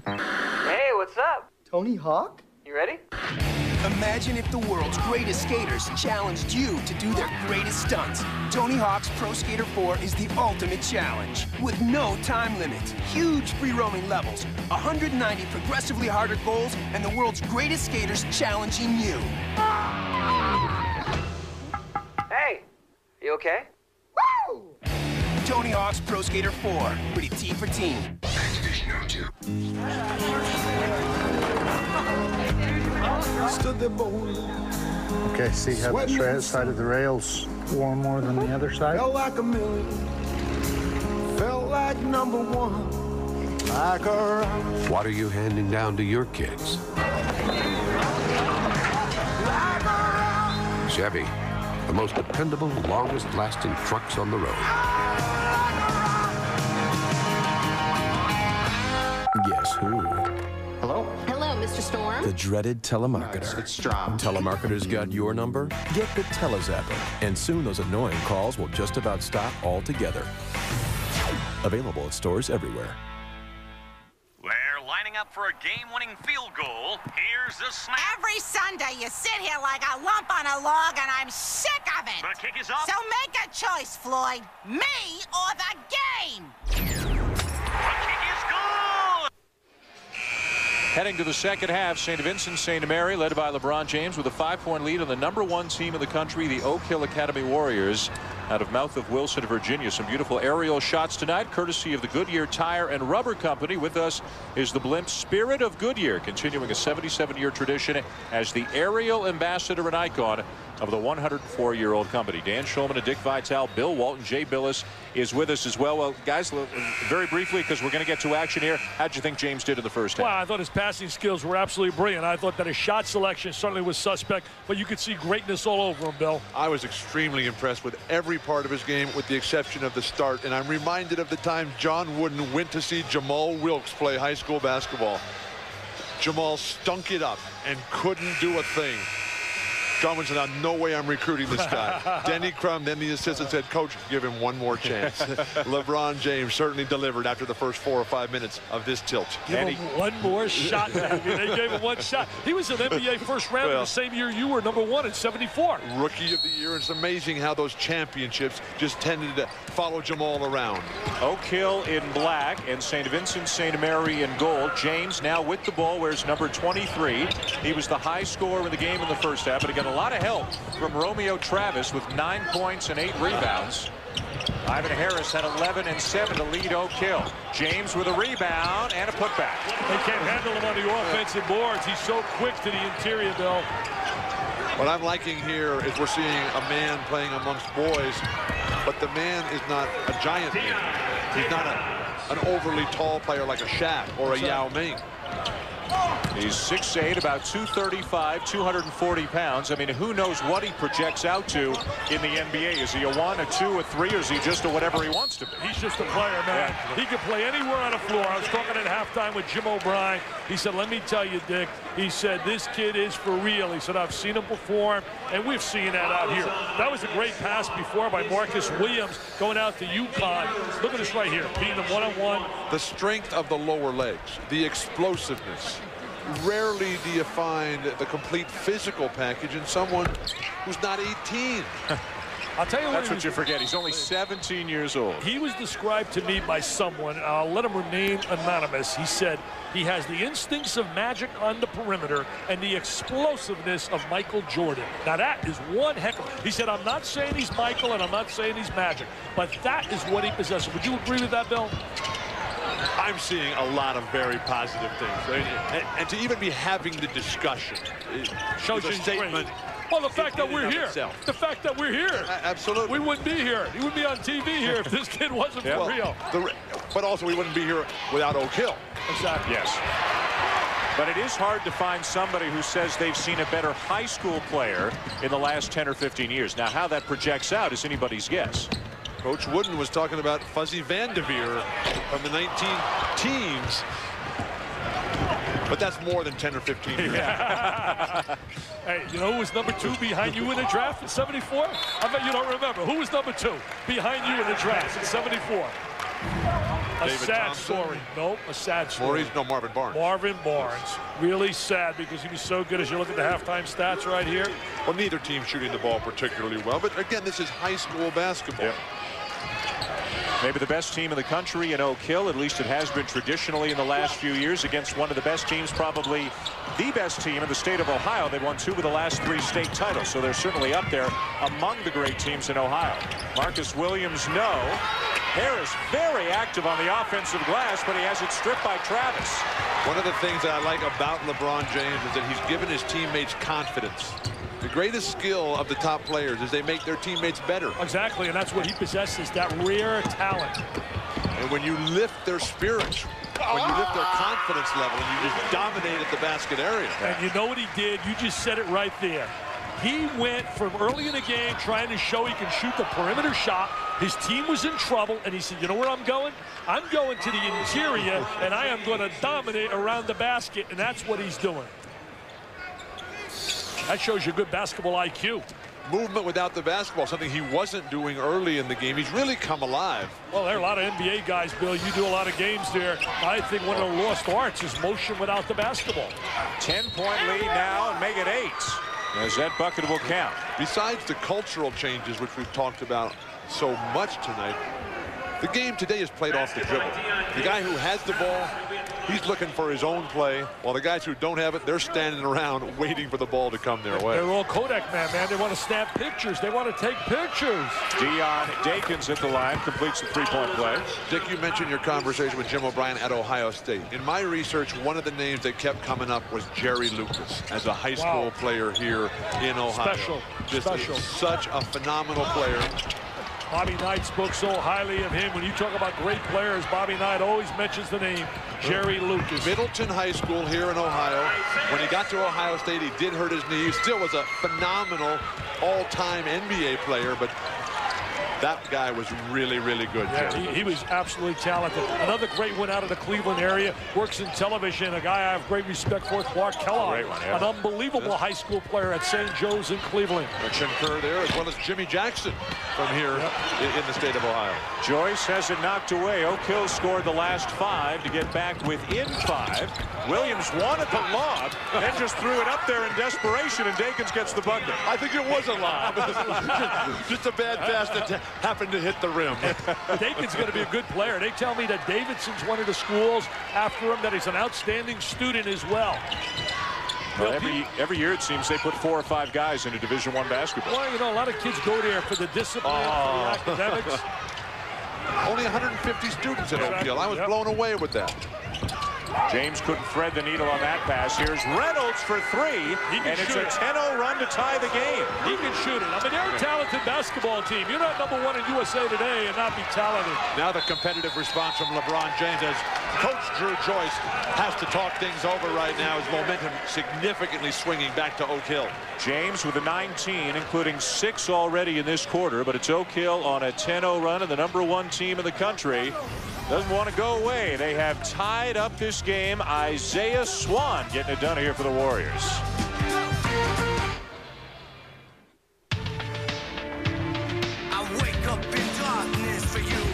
Hey, what's up? Tony Hawk? You ready? Imagine if the world's greatest skaters challenged you to do their greatest stunts. Tony Hawk's Pro Skater 4 is the ultimate challenge. With no time limit, huge free roaming levels, 190 progressively harder goals, and the world's greatest skaters challenging you. Hey, you okay? Tony Hawk's Pro Skater 4, Pretty T for team. Stood there bold. Okay, see how the Sweating tra- in the side of the rails warm more than the other side? Felt like a million. Felt like number one. Like a rock. What are you handing down to your kids? Chevy, the most dependable, longest lasting trucks on the road. Guess who? Hello? Hello, Mr. Storm. The dreaded telemarketer. It's Strom. Telemarketers got your number? Get the Telezapper, and soon those annoying calls will just about stop altogether. Available at stores everywhere. We're lining up for a game-winning field goal. Here's the snap. Every Sunday you sit here like a lump on a log, and I'm sick of it. The kick is up. So make a choice, Floyd. Me or the game. The kick is good. Heading to the second half, St. Vincent St. Mary, led by LeBron James, with a five-point lead on the number one team in the country, the Oak Hill Academy Warriors, out of mouth of Wilson, Virginia. Some beautiful aerial shots tonight, courtesy of the Goodyear Tire and Rubber Company. With us is the blimp Spirit of Goodyear, continuing a 77-year tradition as the aerial ambassador and icon of the 104-year-old company. Dan Shulman and Dick Vitale, Bill Walton, Jay Bilas is with us as well. Well, guys, very briefly, because we're going to get to action here, how'd you think James did in the first half? Well, I thought his passing skills were absolutely brilliant. I thought that his shot selection certainly was suspect, but you could see greatness all over him, Bill. I was extremely impressed with every part of his game with the exception of the start. And I'm reminded of the time John Wooden went to see Jamal Wilkes play high school basketball. Jamal stunk it up and couldn't do a thing. John Wooden said, no way I'm recruiting this guy. [laughs] Denny Crum, then the assistant said, coach, give him one more chance. [laughs] LeBron James certainly delivered after the first four or five minutes of this tilt. Give him one more shot. [laughs] They gave him one shot. He was an NBA first rounder Well- the same year you were number one in 74. Rookie of the year. It's amazing how those championships just tended to follow Jamal around. Oak Hill in black and St. Vincent St. Mary in gold. James now with the ball wears number 23. He was the high scorer in the game in the first half, but he got a lot of help from Romeo Travis with nine points and eight rebounds. Ivan Harris had 11 and 7 to lead Oak Hill. James with a rebound and a putback. They can't handle him on the offensive boards. He's so quick to the interior, Bill. What I'm liking here is we're seeing a man playing amongst boys, but the man is not a giant man. He's not a, an overly tall player like a Shaq or a Yao Ming. He's 6'8", about 235, 240 pounds. I mean, who knows what he projects out to in the NBA? Is he a one, a two, a three, or is he just a whatever he wants to be? He's just a player, man. Yeah. He can play anywhere on the floor. I was talking at halftime with Jim O'Brien. He said, let me tell you, Dick, he said, this kid is for real. He said, I've seen him perform, and we've seen that out here. That was a great pass before by Marcus Williams going out to UConn. Look at this right here, beating him one-on-one. -on -one. The strength of the lower legs, the explosiveness, rarely do you find the complete physical package in someone who's not 18. [laughs] I'll tell you That's what, what you forget. He's only 17 years old. He was described to me by someone. I'll let him remain anonymous. He said he has the instincts of magic on the perimeter and the explosiveness of Michael Jordan. Now that is one heck of. He said, I'm not saying he's Michael and I'm not saying he's magic, but that is what he possesses. Would you agree with that, Bill? I'm seeing a lot of very positive things. And, and to even be having the discussion shows a statement. Great. Well, the fact that we're here, the fact that we're here, absolutely, we wouldn't be here. He wouldn't be on TV here if this kid wasn't yeah. for real. The, but also, we wouldn't be here without Oak Hill. Exactly. Yes. But it is hard to find somebody who says they've seen a better high school player in the last 10 or 15 years. Now, how that projects out is anybody's guess. Coach Wooden was talking about Fuzzy Vandivier from the 19 teams. But that's more than 10 or 15 years. Yeah. [laughs] hey, you know who was number two behind you in the draft in 74? I bet you don't remember. Who was number two behind you in the draft in 74? A David sad Thompson. story. Nope, a sad story. Maurice, no, Marvin Barnes. Marvin Barnes. Really sad because he was so good as you look at the halftime stats right here. Well, neither team shooting the ball particularly well. But again, this is high school basketball. Yep. Maybe the best team in the country in Oak Hill, at least it has been traditionally in the last few years against one of the best teams, probably the best team in the state of Ohio. They've won two of the last three state titles, so they're certainly up there among the great teams in Ohio. Marcus Williams, no. Harris very active on the offensive glass, but he has it stripped by Travis. One of the things that I like about LeBron James is that he's given his teammates confidence. The greatest skill of the top players is they make their teammates better. Exactly, and that's what he possesses, that rare talent. And when you lift their spirits, when you lift their confidence level, and you just dominate at the basket area. And you know what he did? You just said it right there. He went from early in the game trying to show he can shoot the perimeter shot. His team was in trouble, and he said, you know where I'm going? I'm going to the interior, and I am going to dominate around the basket, and that's what he's doing. That shows you good basketball IQ. Movement without the basketball, something he wasn't doing early in the game. He's really come alive. Well, there are a lot of NBA guys, Bill. You do a lot of games there. I think one of the lost arts is motion without the basketball. 10-point lead now and make it eight. As that bucket will count. Besides the cultural changes, which we've talked about so much tonight, the game today is played off the dribble. The guy who has the ball, he's looking for his own play, while the guys who don't have it, they're standing around waiting for the ball to come their way. They're all Kodak man, man. They want to snap pictures. They want to take pictures. Dion Dakins at the line, completes the three-point play. Dick, you mentioned your conversation with Jim O'Brien at Ohio State. In my research, one of the names that kept coming up was Jerry Lucas as a high school wow. player here in Ohio. Special, Just special. Such a phenomenal player. Bobby Knight spoke so highly of him. When you talk about great players, Bobby Knight always mentions the name Jerry Lucas. Middletown High School here in Ohio. When he got to Ohio State, he did hurt his knee. He still was a phenomenal all-time NBA player, but that guy was really, really good. Yeah, he, he, was absolutely talented. Another great one out of the Cleveland area. Works in television. A guy I have great respect for, Clark Kellogg. One, yeah. An unbelievable high school player at St. Joe's in Cleveland. Richard Kerr there, as well as Jimmy Jackson from here yep. in, in the state of Ohio. Joyce has it knocked away. Oak Hill scored the last five to get back within five. Williams wanted the lob, then just threw it up there in desperation, and Dakins gets the bucket. I think it was a lob. [laughs] just a bad pass that happened to hit the rim. [laughs] Dakin's going to be a good player. They tell me that Davidson's one of the schools after him that he's an outstanding student as well. Well, every every year it seems they put four or five guys into Division One basketball. Well, you know, a lot of kids go there for the discipline, oh. for the oh. academics. [laughs] Only 150 students at Oak Hill. I was yep. blown away with that. James couldn't thread the needle on that pass. Here's Reynolds for three, and it's a 10-0 run to tie the game. He can shoot it. I mean, they're a talented basketball team. You're not number one in USA Today and not be talented. Now the competitive response from LeBron James as Coach Dru Joyce has to talk things over right now. His momentum significantly swinging back to Oak Hill. James with a 19, including six already in this quarter, but it's Oak Hill on a 10-0 run and the number one team in the country. Doesn't want to go away. They have tied up this game. Isaiah Swann getting it done here for the Warriors. I wake up in darkness for you.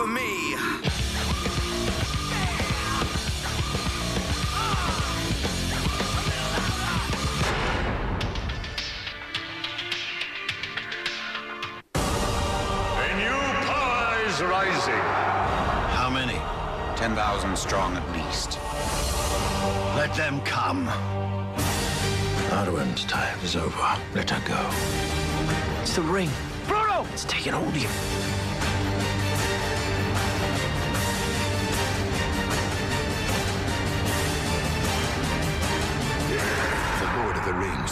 For me? A new power is rising. How many? 10,000 strong at least. Let them come. Arwen's time is over. Let her go. It's the ring. Bruno! It's taking hold of you.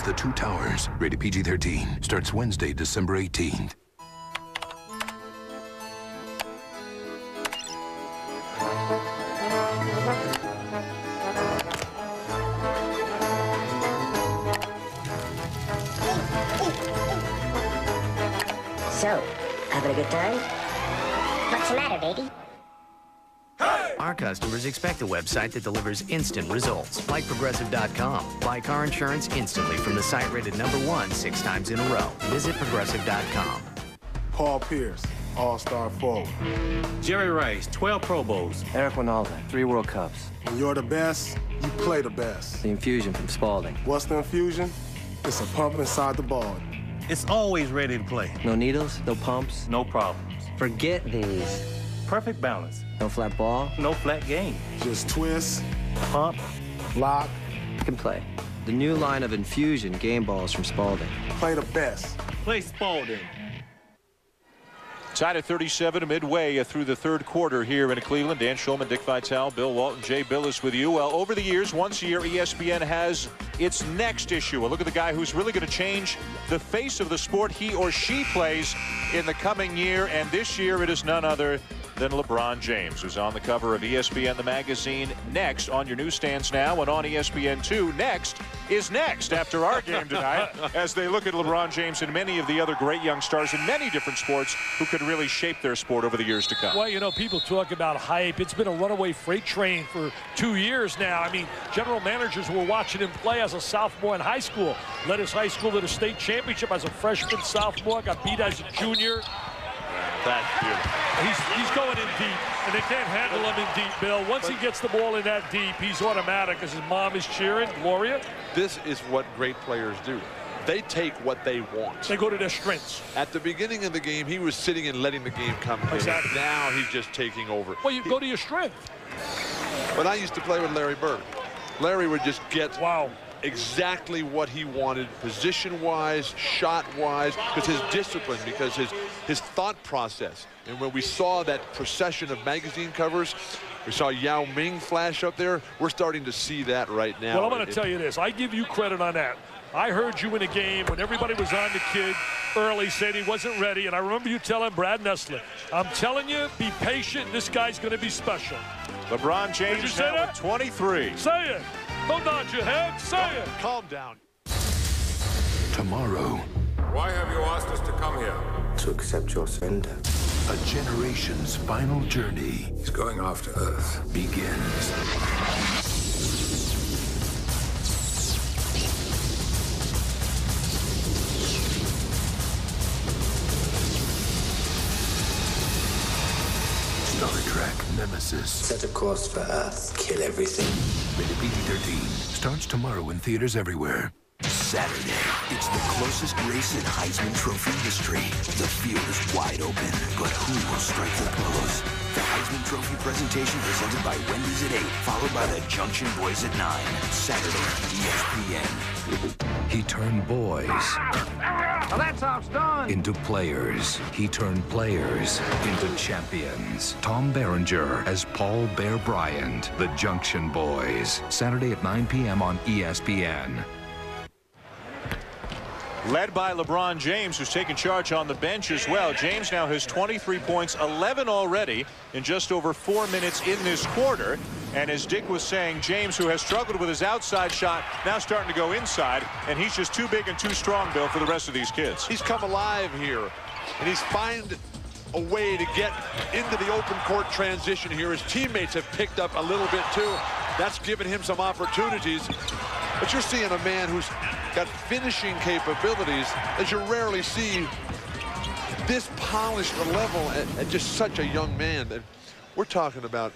The Two Towers, rated PG-13, starts Wednesday, December 18th. Customers expect a website that delivers instant results, like Progressive.com. Buy car insurance instantly from the site rated number one six times in a row. Visit Progressive.com. Paul Pierce, All-Star forward. Jerry Rice, 12 Pro Bowls. Eric Wynalda, three World Cups. When you're the best, you play the best. The infusion from Spalding. What's the infusion? It's a pump inside the ball. It's always ready to play. No needles, no pumps. No problems. Forget these. Perfect balance. No flat ball. No flat game. Just twist, Pump. lock, You can play. The new line of infusion game balls from Spalding. play the best. Play Spalding. Tied at 37 midway through the third quarter here in Cleveland. Dan Shulman, Dick Vitale, Bill Walton, Jay Bilas with you. Well, over the years, once a year, ESPN has its next issue. A look at the guy who's really going to change the face of the sport he or she plays in the coming year. And this year, it is none other than LeBron James, who's on the cover of ESPN the magazine. Next on your newsstands now and on E ESPN2. Next is next after our game [laughs] tonight as they look at LeBron James and many of the other great young stars in many different sports who could really shape their sport over the years to come. Well, you know, people talk about hype. It's been a runaway freight train for two years now. I mean, general managers were watching him play as a sophomore in high school. Led his high school to the state championship as a freshman, sophomore. Got beat as a junior. That's beautiful. He's, he's going in deep, and they can't handle him in deep, Bill. Once he gets the ball in that deep, he's automatic because his mom is cheering. Gloria. This is what great players do. They take what they want. They go to their strengths. At the beginning of the game, he was sitting and letting the game come to him. Exactly. Now he's just taking over. Well, you go to your strength. When I used to play with Larry Bird, Larry would just get wow. Exactly what he wanted, position-wise, shot-wise, because his discipline, because his his thought process. And when we saw that procession of magazine covers, we saw Yao Ming flash up there. We're starting to see that right now. Well, I'm going to tell you this. I give you credit on that. I heard you in a game when everybody was on the kid early, said he wasn't ready. And I remember you telling Brad Nessler, I'm telling you, be patient. This guy's going to be special. LeBron Did you James now that? 23. Say it. Don't nod your head. Say it. Calm down. Tomorrow, Why have you asked us to come here? to accept your surrender. A generation's final journey. He's going after Earth. Begins. Star Trek Nemesis. Set a course for Earth. Kill everything. Rated PG-13. Starts tomorrow in theaters everywhere. Saturday, it's the closest race in Heisman Trophy history. The field is wide open, but who will strike the pose? The Heisman Trophy presentation presented by Wendy's at 8, followed by the Junction Boys at 9. Saturday ESPN. He turned boys Into players. He turned players into champions. Tom Berenger as Paul Bear Bryant, the Junction Boys. Saturday at 9 p.m. on ESPN. Led by LeBron James, who's taken charge on the bench as well. James now has 23 points, 11 already in just over four minutes in this quarter. And as Dick was saying, James, who has struggled with his outside shot, now starting to go inside. And he's just too big and too strong, Bill, for the rest of these kids. He's come alive here, and he's find a way to get into the open court transition here. His teammates have picked up a little bit too. That's given him some opportunities. But you're seeing a man who's got finishing capabilities that you rarely see this polished a level at, at just such a young man. And we're talking about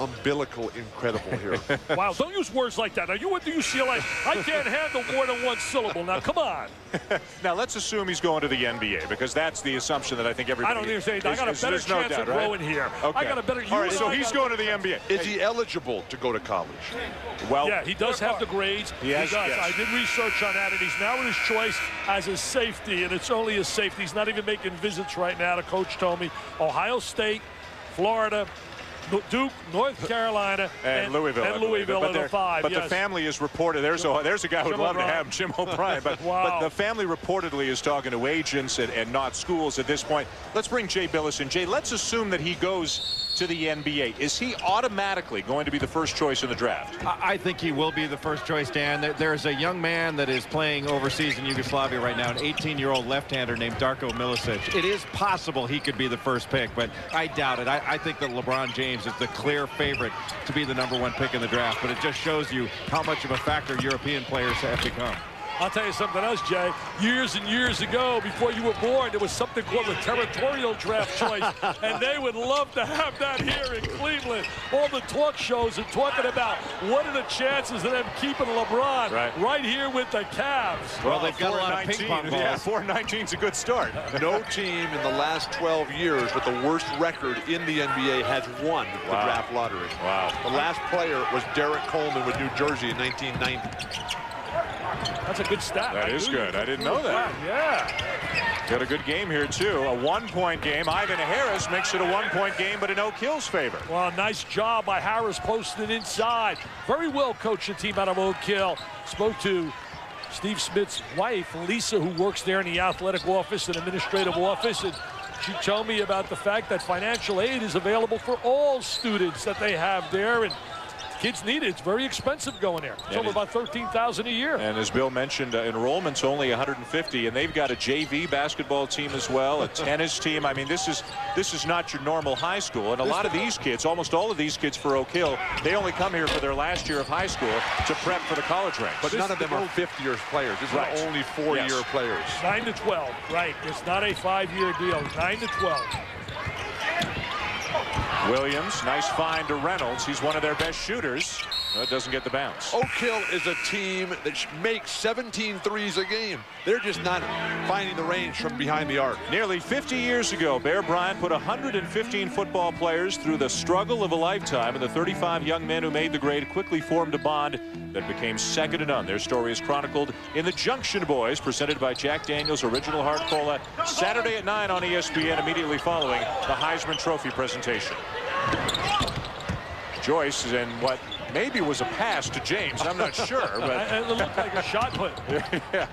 umbilical incredible here. [laughs] wow, don't use words like that. Now, you went to UCLA. I can't handle more than one syllable. Now, come on. [laughs] now, let's assume he's going to the NBA because that's the assumption that I think everybody I don't even say I got a better there's no chance doubt, of right? growing here. Okay. I got a better. All right, so and I he's got- going to the NBA. Is he eligible to go to college? Well, yeah, he does have the grades. He has, does. yes. I did research on that, and he's now in his choice as a safety, and it's only a safety. He's not even making visits right now. The coach told me Ohio State, Florida, Nu- Duke, North Carolina, and, Louisville. And. Louisville but are the five. But yes. the family is reported. There's a there's a guy who'd Jim love to have Jim O'Brien. But, Wow. [laughs] but the family reportedly is talking to agents and, and not schools at this point. Let's bring Jay Bilas in. Jay, let's assume that he goes to the NBA. Is he automatically going to be the first choice in the draft? I think he will be the first choice, Dan. There's a young man that is playing overseas in Yugoslavia right now, an 18-year-old left-hander named Darko Milicic. It is possible he could be the first pick, but I doubt it. I, I think that LeBron James is the clear favorite to be the number one pick in the draft, but it just shows you how much of a factor European players have become. I'll tell you something else, Jay. Years and years ago, before you were born, there was something called the territorial draft [laughs] choice, and they would love to have that here in Cleveland. All the talk shows are talking about what are the chances of them keeping LeBron Right. here with the Cavs. Well, they've got a lot of ping pong balls. Yeah, 419 is a good start. no [laughs] team in the last 12 years with the worst record in the NBA has won the draft lottery. Wow. The last player was Derrick Coleman with New Jersey in 1990. That's a good stat. That I is good. I didn't know that. Yeah. Got a good game here, too. A one-point game. Ivan Harris makes it a one-point game, but a no-kills favor. Well, nice job by Harris posting inside. Very well coached the team out of Oak Hill. Spoke to Steve Smith's wife, Lisa, who works there in the athletic office and administrative office. And she told me about the fact that financial aid is available for all students that they have there. And kids need it. It's very expensive going there. It's And over it- about 13000 a year. And as Bill mentioned, uh, enrollment's only 150, and they've got a JV basketball team as well, a [laughs] tennis team. I mean, this is this is not your normal high school. And a lot of these kids, almost all of these kids for Oak Hill, they only come here for their last year of high school to prep for the college ranks. But none of them are fifth-year players. These Right. are only four-year Yes. players. 9 to 12, right. It's not a five-year deal. 9 to 12. Williams, nice find to Reynolds. He's one of their best shooters. That doesn't get the bounce. Oak Hill is a team that makes 17 threes a game. They're just not finding the range from behind the arc. Nearly 50 years ago, Bear Bryant put 115 football players through the struggle of a lifetime, and the 35 young men who made the grade quickly formed a bond that became second to none. Their story is chronicled in The Junction Boys, presented by Jack Daniels Original Hard Cola, Saturday at 9 on ESPN, immediately following the Heisman Trophy presentation. Joyce is in what maybe it was a pass to James. I'm not sure, [laughs] but It looked like a shot put. [laughs] yeah.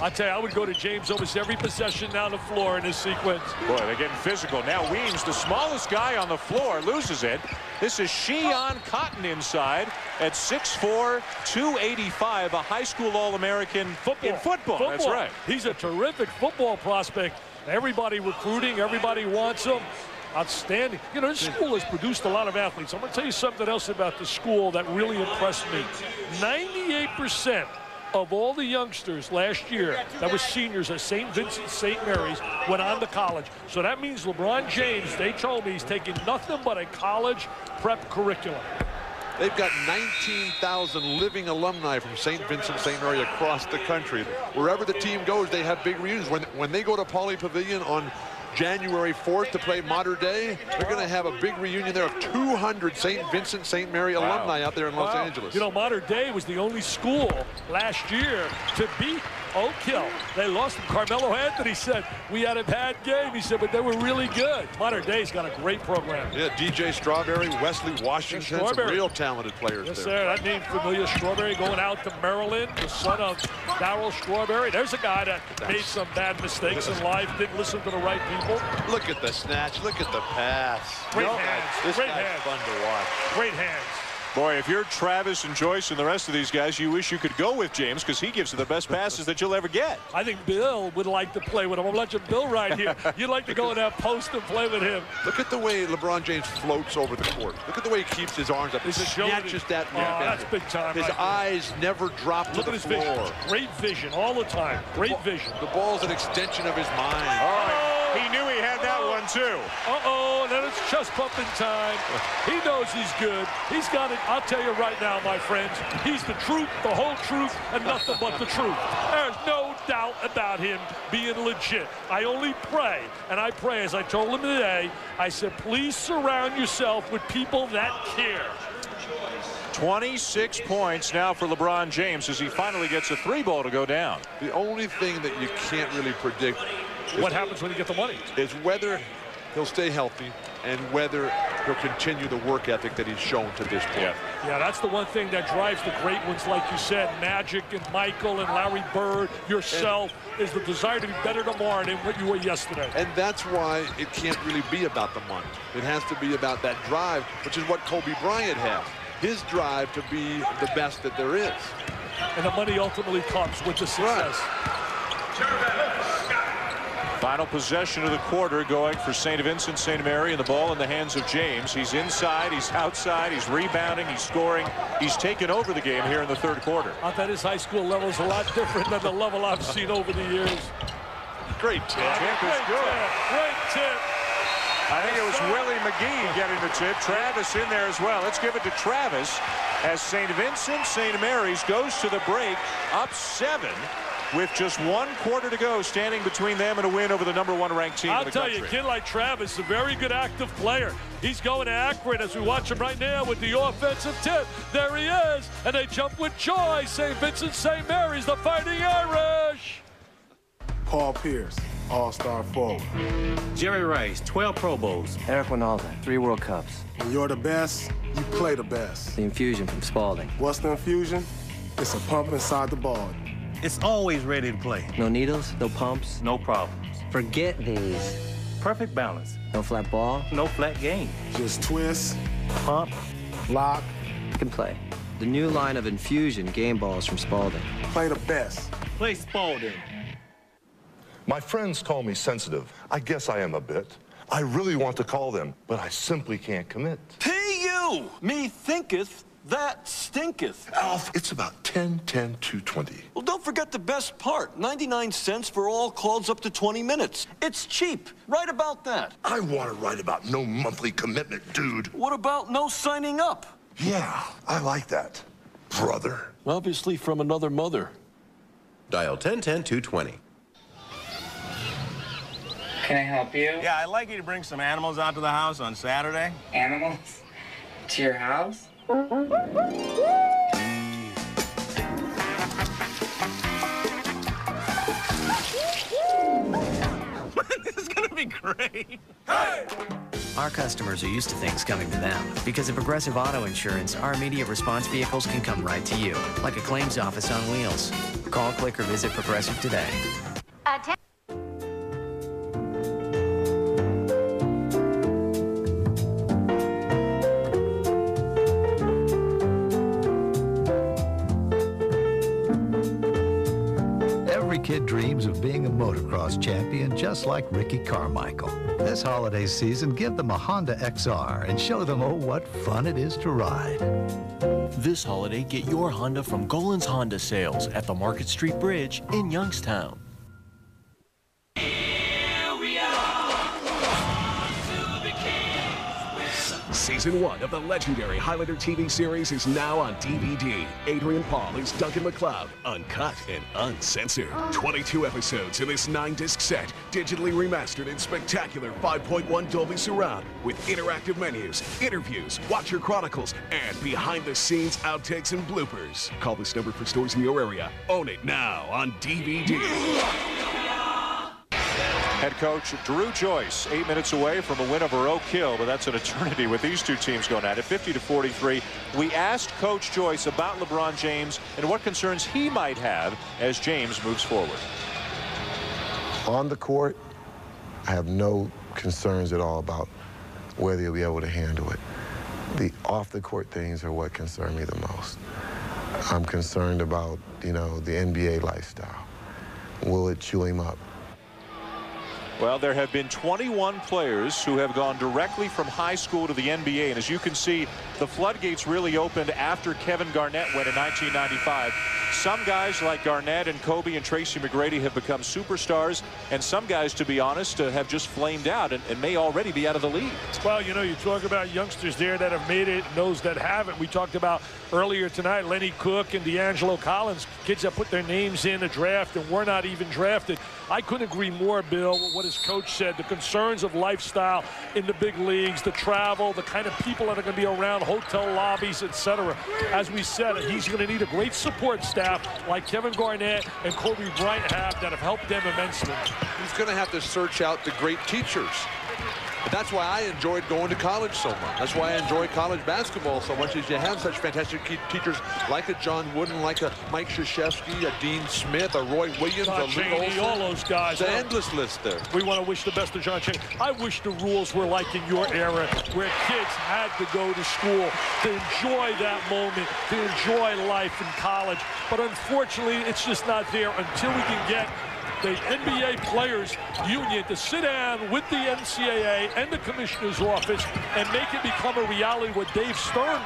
I tell you, I would go to James almost every possession down the floor in this sequence. Boy, they're getting physical. Now Weems, the smallest guy on the floor, loses it. This is Sian Cotton inside at 6'4", 285, a high school All-American in football. That's right. He's a terrific football prospect. Everybody recruiting, everybody wants him. Outstanding. You know, this school has produced a lot of athletes. I'm going to tell you something else about the school that really impressed me. 98% of all the youngsters last year that were seniors at St. Vincent St. Mary's went on to college. So that means LeBron James, they told me he's taking nothing but a college prep curriculum. They've got 19,000 living alumni from St. Vincent St. Mary across the country. Wherever the team goes, they have big reunions. When, when they go to Pauley Pavilion on January 4th to play Mater Dei. They're going to have a big reunion there of 200 St. Vincent St. Mary Wow. alumni out there in Los Wow. Angeles. You know, Mater Dei was the only school last year to beat Oak Hill. They lost them. Carmelo Anthony said, we had a bad game. He said, but they were really good. Mater Dei's got a great program. Yeah, DJ Strawberry, Wesley Washington, some Strawberry. real talented players Yes, there. sir. That name familiar. Strawberry going out to Maryland, the son of Darryl Strawberry. There's a guy that made some bad mistakes in life, didn't listen to the right people. Look at the snatch. Look at the pass. Great No, hands. This Great guy's hands. fun to watch. Great hands. Boy, if you're Travis and Joyce and the rest of these guys, you wish you could go with James because he gives you the best passes that you'll ever get. I think Bill would like to play with him. I'm watching Bill right here. You'd like to go in that post and play with him. Look at the way LeBron James floats over the court. Look at the way he keeps his arms up. He His agility. snatches that Oh, defender. that's big time His right there. eyes never drop to Look the at his floor. vision. Great vision all the time. Great vision. The ball's an extension of his mind. Oh, he knew he had that one too. Uh-oh, then it's chest pumping time. He knows he's good. He's got it. I'll tell you right now, my friends, he's the truth, the whole truth, and nothing but the truth. There's no doubt about him being legit. I only pray, and I pray, as I told him today, I said, please surround yourself with people that care. 26 points now for LeBron James as he finally gets a three ball to go down. The only thing that you can't really predict is, What happens when you get the money? is whether he'll stay healthy and whether he'll continue the work ethic that he's shown to this point. Yeah, yeah, that's the one thing that drives the great ones, like you said, Magic and Michael and Larry Bird, yourself, is the desire to be better tomorrow than what you were yesterday. And that's why it can't really be about the money. It has to be about that drive, which is what Kobe Bryant has. His drive to be the best that there is. And the money ultimately comes with the success. Final possession of the quarter going for St. Vincent St. Mary and the ball in the hands of James. He's inside, he's outside, he's rebounding, he's scoring. He's taken over the game here in the third quarter. I thought his high school level is a lot different than the level I've seen over the years. Great tip. Tip is Great good. tip. Great tip. I think it was Willie McGee getting the tip. Travis in there as well. Let's give it to Travis as St. Vincent St. Mary's goes to the break up seven with just one quarter to go standing between them and a win over the number one ranked team I'll tell country. you, a kid like Travis is a very good active player. He's going to Akron as we watch him right now with the offensive tip. There he is. And they jump with joy. St. Vincent St. Mary's, the Fighting Irish. Paul Pierce, All-Star forward. Jerry Rice, 12 Pro Bowls. Eric Wynalda, three World Cups. When you're the best, you play the best. The infusion from Spalding. What's the infusion? It's a pump inside the ball. It's always ready to play. No needles, no pumps. No problems. Forget these. Perfect balance. No flat ball. No flat game. Just twist, Pump. lock, Can play. The new line of infusion game balls from Spalding. play the best. Play Spalding. My friends call me sensitive. I guess I am a bit. I really want to call them, but I simply can't commit. Pay you! Me thinketh, that stinketh. Alf, it's about 10, 10, 220. Well, don't forget the best part 99 cents for all calls up to 20 minutes. It's cheap. Write about that. I want to write about no monthly commitment, dude. What about no signing up? Yeah, I like that. Brother. Obviously, from another mother. Dial 1010 220. Can I help you? Yeah, I'd like you to bring some animals out to the house on Saturday. Animals? To your house? [laughs] this is gonna be great. Our customers are used to things coming to them. Because of Progressive Auto Insurance, our immediate response vehicles can come right to you, like a claims office on wheels. Call, click, or visit Progressive today. Every kid dreams of being a motocross champion just like Ricky Carmichael. This holiday season, give them a Honda XR and show them, oh, what fun it is to ride. This holiday, get your Honda from Golan's Honda sales at the Market Street Bridge in Youngstown. Season 1 of the legendary Highlander TV series is now on DVD. Adrian Paul is Duncan MacLeod, uncut and uncensored. 22 episodes in this 9-disc set, digitally remastered in spectacular 5.1 Dolby Surround with interactive menus, interviews, Watcher Chronicles, and behind-the-scenes outtakes and bloopers. Call this number for stores in your area. Own it now on DVD. Head coach Dru Joyce, eight minutes away from a win over Oak Hill, but that's an eternity with these two teams going at it, 50 to 43. We asked Coach Joyce about LeBron James and what concerns he might have as James moves forward. On the court, I have no concerns at all about whether he'll be able to handle it. The off-the-court things are what concern me the most. I'm concerned about, you know, the NBA lifestyle. Will it chew him up? Well, there have been 21 players who have gone directly from high school to the NBA. And as you can see, the floodgates really opened after Kevin Garnett went in 1995. Some guys like Garnett and Kobe and Tracy McGrady have become superstars. And some guys, to be honest, uh, have just flamed out and, and, may already be out of the league. Well, you know, you talk about youngsters there that have made it, and those that haven't. We talked about earlier tonight, Lenny Cooke and DeAngelo Collins, kids that put their names in the draft and were not even drafted. I couldn't agree more, Bill, with what his coach said. The concerns of lifestyle in the big leagues, the travel, the kind of people that are going to be around, hotel lobbies, etc. As we said, he's going to need a great support staff like Kevin Garnett and Kobe Bryant have that have helped them immensely. He's going to have to search out the great teachers. But that's why I enjoyed going to college so much. That's why I enjoy college basketball so much is you have such fantastic teachers like a John Wooden, like a Mike Krzyzewski, a Dean Smith, a Roy Williams, John a Chaney, Olson. all those guys. It's an endless list there. We want to wish the best to John Chaney. I wish the rules were like in your era where kids had to go to school to enjoy that moment, to enjoy life in college. But unfortunately, it's just not there until we can get the NBA Players Union to sit down with the NCAA and the commissioner's office and make it become a reality what Dave Stern,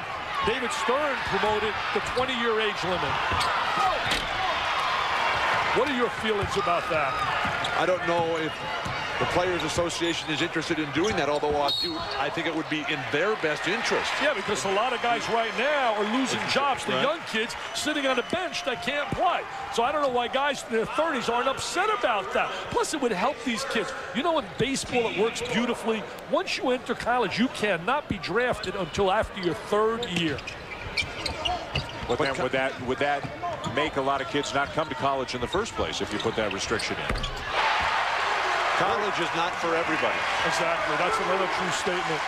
David Stern promoted the 20-year age limit. What are your feelings about that? I don't know if the Players Association is interested in doing that, although I, do, I think it would be in their best interest. Yeah, because a lot of guys right now are losing [laughs] jobs. The Right. young kids sitting on the bench that can't play. So I don't know why guys in their 30s aren't upset about that. Plus, it would help these kids. You know, in baseball, it works beautifully. Once you enter college, you cannot be drafted until after your third year. But then would that would that make a lot of kids not come to college in the first place if you put that restriction in? College is not for everybody. Exactly. That's another true statement.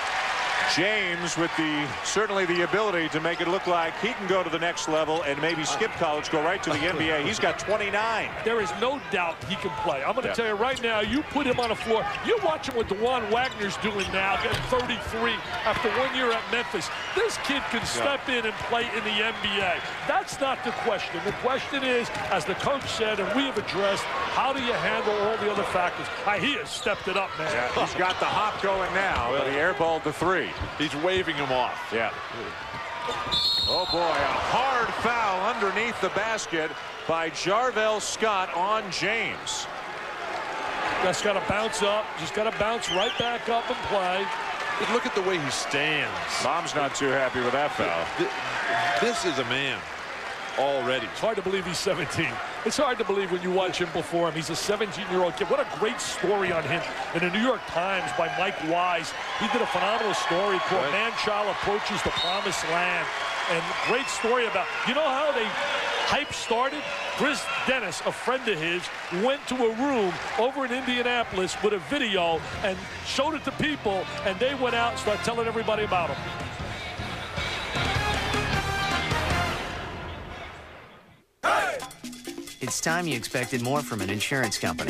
James with the certainly the ability to make it look like he can go to the next level and maybe skip college, go right to the NBA. He's got 29. There is no doubt he can play. I'm going to Yeah. tell you right now, you put him on the floor. You watch him what Dajuan Wagner's doing now, getting 33 after one year at Memphis. This kid can step in and play in the NBA. That's not the question. The question is, as the coach said, and we have addressed, how do you handle all the other factors? Ah, he has stepped it up, man. Yeah, he's got the hop going now. But he airballed the three. He's waving him off. Yeah. Oh boy, a hard foul underneath the basket by Jarvell Scott on James. Just got to bounce up. Just got to bounce right back up and play. But look at the way he stands. Mom's not too happy with that foul. This is a man already. It's hard to believe he's 17. It's hard to believe when you watch him perform. He's a 17-year-old kid. What a great story on him in the New York Times by Mike Wise. He did a phenomenal story called Man Child Approaches the Promised Land. And great story about, you know how they hype started? Chris Dennis, a friend of his, went to a room over in Indianapolis with a video and showed it to people, and they went out and started telling everybody about him. It's time you expected more from an insurance company.